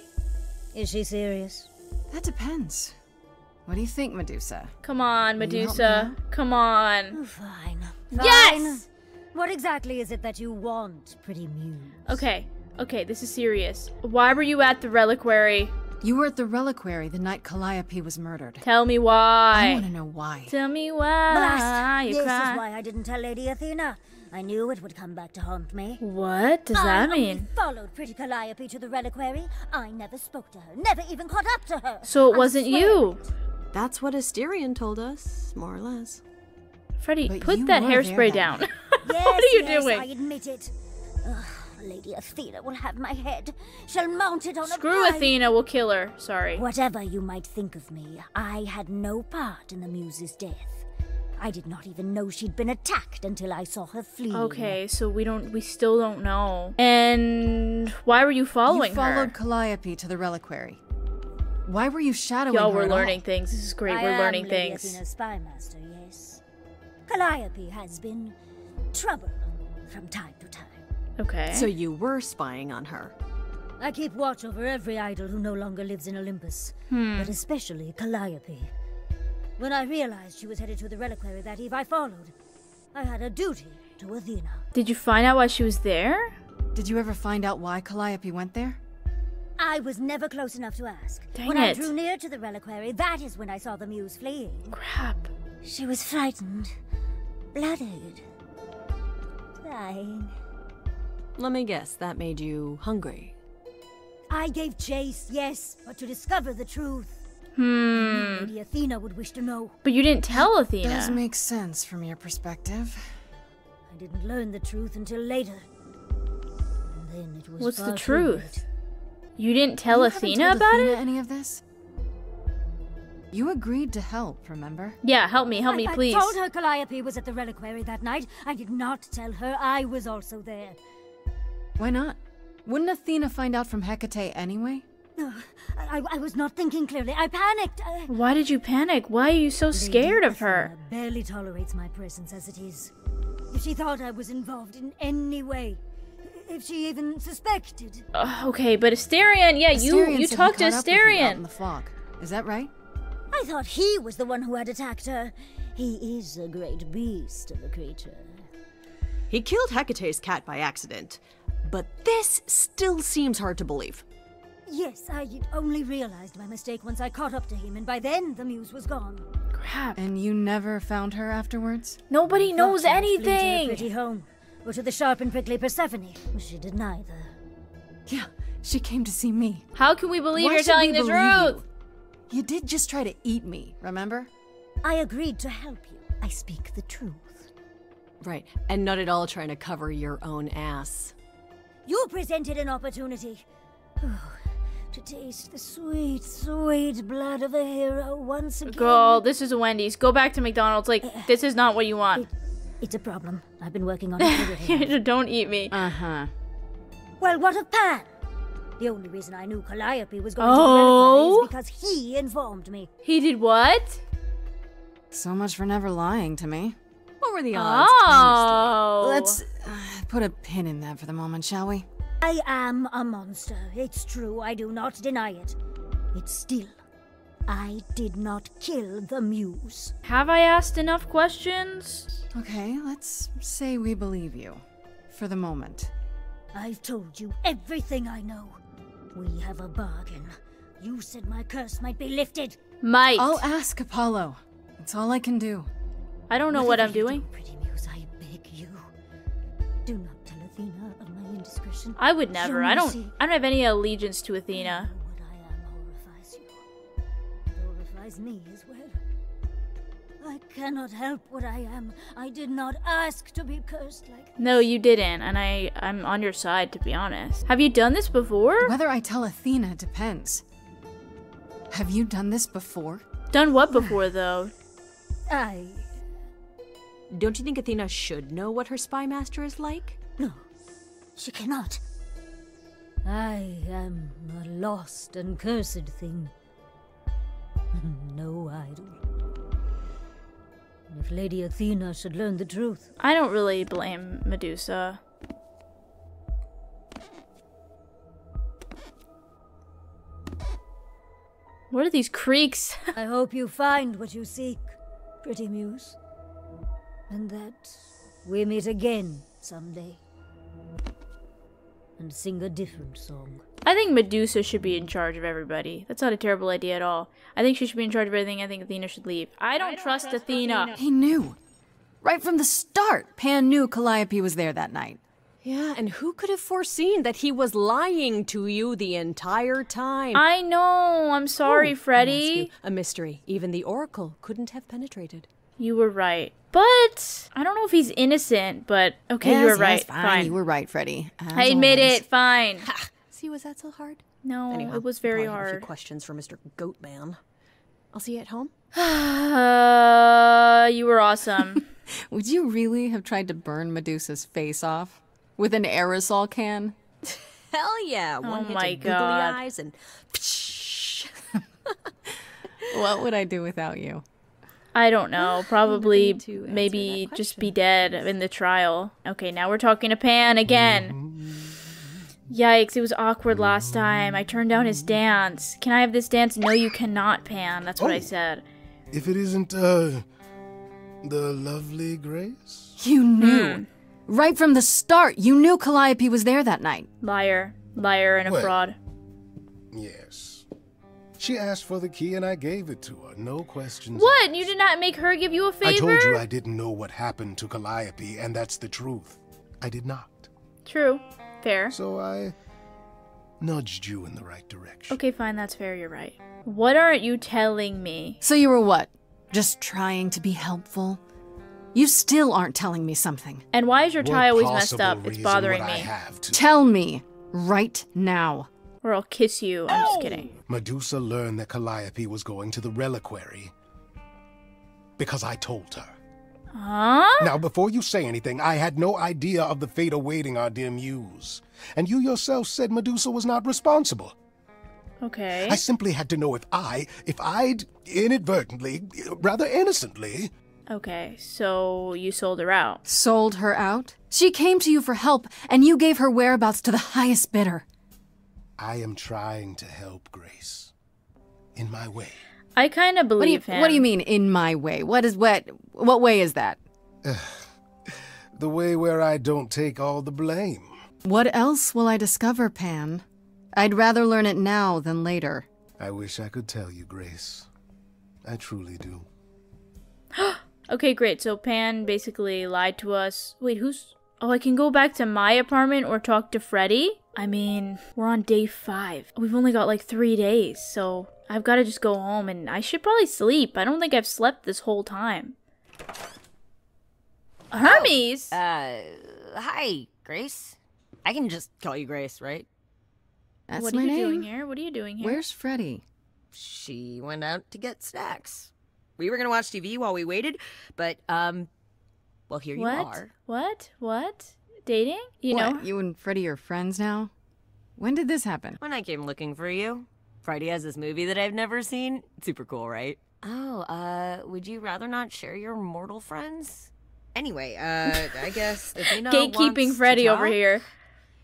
Is she serious? That depends. What do you think, Medusa? Come on, Will you help Medusa. Come on. Oh, fine. Yes! What exactly is it that you want, pretty muse? Okay. Okay, this is serious. Why were you at the reliquary? You were at the reliquary the night Calliope was murdered. Tell me why. I want to know why. Tell me why Blast! you this cry. is why I didn't tell Lady Athena. I knew it would come back to haunt me. What does I that only mean? followed pretty Calliope to the reliquary. I never spoke to her, never even caught up to her. So it I wasn't swear. you. That's what Asterion told us, more or less. Freddie, But put that hairspray down. night. what are you yes, doing? I admit it. Ugh, Lady Athena will have my head. She'll mount it on a Screw. Athena, we'll kill her. Sorry. Whatever you might think of me, I had no part in the muse's death. I did not even know she'd been attacked until I saw her flee. Okay, so we don't we still don't know. And why were you following you followed her? Calliope to the reliquary. Why were you shadowing Y'all, her we're at all? learning things. This is great. I we're am learning Lady things. Athena's spymaster, yes. Calliope has been trouble from time to time. Okay. So you were spying on her. I keep watch over every idol who no longer lives in Olympus, Hmm. but especially Calliope. When I realized she was headed to the reliquary that eve, I followed. I had a duty to Athena. Did you find out why she was there? Did you ever find out why Calliope went there? I was never close enough to ask. Dang when I drew near to the reliquary, that is when I saw the muse fleeing. Crap. She was frightened, bloodied, dying. Let me guess, that made you hungry. I gave chase, yes, but to discover the truth. Hmm. Lady Athena would wish to know. But you didn't tell Athena. Does make sense from your perspective. I didn't learn the truth until later. And then it was What's the truth? late. You didn't tell You haven't Athena told about Athena it? any of this? You agreed to help, remember? Yeah, help me, help I- me, please. I told her Calliope was at the reliquary that night. I did not tell her I was also there. Why not? Wouldn't Athena find out from Hecate anyway? No, I, I was not thinking clearly. I panicked. I... Why did you panic? Why are you so scared of her? Athena barely tolerates my presence as it is. If she thought I was involved in any way, if she even suspected. Uh, okay, but Asterion, yeah, you Asterion you said he talked to caught up with you out Asterion. in the fog. Is that right? I thought he was the one who had attacked her. He is a great beast of a creature. He killed Hecate's cat by accident, but this still seems hard to believe. Yes, I only realized my mistake once I caught up to him, and by then the muse was gone. Crap. And you never found her afterwards? Nobody knows Thought she flew to her anything. pretty home, or to the sharp and prickly Persephone. She did neither. Yeah, she came to see me. How can we believe Why you're should telling we the believe truth? You? you did just try to eat me, remember? I agreed to help you. I speak the truth. Right, and not at all trying to cover your own ass. You presented an opportunity. Oh, to taste the sweet, sweet blood of a hero once again. Girl, this is a Wendy's. Go back to McDonald's. Like, uh, this is not what you want. It's a problem. I've been working on it. for a while. Don't eat me. Uh huh. well, what of Pan? The only reason I knew Calliope was going Oh? to the reliquary is because he informed me. He did what? So much for never lying to me. What were the odds? Oh. Let's uh, put a pin in that for the moment, shall we? I am a monster. It's true. I do not deny it. It's still. I did not kill the muse. Have I asked enough questions? Okay, let's say we believe you. For the moment. I've told you everything I know. We have a bargain. You said my curse might be lifted. Might. I'll ask Apollo. That's all I can do. I don't know what I'm doing. Pretty muse, I beg you. Do not tell Athena of my indiscretion. I would never. Show I don't. I don't have any allegiance to Athena. Horrifies me as well. I cannot help what I am. I did not ask to be cursed like No, you didn't, and I. I'm on your side to be honest. Have you done this before? Whether I tell Athena depends. Have you done this before? Done what before though? I. Don't you think Athena should know what her spy master is like? No, she cannot. I am a lost and cursed thing. no idol. If Lady Athena should learn the truth, I don't really blame Medusa. What are these creaks? I hope you find what you seek, pretty muse. And that we meet again someday. And sing a different song. I think Medusa should be in charge of everybody. That's not a terrible idea at all. I think she should be in charge of everything. I think Athena should leave. I don't, trust, Athena. He knew. Right from the start, Pan knew Calliope was there that night. Yeah, and who could have foreseen that he was lying to you the entire time? I know. I'm sorry, Ooh, I'll Freddie. you, A mystery. Even the Oracle couldn't have penetrated. You were right. But I don't know if he's innocent, but okay, you were yes, right. fine. Fine. You were right, Freddie. as I admit always. it. Fine. See, was that so hard? No, Anyhow, it was very probably have A hard. few questions for Mr. Goatman. I'll see you at home. Uh, you were awesome. Would you really have tried to burn Medusa's face off with an aerosol can? Hell yeah! One Oh hit my of googly eyes and. What would I do without you? I don't know. Probably maybe just be dead in the trial. Okay, now we're talking to Pan again. Yikes, it was awkward last time. I turned down his dance. Can I have this dance? No, you cannot, Pan. That's what I Oh. said. If it isn't, uh, the lovely Grace? You knew. Right from the start, you knew Calliope was there that night. Liar. Liar and a Well, fraud. Yes. She asked for the key and I gave it to her. No questions. What? You did not make her give you a favor? I told you I didn't know what happened to Calliope, and that's the truth. I did not. True. Fair. So I nudged you in the right direction. Okay, fine, that's fair, you're right. What aren't you telling me? So you were what? Just trying to be helpful? You still aren't telling me something. And why is your What tie always messed up? It's bothering would I me. have to- Tell me right now. Or I'll kiss you. I'm just kidding. Medusa learned that Calliope was going to the reliquary because I told her. Huh? Now, before you say anything, I had no idea of the fate awaiting our dear muse. And you yourself said Medusa was not responsible. Okay. I simply had to know if I, if I'd inadvertently, rather innocently, Okay, so you sold her out. Sold her out? She came to you for help, and you gave her whereabouts to the highest bidder. I am trying to help Grace. In my way. I kind of What do you believe him. What do you mean in my way? What is what? What way is that? The way where I don't take all the blame. What else will I discover, Pan? I'd rather learn it now than later. I wish I could tell you, Grace. I truly do. Okay, great. So Pan basically lied to us. Wait, who's. Oh, I can go back to my apartment or talk to Freddie? I mean, we're on day five. We've only got like three days, so I've got to just go home and I should probably sleep. I don't think I've slept this whole time. Hermes? Uh, hi, Grace. I can just call you Grace, right? That's what my are you name. doing here? What are you doing here? Where's Freddie? She went out to get snacks. We were gonna watch TV while we waited, but um, well, here what? you are. What? What? Dating? You what, know? you and Freddie are friends now? When did this happen? When I came looking for you, Freddie has this movie that I've never seen. Super cool, right? Oh, uh, would you rather not share your mortal friends? Anyway, uh, I guess Athena Gatekeeping wants to Freddie over here.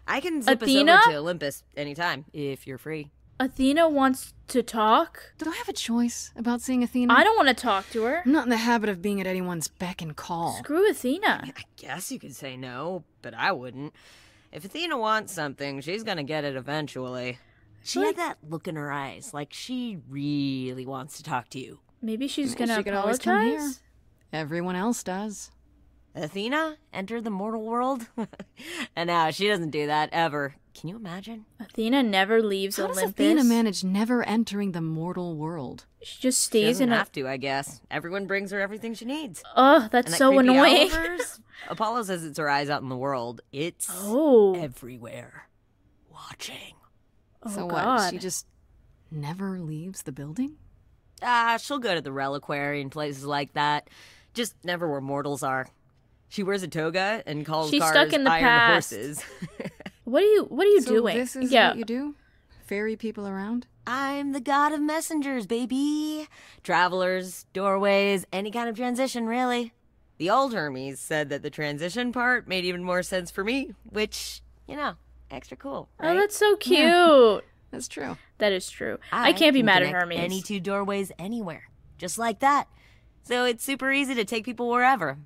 I can zip Athena? us over to Olympus anytime if you're free. Athena wants to talk? Do I have a choice about seeing Athena? I don't want to talk to her. I'm not in the habit of being at anyone's beck and call. Screw Athena. I guess you could say no, but I wouldn't. If Athena wants something, she's gonna get it eventually. She had that look in her eyes, like she really wants to talk to you. Maybe she's She gonna could always come here. apologize. Everyone else does. Athena entered the mortal world, and now she doesn't do that ever. Can you imagine? Athena never leaves How does Olympus. Athena manage never entering the mortal world? She just She stays doesn't in a. have to, I guess. Everyone brings her everything she needs. Oh, that's And that so annoying. owl of hers, Apollo says it's her eyes out in the world. It's Oh. everywhere, watching. Oh, so God. what? She just never leaves the building? Ah, she'll go to the reliquary and places like that. Just never where mortals are. She wears a toga and calls She's cars stuck in the iron past. horses. What are you? What are you so doing? This is yeah. what you do? Ferry people around? I'm the god of messengers, baby. Travelers, doorways, any kind of transition, really. The old Hermes said that the transition part made even more sense for me, which, you know, extra cool. Oh, that's so cute. Yeah. That's true. That is true. I, can't be can mad at connect Hermes. Any two doorways anywhere, just like that. So it's super easy to take people wherever.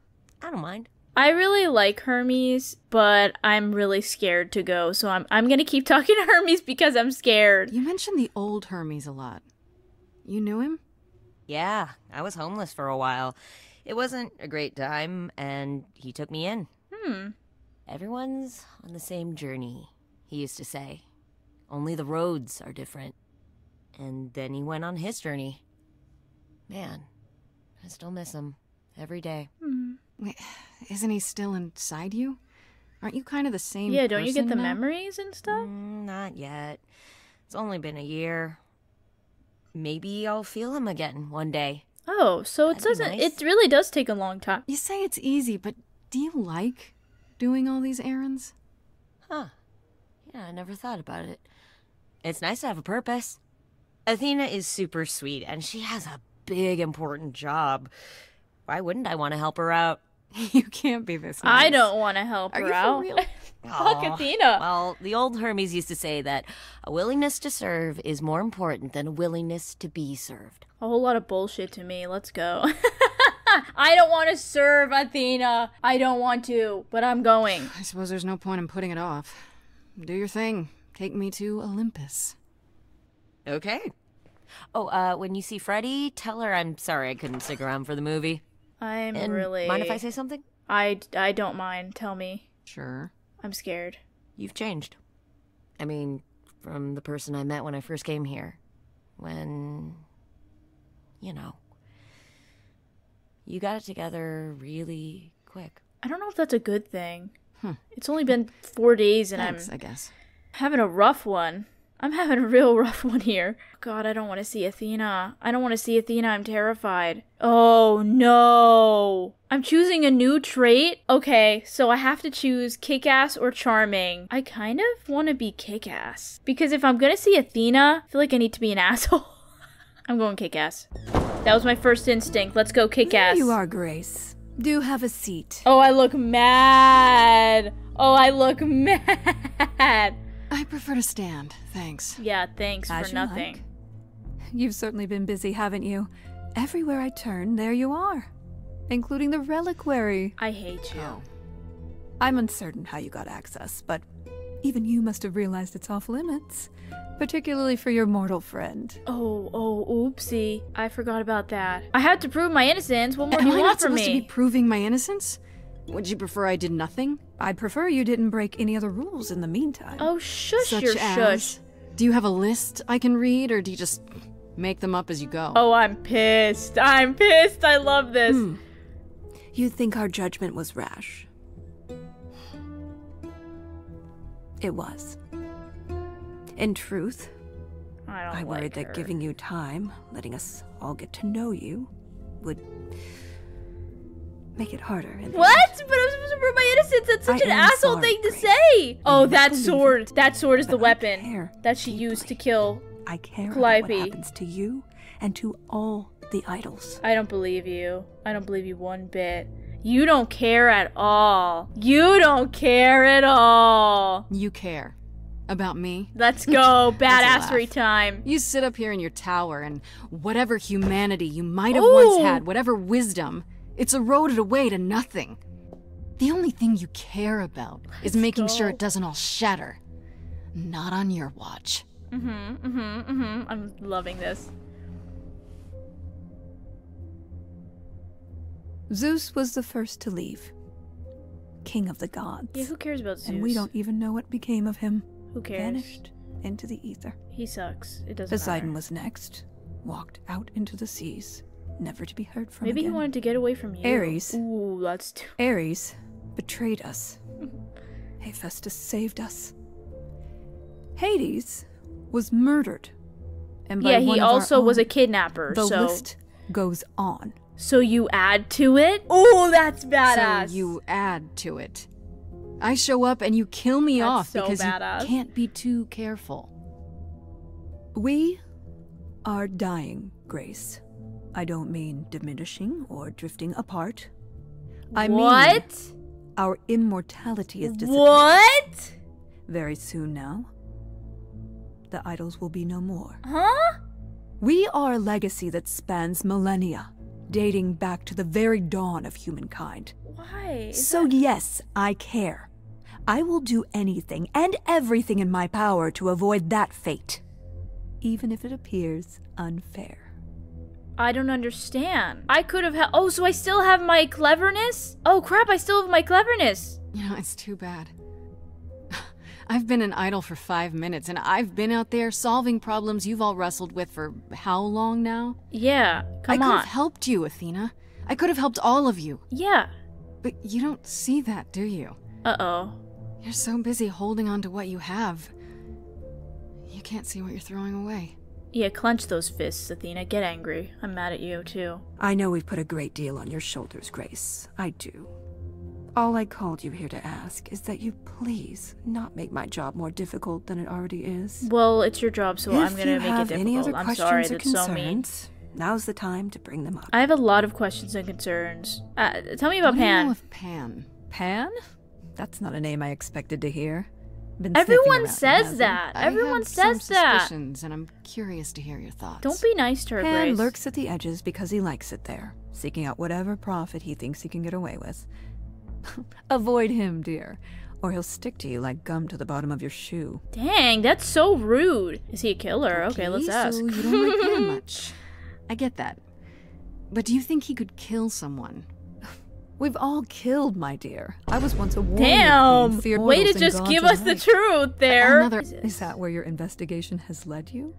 I don't mind. I really like Hermes, but I'm really scared to go. So I'm I'm gonna keep talking to Hermes because I'm scared. You mentioned the old Hermes a lot. You knew him? Yeah, I was homeless for a while. It wasn't a great time, and he took me in. Hmm. Everyone's on the same journey, he used to say. Only the roads are different. And then he went on his journey. Man, I still miss him every day. Hmm. Wait, isn't he still inside you? Aren't you kind of the same Yeah, don't you get the now? memories and stuff? Mm, not yet. It's only been a year. Maybe I'll feel him again one day. Oh, so it That'd be doesn't. nice. It really does take a long time. You say it's easy, but do you like doing all these errands? Huh. Yeah, I never thought about it. It's nice to have a purpose. Athena is super sweet, and she has a big, important job. Why wouldn't I want to help her out? you can't be this nice. I don't want to help Are her you for out. real? Fuck Athena. Well, the old Hermes used to say that a willingness to serve is more important than a willingness to be served. A whole lot of bullshit to me. Let's go. I don't want to serve Athena. I don't want to, but I'm going. I suppose there's no point in putting it off. Do your thing. Take me to Olympus. Okay. Oh, uh, when you see Freddie, tell her I'm sorry I couldn't stick around for the movie. I'm And really. Mind if I say something? I, I don't mind. Tell me. Sure. I'm scared. You've changed. I mean, from the person I met when I first came here. When. You know. You got it together really quick. I don't know if that's a good thing. Hmm. It's only been four days and Thanks, I'm I guess. having a rough one. I'm having a real rough one here. God, I don't want to see Athena. I don't want to see Athena. I'm terrified. Oh no. I'm choosing a new trait. Okay, so I have to choose kick ass or charming. I kind of want to be kick ass. Because if I'm gonna see Athena, I feel like I need to be an asshole. I'm going kick ass. That was my first instinct. Let's go kick ass. There you are, Grace. Do have a seat. Oh, I look mad. Oh, I look mad. I prefer to stand, thanks. Yeah, thanks As for nothing. like. You've certainly been busy, haven't you? Everywhere I turn, there you are. Including the reliquary. I hate you. Oh. I'm uncertain how you got access, but even you must have realized it's off limits. Particularly for your mortal friend. Oh, oh, oopsie. I forgot about that. I had to prove my innocence. What more Am do you I want not from supposed to me? be proving my innocence? Would you prefer I did nothing? I'd prefer you didn't break any other rules in the meantime. Oh, shush Such your as? shush. Do you have a list I can read, or do you just make them up as you go? Oh, I'm pissed. I'm pissed. I love this. Hmm. You think our judgment was rash? It was. In truth, I don't I worried like that giving you time, letting us all get to know you, would make it harder. in the What? But I'm supposed to prove my innocence. That's such I an asshole sorry, thing to say. Oh, that believe sword. That sword is the weapon that she used to kill I care about what Calliope. happens to you and to all the idols. I don't believe you. I don't believe you one bit. You don't care at all. You don't care at all. You care. About me? Let's go. Badassery time. You sit up here in your tower, and whatever humanity you might have once had, whatever wisdom, it's eroded away to nothing. The only thing you care about is making sure it doesn't all shatter. Not on your watch. Mm-hmm. Mm-hmm. Mm-hmm. I'm loving this. Zeus was the first to leave. King of the gods. Yeah, who cares about Zeus? And we don't even know what became of him. Who cares? Vanished into the ether. He sucks. It doesn't matter. Poseidon matter. was next. Walked out into the seas, never to be heard from Maybe again. he wanted to get away from you. Ares. Ooh, that's too. Ares betrayed us. Hephaestus saved us. Hades was murdered. And by Yeah, he also was a kidnapper. The so list goes on. so you add to it. Ooh, that's badass. So you add to it. I show up and you kill me That's off so because badass. you can't be too careful. We are dying, Grace. I don't mean diminishing or drifting apart. I What? mean our immortality is disappearing. What? Very soon now, the idols will be no more. Huh? We are a legacy that spans millennia, dating back to the very dawn of humankind. Why? So, yes, I care. I will do anything and everything in my power to avoid that fate, even if it appears unfair. I don't understand. I could have. Ha- oh, so I still have my cleverness? Oh crap! I still have my cleverness. You know, it's too bad. I've been an idol for five minutes, and I've been out there solving problems you've all wrestled with for how long now? Yeah, come I come could on. have helped you, Athena. I could have helped all of you. Yeah. But you don't see that, do you? Uh oh. You're so busy holding on to what you have. You can't see what you're throwing away. Yeah, clench those fists, Athena. Get angry. I'm mad at you too. I know we've put a great deal on your shoulders, Grace. I do. All I called you here to ask is that you please not make my job more difficult than it already is. Well, it's your job, so if I'm gonna you make have it any difficult. other I'm questions sorry, or that's so mean. now's the time to bring them up. I have a lot of questions and concerns. Uh, tell me about What do you Pan. know of Pan? Pan? That's not a name I expected to hear. Been sniffing Everyone around, says hasn't that. I Everyone have some says that. suspicions, and I'm curious to hear your thoughts. Don't be nice to her, Pan Grace. lurks at the edges because he likes it there, seeking out whatever profit he thinks he can get away with. Avoid him, dear, or he'll stick to you like gum to the bottom of your shoe. Dang, that's so rude. Is he a killer? Okay, let's Okay, ask. So you don't like Pan much. I get that. But do you think he could kill someone? We've all killed, my dear. I was once a warrior Damn! queen, Way to just give us the truth there. Another, is that where your investigation has led you?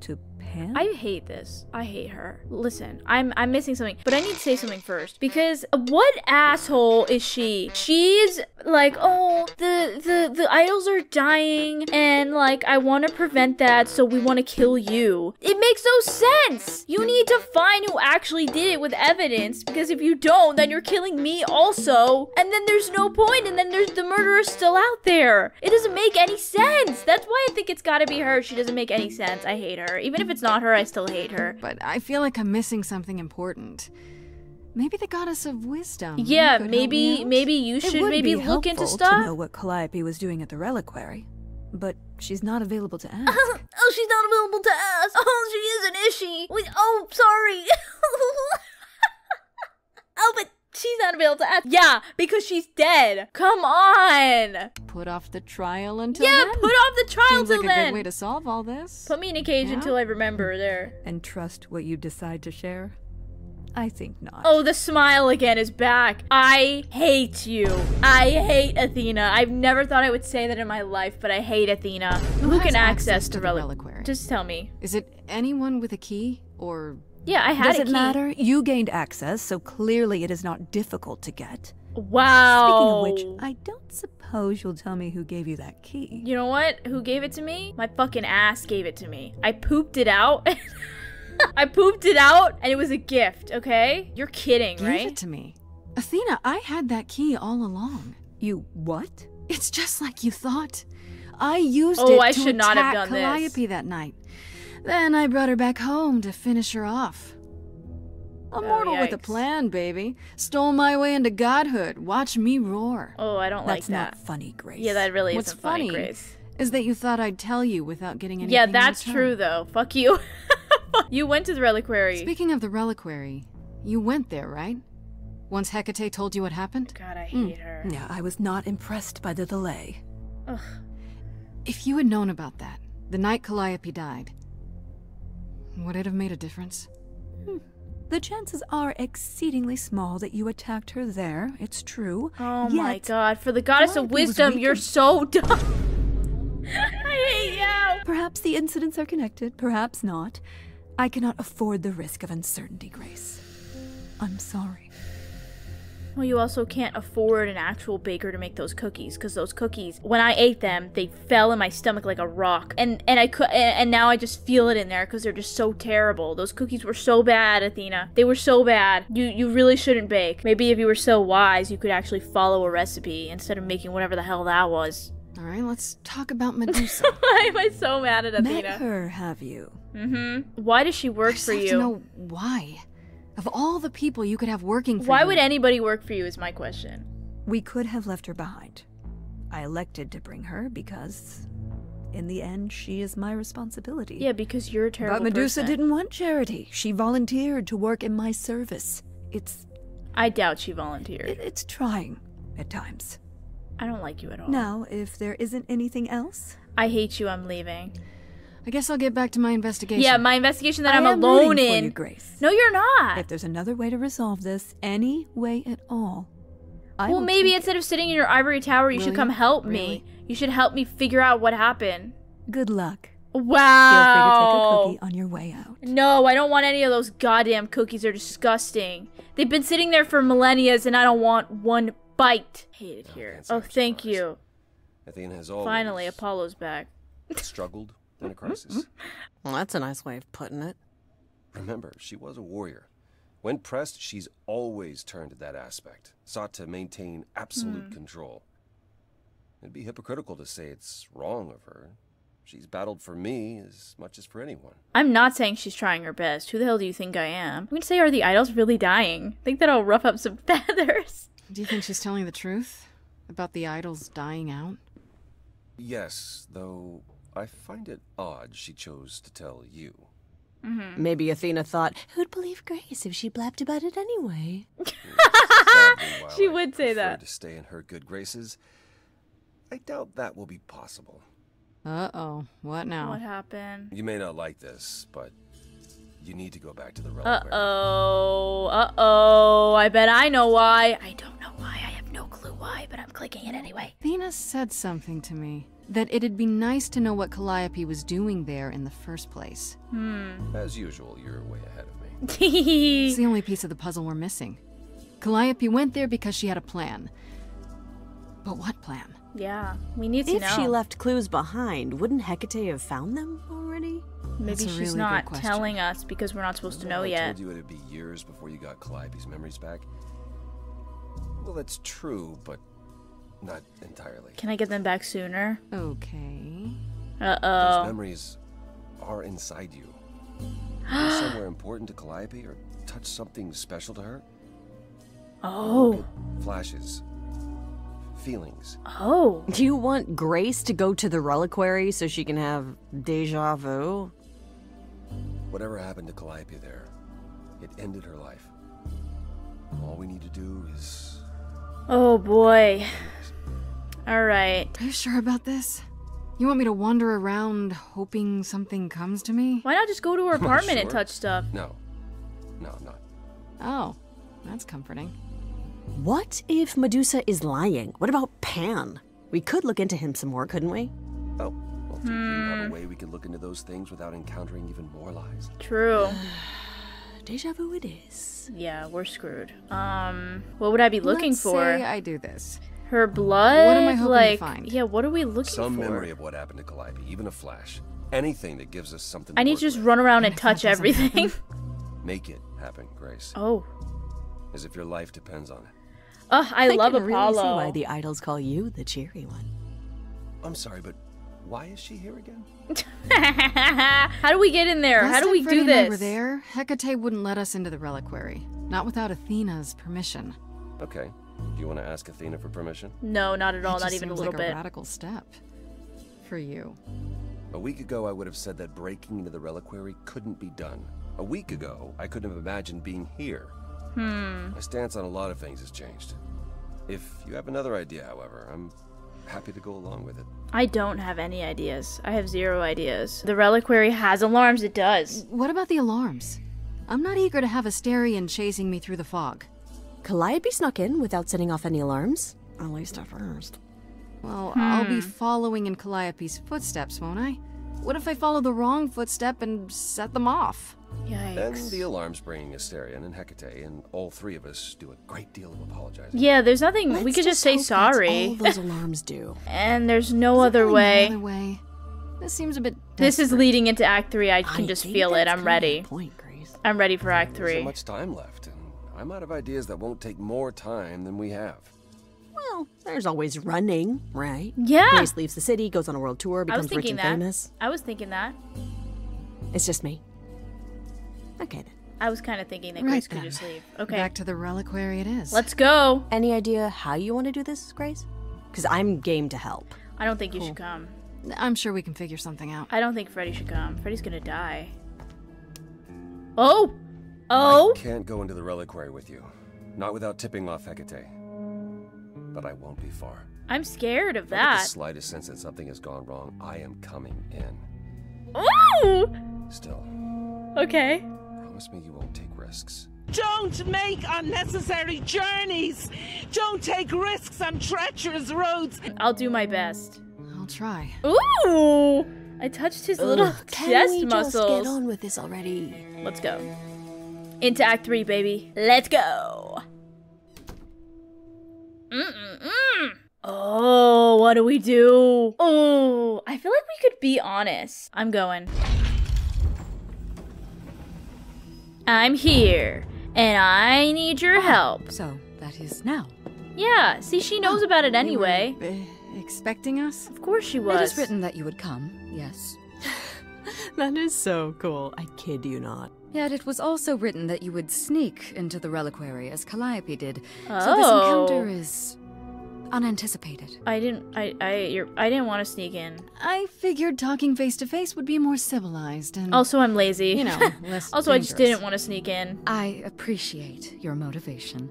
To Pan? I hate this. I hate her. Listen, I'm I'm missing something, but I need to say something first because what asshole is she? She's like, oh, the the the idols are dying and like I want to prevent that so we want to kill you. It makes no sense. You need to find who actually did it with evidence because if you don't then you're killing me also and then there's no point and then there's the murderer still out there. It doesn't make any sense. That's why I think it's got to be her. She doesn't make any sense. I hate her. Even if it's not her, I still hate her. But I feel like I'm missing something important. Maybe the goddess of wisdom. Yeah, could help me maybe maybe you should maybe be look into helpful stuff. to know what Calliope was doing at the reliquary, but she's not available to ask. oh, she's not available to ask. Oh, she isn't, is she? Wait, oh, sorry. oh, but she's not available to ask. Yeah, because she's dead. Come on. Put off the trial until Yeah, then. put off the trial Seems till like a good way to solve all this. Put me in a cage Yeah? until I remember there. and trust what you decide to share? I think not. Oh, the smile again is back. I hate you. I hate Athena. I've never thought I would say that in my life, but I hate Athena. Who, has can access, access to to the reliquary? Just tell me. Is it anyone with a key or Yeah, I had Does it matter? You gained access, so clearly it is not difficult to get. Wow. Speaking of which, I don't suppose you'll tell me who gave you that key. You know what? Who gave it to me? My fucking ass gave it to me. I pooped it out. I pooped it out and it was a gift, okay? You're kidding, Give right? it to me. Athena, I had that key all along. You what? It's just like you thought. I used Oh, it I to should not have attack done this. Calliope that night. Then I brought her back home to finish her off. A Oh, mortal with a plan, baby. Stole my way into godhood. Watch me roar. Oh, I don't That's like that. That's not funny, Grace. Yeah, that really What's isn't funny, What's funny Grace. is that you thought I'd tell you without getting anything. Yeah, that's return. true though. Fuck you. you went to the reliquary. Speaking of the reliquary, you went there, right? Once Hecate told you what happened? God, I Hmm. hate her. Yeah, I was not impressed by the delay. Ugh. If you had known about that, the night Calliope died, would it have made a difference? Hmm. The chances are exceedingly small that you attacked her there. It's true. Oh my god, for the goddess of wisdom, you're so dumb. I hate you. Perhaps the incidents are connected, perhaps not. I cannot afford the risk of uncertainty, Grace. I'm sorry. Well, you also can't afford an actual baker to make those cookies because those cookies, when I ate them, they fell in my stomach like a rock, and and I could, and, now I just feel it in there because they're just so terrible. Those cookies were so bad, Athena. They were so bad. You you really shouldn't bake. Maybe if you were so wise, you could actually follow a recipe instead of making whatever the hell that was. All right, let's talk about Medusa. Why am I so mad at Met Athena? her, have you? Mm-hmm. Why does she work for you? I just for have you? to know why. Of all the people you could have working for you, Why you, would anybody work for you? Is my question. We could have left her behind. I elected to bring her because, in the end, she is my responsibility. Yeah, because you're a terrible. but Medusa person. didn't want charity. She volunteered to work in my service. It's I doubt she volunteered. it, it's trying at times. I don't like you at all. Now, if there isn't anything else, I hate you. I'm leaving. I guess I'll get back to my investigation. Yeah, my investigation that I am am alone rooting for in. you, Grace. No, you're not. if there's another way to resolve this, any way at all, I well, maybe take instead of sitting in your ivory tower, you should Really? come help Really? me. You should help me figure out what happened. Good luck. Wow. Feel free to take a cookie on your way out. No, I don't want any of those goddamn cookies. They're disgusting. They've been sitting there for millennia, and I don't want one bite. Hate it here. can't Oh, thank you. Athena has always Finally, Apollo's back. struggled in a crisis. Well, that's a nice way of putting it. Remember, she was a warrior. When pressed, she's always turned to that aspect, sought to maintain absolute Hmm. control. It'd be hypocritical to say it's wrong of her. She's battled for me as much as for anyone. I'm not saying she's trying her best. Who the hell do you think I am? I'm gonna say, are the idols really dying? Think that I'll rough up some feathers. Do you think she's telling the truth about the idols dying out? Yes, though I find it odd she chose to tell you. Mm-hmm. Maybe Athena thought, who'd believe Grace if she blabbed about it anyway? Sadly, while She I would say that. To stay in her good graces, I doubt that will be possible. Uh oh. What now? What happened? You may not like this, but you need to go back to the Uh oh. Uh oh. I bet I know why. I don't know why. I have no clue why, but I'm clicking it anyway. Athena said something to me that it'd be nice to know what Calliope was doing there in the first place. Hmm. As usual, you're way ahead of me. It's the only piece of the puzzle we're missing. Calliope went there because she had a plan. But what plan? Yeah, we need to If know. she left clues behind, wouldn't Hecate have found them already? Maybe That's she's really not telling us because we're not supposed to know I yet. told you it'd be years before you got Calliope's memories back. Well, that's true, but not entirely. Can I get them back sooner? Okay. Uh oh. Those memories are inside you. Are they somewhere important to Calliope or touch something special to her? Oh. Flashes. Feelings. Oh. Do you want Grace to go to the reliquary so she can have deja vu? Whatever happened to Calliope there, it ended her life. All we need to do is. Oh boy. All right. Are you sure about this? You want me to wander around hoping something comes to me? Why not just go to her Am I apartment and touch stuff? No. No, I'm not. Oh, that's comforting. What if Medusa is lying? What about Pan? We could look into him some more, couldn't we? Oh, well, do you have Hmm. a way we can look into those things without encountering even more lies? True. Deja vu it is. Yeah, we're screwed. Um, what would I be looking Let's for? say I do this. Her blood? What am I hoping to like, find? Yeah, what are we looking Some for? Some memory of what happened to Calliope, even a flash. Anything that gives us something. I need to just with. run around and touch everything. Make it happen, Grace. oh. As if your life depends on it. Oh, I, love can Apollo. Really see why the idols call you the cheery one. I'm sorry, but why is she here again? How do we get in there? Last How do we Freddie do and I this? were there, Hecate wouldn't let us into the reliquary. Not without Athena's permission. Okay. Do you want to ask Athena for permission? No, not at all. Not even a little like bit. A radical step. For you. A week ago, I would have said that breaking into the reliquary couldn't be done. A week ago, I couldn't have imagined being here. Hmm. My stance on a lot of things has changed. If you have another idea, however, I'm happy to go along with it. I don't have any ideas. I have zero ideas. The reliquary has alarms. It does. What about the alarms? I'm not eager to have Asterion chasing me through the fog. Calliope snuck in without setting off any alarms. At least at first. Well, I'll be Hmm. following in Calliope's footsteps, won't I? What if I follow the wrong footstep and set them off? Yikes. Then the alarms bringing Asterion and Hecate, and all three of us do a great deal of apologizing. Yeah, there's nothing. we Let's could just just say hope that's sorry. all those alarms do. And there's no other Really way. No other way. This seems a bit. This is leading into Act Three. I can I just feel it. I'm kinda ready. the point, Grace. I'm ready for Act There's so Three. much time left, and I'm out of ideas that won't take more time than we have. Well, there's always running, right? Yeah. Grace leaves the city, goes on a world tour, becomes rich thinking and that. famous. I was thinking that. It's just me. Okay then. I was kind of thinking that Right Grace could just leave. Okay. Back to the reliquary it is. Let's go. Any idea how you want to do this, Grace? Because I'm game to help. I don't think you should come. I'm sure we can figure something out. I don't think Freddie should come. Freddie's gonna die. Oh! Oh! I can't go into the reliquary with you. Not without tipping off Hecate. But I won't be far. I'm scared of If I get that. the slightest sense that something has gone wrong, I am coming in. Ooh! Still, Okay. promise me you won't take risks. Don't make unnecessary journeys. Don't take risks on treacherous roads. I'll do my best. I'll try. Ooh! I touched his little Ugh, can chest we muscles. just get on with this already? Let's go. Into Act 3, baby. Let's go. Mm-mm-mm. Oh, what do we do? Oh, I feel like we could be honest. I'm going. I'm here, and I need your help. So, that is now. Yeah, see, she knows about it anyway. Uh, expecting us? Of course she It was. is written that you would come, yes. That is so cool. I kid you not. Yet it was also written that you would sneak into the reliquary as Calliope did. So this Oh. encounter is unanticipated. I didn't. I. I. You're, I didn't want to sneak in. I figured talking face to face would be more civilized and. Also, I'm lazy. You know, less also, I just didn't want to sneak in. I appreciate your motivation.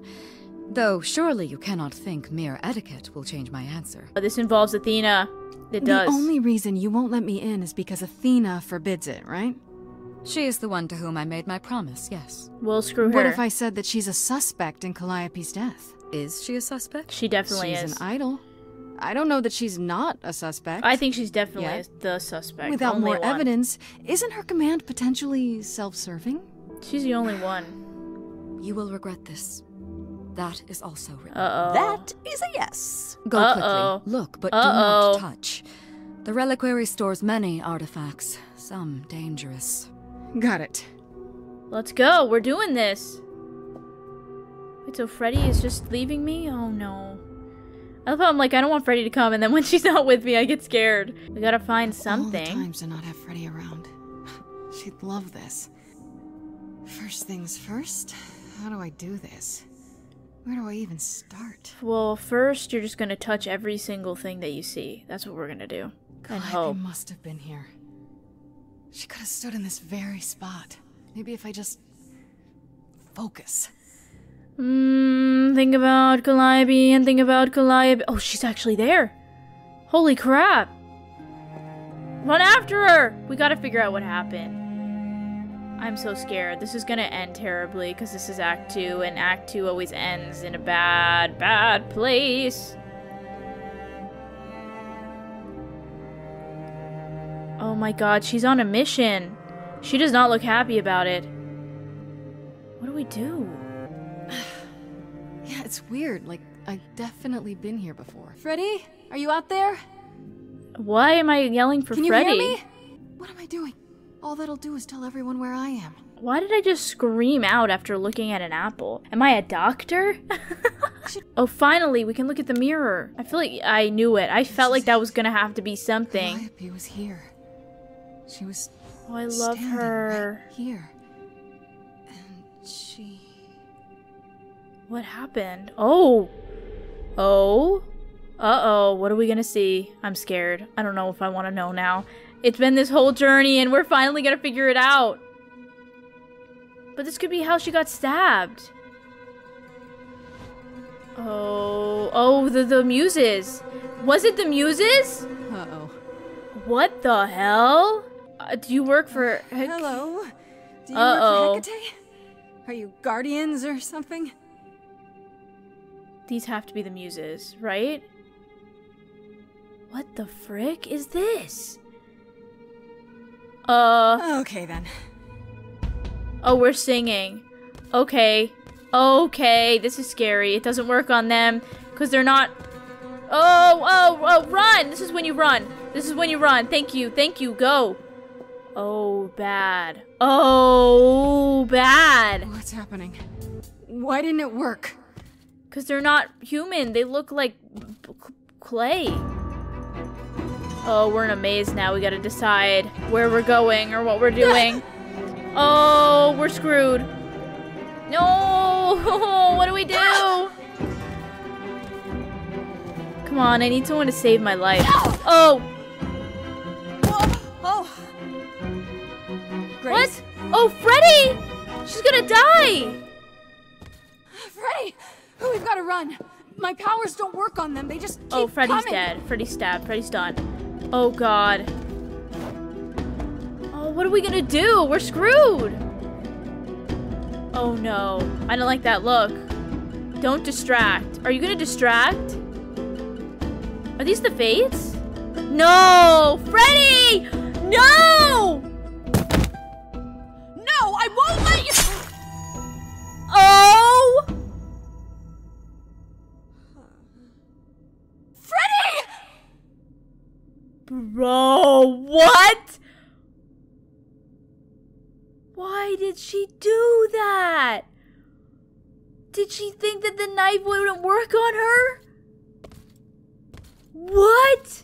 Though surely you cannot think mere etiquette will change my answer. But this involves Athena. It the does. The only reason you won't let me in is because Athena forbids it, right? She is the one to whom I made my promise, yes. Well, screw her. What if I said that she's a suspect in Calliope's death? Is she a suspect? She definitely she's is. She's an idol. I don't know that she's not a suspect. I think she's definitely Yet. the suspect. Without only more one. evidence, isn't her command potentially self-serving? She's the only one. You will regret this. That is also written. Uh-oh. That is a yes. Go Uh-oh. quickly. Look, but Uh-oh. do not touch. The reliquary stores many artifacts, some dangerous. Got it. Let's go. We're doing this. Wait, so Freddie is just leaving me? Oh no. I love how I'm like, I don't want Freddie to come, and then when she's not with me, I get scared. We gotta find All the times to not have Freddie around. She'd love this. First things first, how do I do this? Where do I even start? Well, first, you're just gonna touch every single thing that you see. That's what we're gonna do. And Calliope hope. must have been here. She could have stood in this very spot. Maybe if I just focus. Mmm, think about Calliope and think about Calliope. Oh, she's actually there. Holy crap. Run after her! We gotta figure out what happened. I'm so scared. This is gonna end terribly because this is Act 2, and Act 2 always ends in a bad, bad place. Oh my god, she's on a mission. She does not look happy about it. What do we do? Yeah, it's weird. Like, I've definitely been here before. Freddie, are you out there? Why am I yelling for Can you Freddie? hear me? What am I doing? All that'll do is tell everyone where I am. Why did I just scream out after looking at an apple? Am I a doctor? oh, finally, we can look at the mirror. I feel like I knew it. I felt like that was gonna have to be something. Calliope was here. She was. Oh, I love her. right here. And she. What happened? Oh. Oh. Uh oh. What are we gonna see? I'm scared. I don't know if I want to know now. It's been this whole journey and we're finally gonna figure it out. But this could be how she got stabbed. Oh. Oh, the, the muses. Was it the muses? Uh oh. What the hell? Uh, do you work for. Hello? Do you Uh-oh. work for Hecate? Are you guardians or something? These have to be the muses, right? What the frick is this? Uh. Okay then. Oh, we're singing. Okay. Okay, this is scary. It doesn't work on them because they're not. Oh, oh, oh, run! This is when you run. This is when you run. Thank you, thank you, go. Oh, bad. Oh, bad. What's happening? Why didn't it work? Because they're not human. They look like clay. Oh, we're in a maze now. We gotta decide where we're going or what we're doing. oh, we're screwed. No! what do we do? Come on, I need someone to save my life. Oh! Oh! oh. What? Oh, Freddie! She's gonna die! Freddie! Oh, we've got to run. My powers don't work on them. They just keep Oh, Freddie's coming. dead. Freddie's stabbed. Freddie's done. Oh, God. Oh, what are we gonna do? We're screwed! Oh, no. I don't like that look. Don't distract. Are you gonna distract? Are these the fates? No! Freddie! No! I won't let you. Oh! Freddie! Bro, what? Why did she do that? Did she think that the knife wouldn't work on her? What?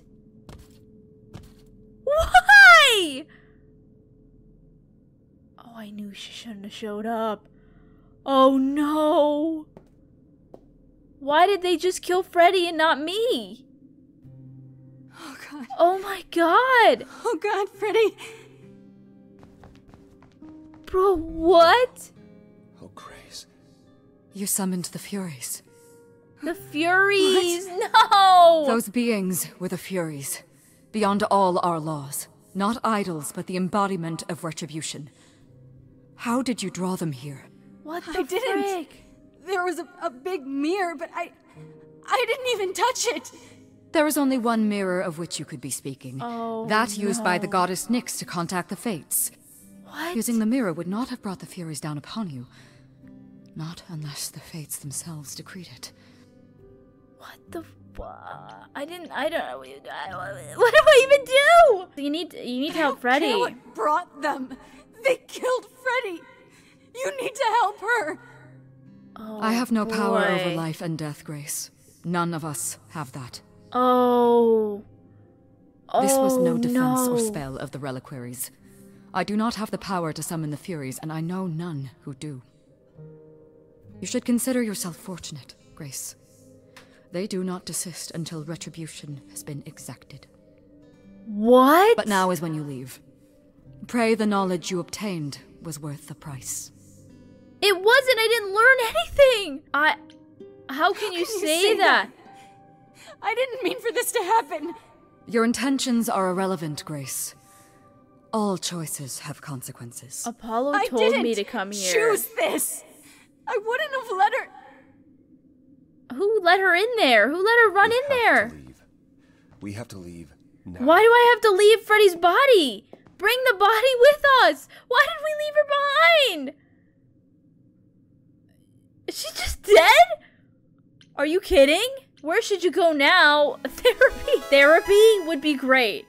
Why? I knew she shouldn't have showed up. Oh no. Why did they just kill Freddie and not me? Oh god. Oh my god. Oh god, Freddie. Bro, what? Oh, Grace. You summoned the Furies. The Furies! No! Those beings were the Furies. Beyond all our laws. Not idols, but the embodiment of retribution. How did you draw them here? What the I didn't. frick? There was a, a big mirror, but I. I didn't even touch it. There is only one mirror of which you could be speaking. Oh, that used by the goddess Nyx to contact the Fates. What? Using the mirror would not have brought the Furies down upon you. Not unless the fates themselves decreed it. What the? I didn't. I don't. know. What do I even do? You need. You need to help Freddie. care what brought them. They killed Freddie. You need to help her. Oh, I have no power over life and death, Grace. None of us have that. Oh. oh This was Oh, no defense or spell of the reliquaries. I do not have the power to summon the Furies, and I know none who do. You should consider yourself fortunate, Grace. They do not desist until retribution has been exacted. What? But now is when you leave. Pray the knowledge you obtained was worth the price. It wasn't. I didn't learn anything. I. How can you, can you say, say that? I didn't mean for this to happen. Your intentions are irrelevant, Grace. All choices have consequences. Apollo I told me didn't to come here. choose this. I wouldn't have let her. Who let her in there? Who let her run in there? We have to leave now. Why do I have to leave Freddie's body? Bring the body with us. Why did we leave her behind? Is she just dead? Are you kidding? Where should you go now? Therapy. Therapy would be great.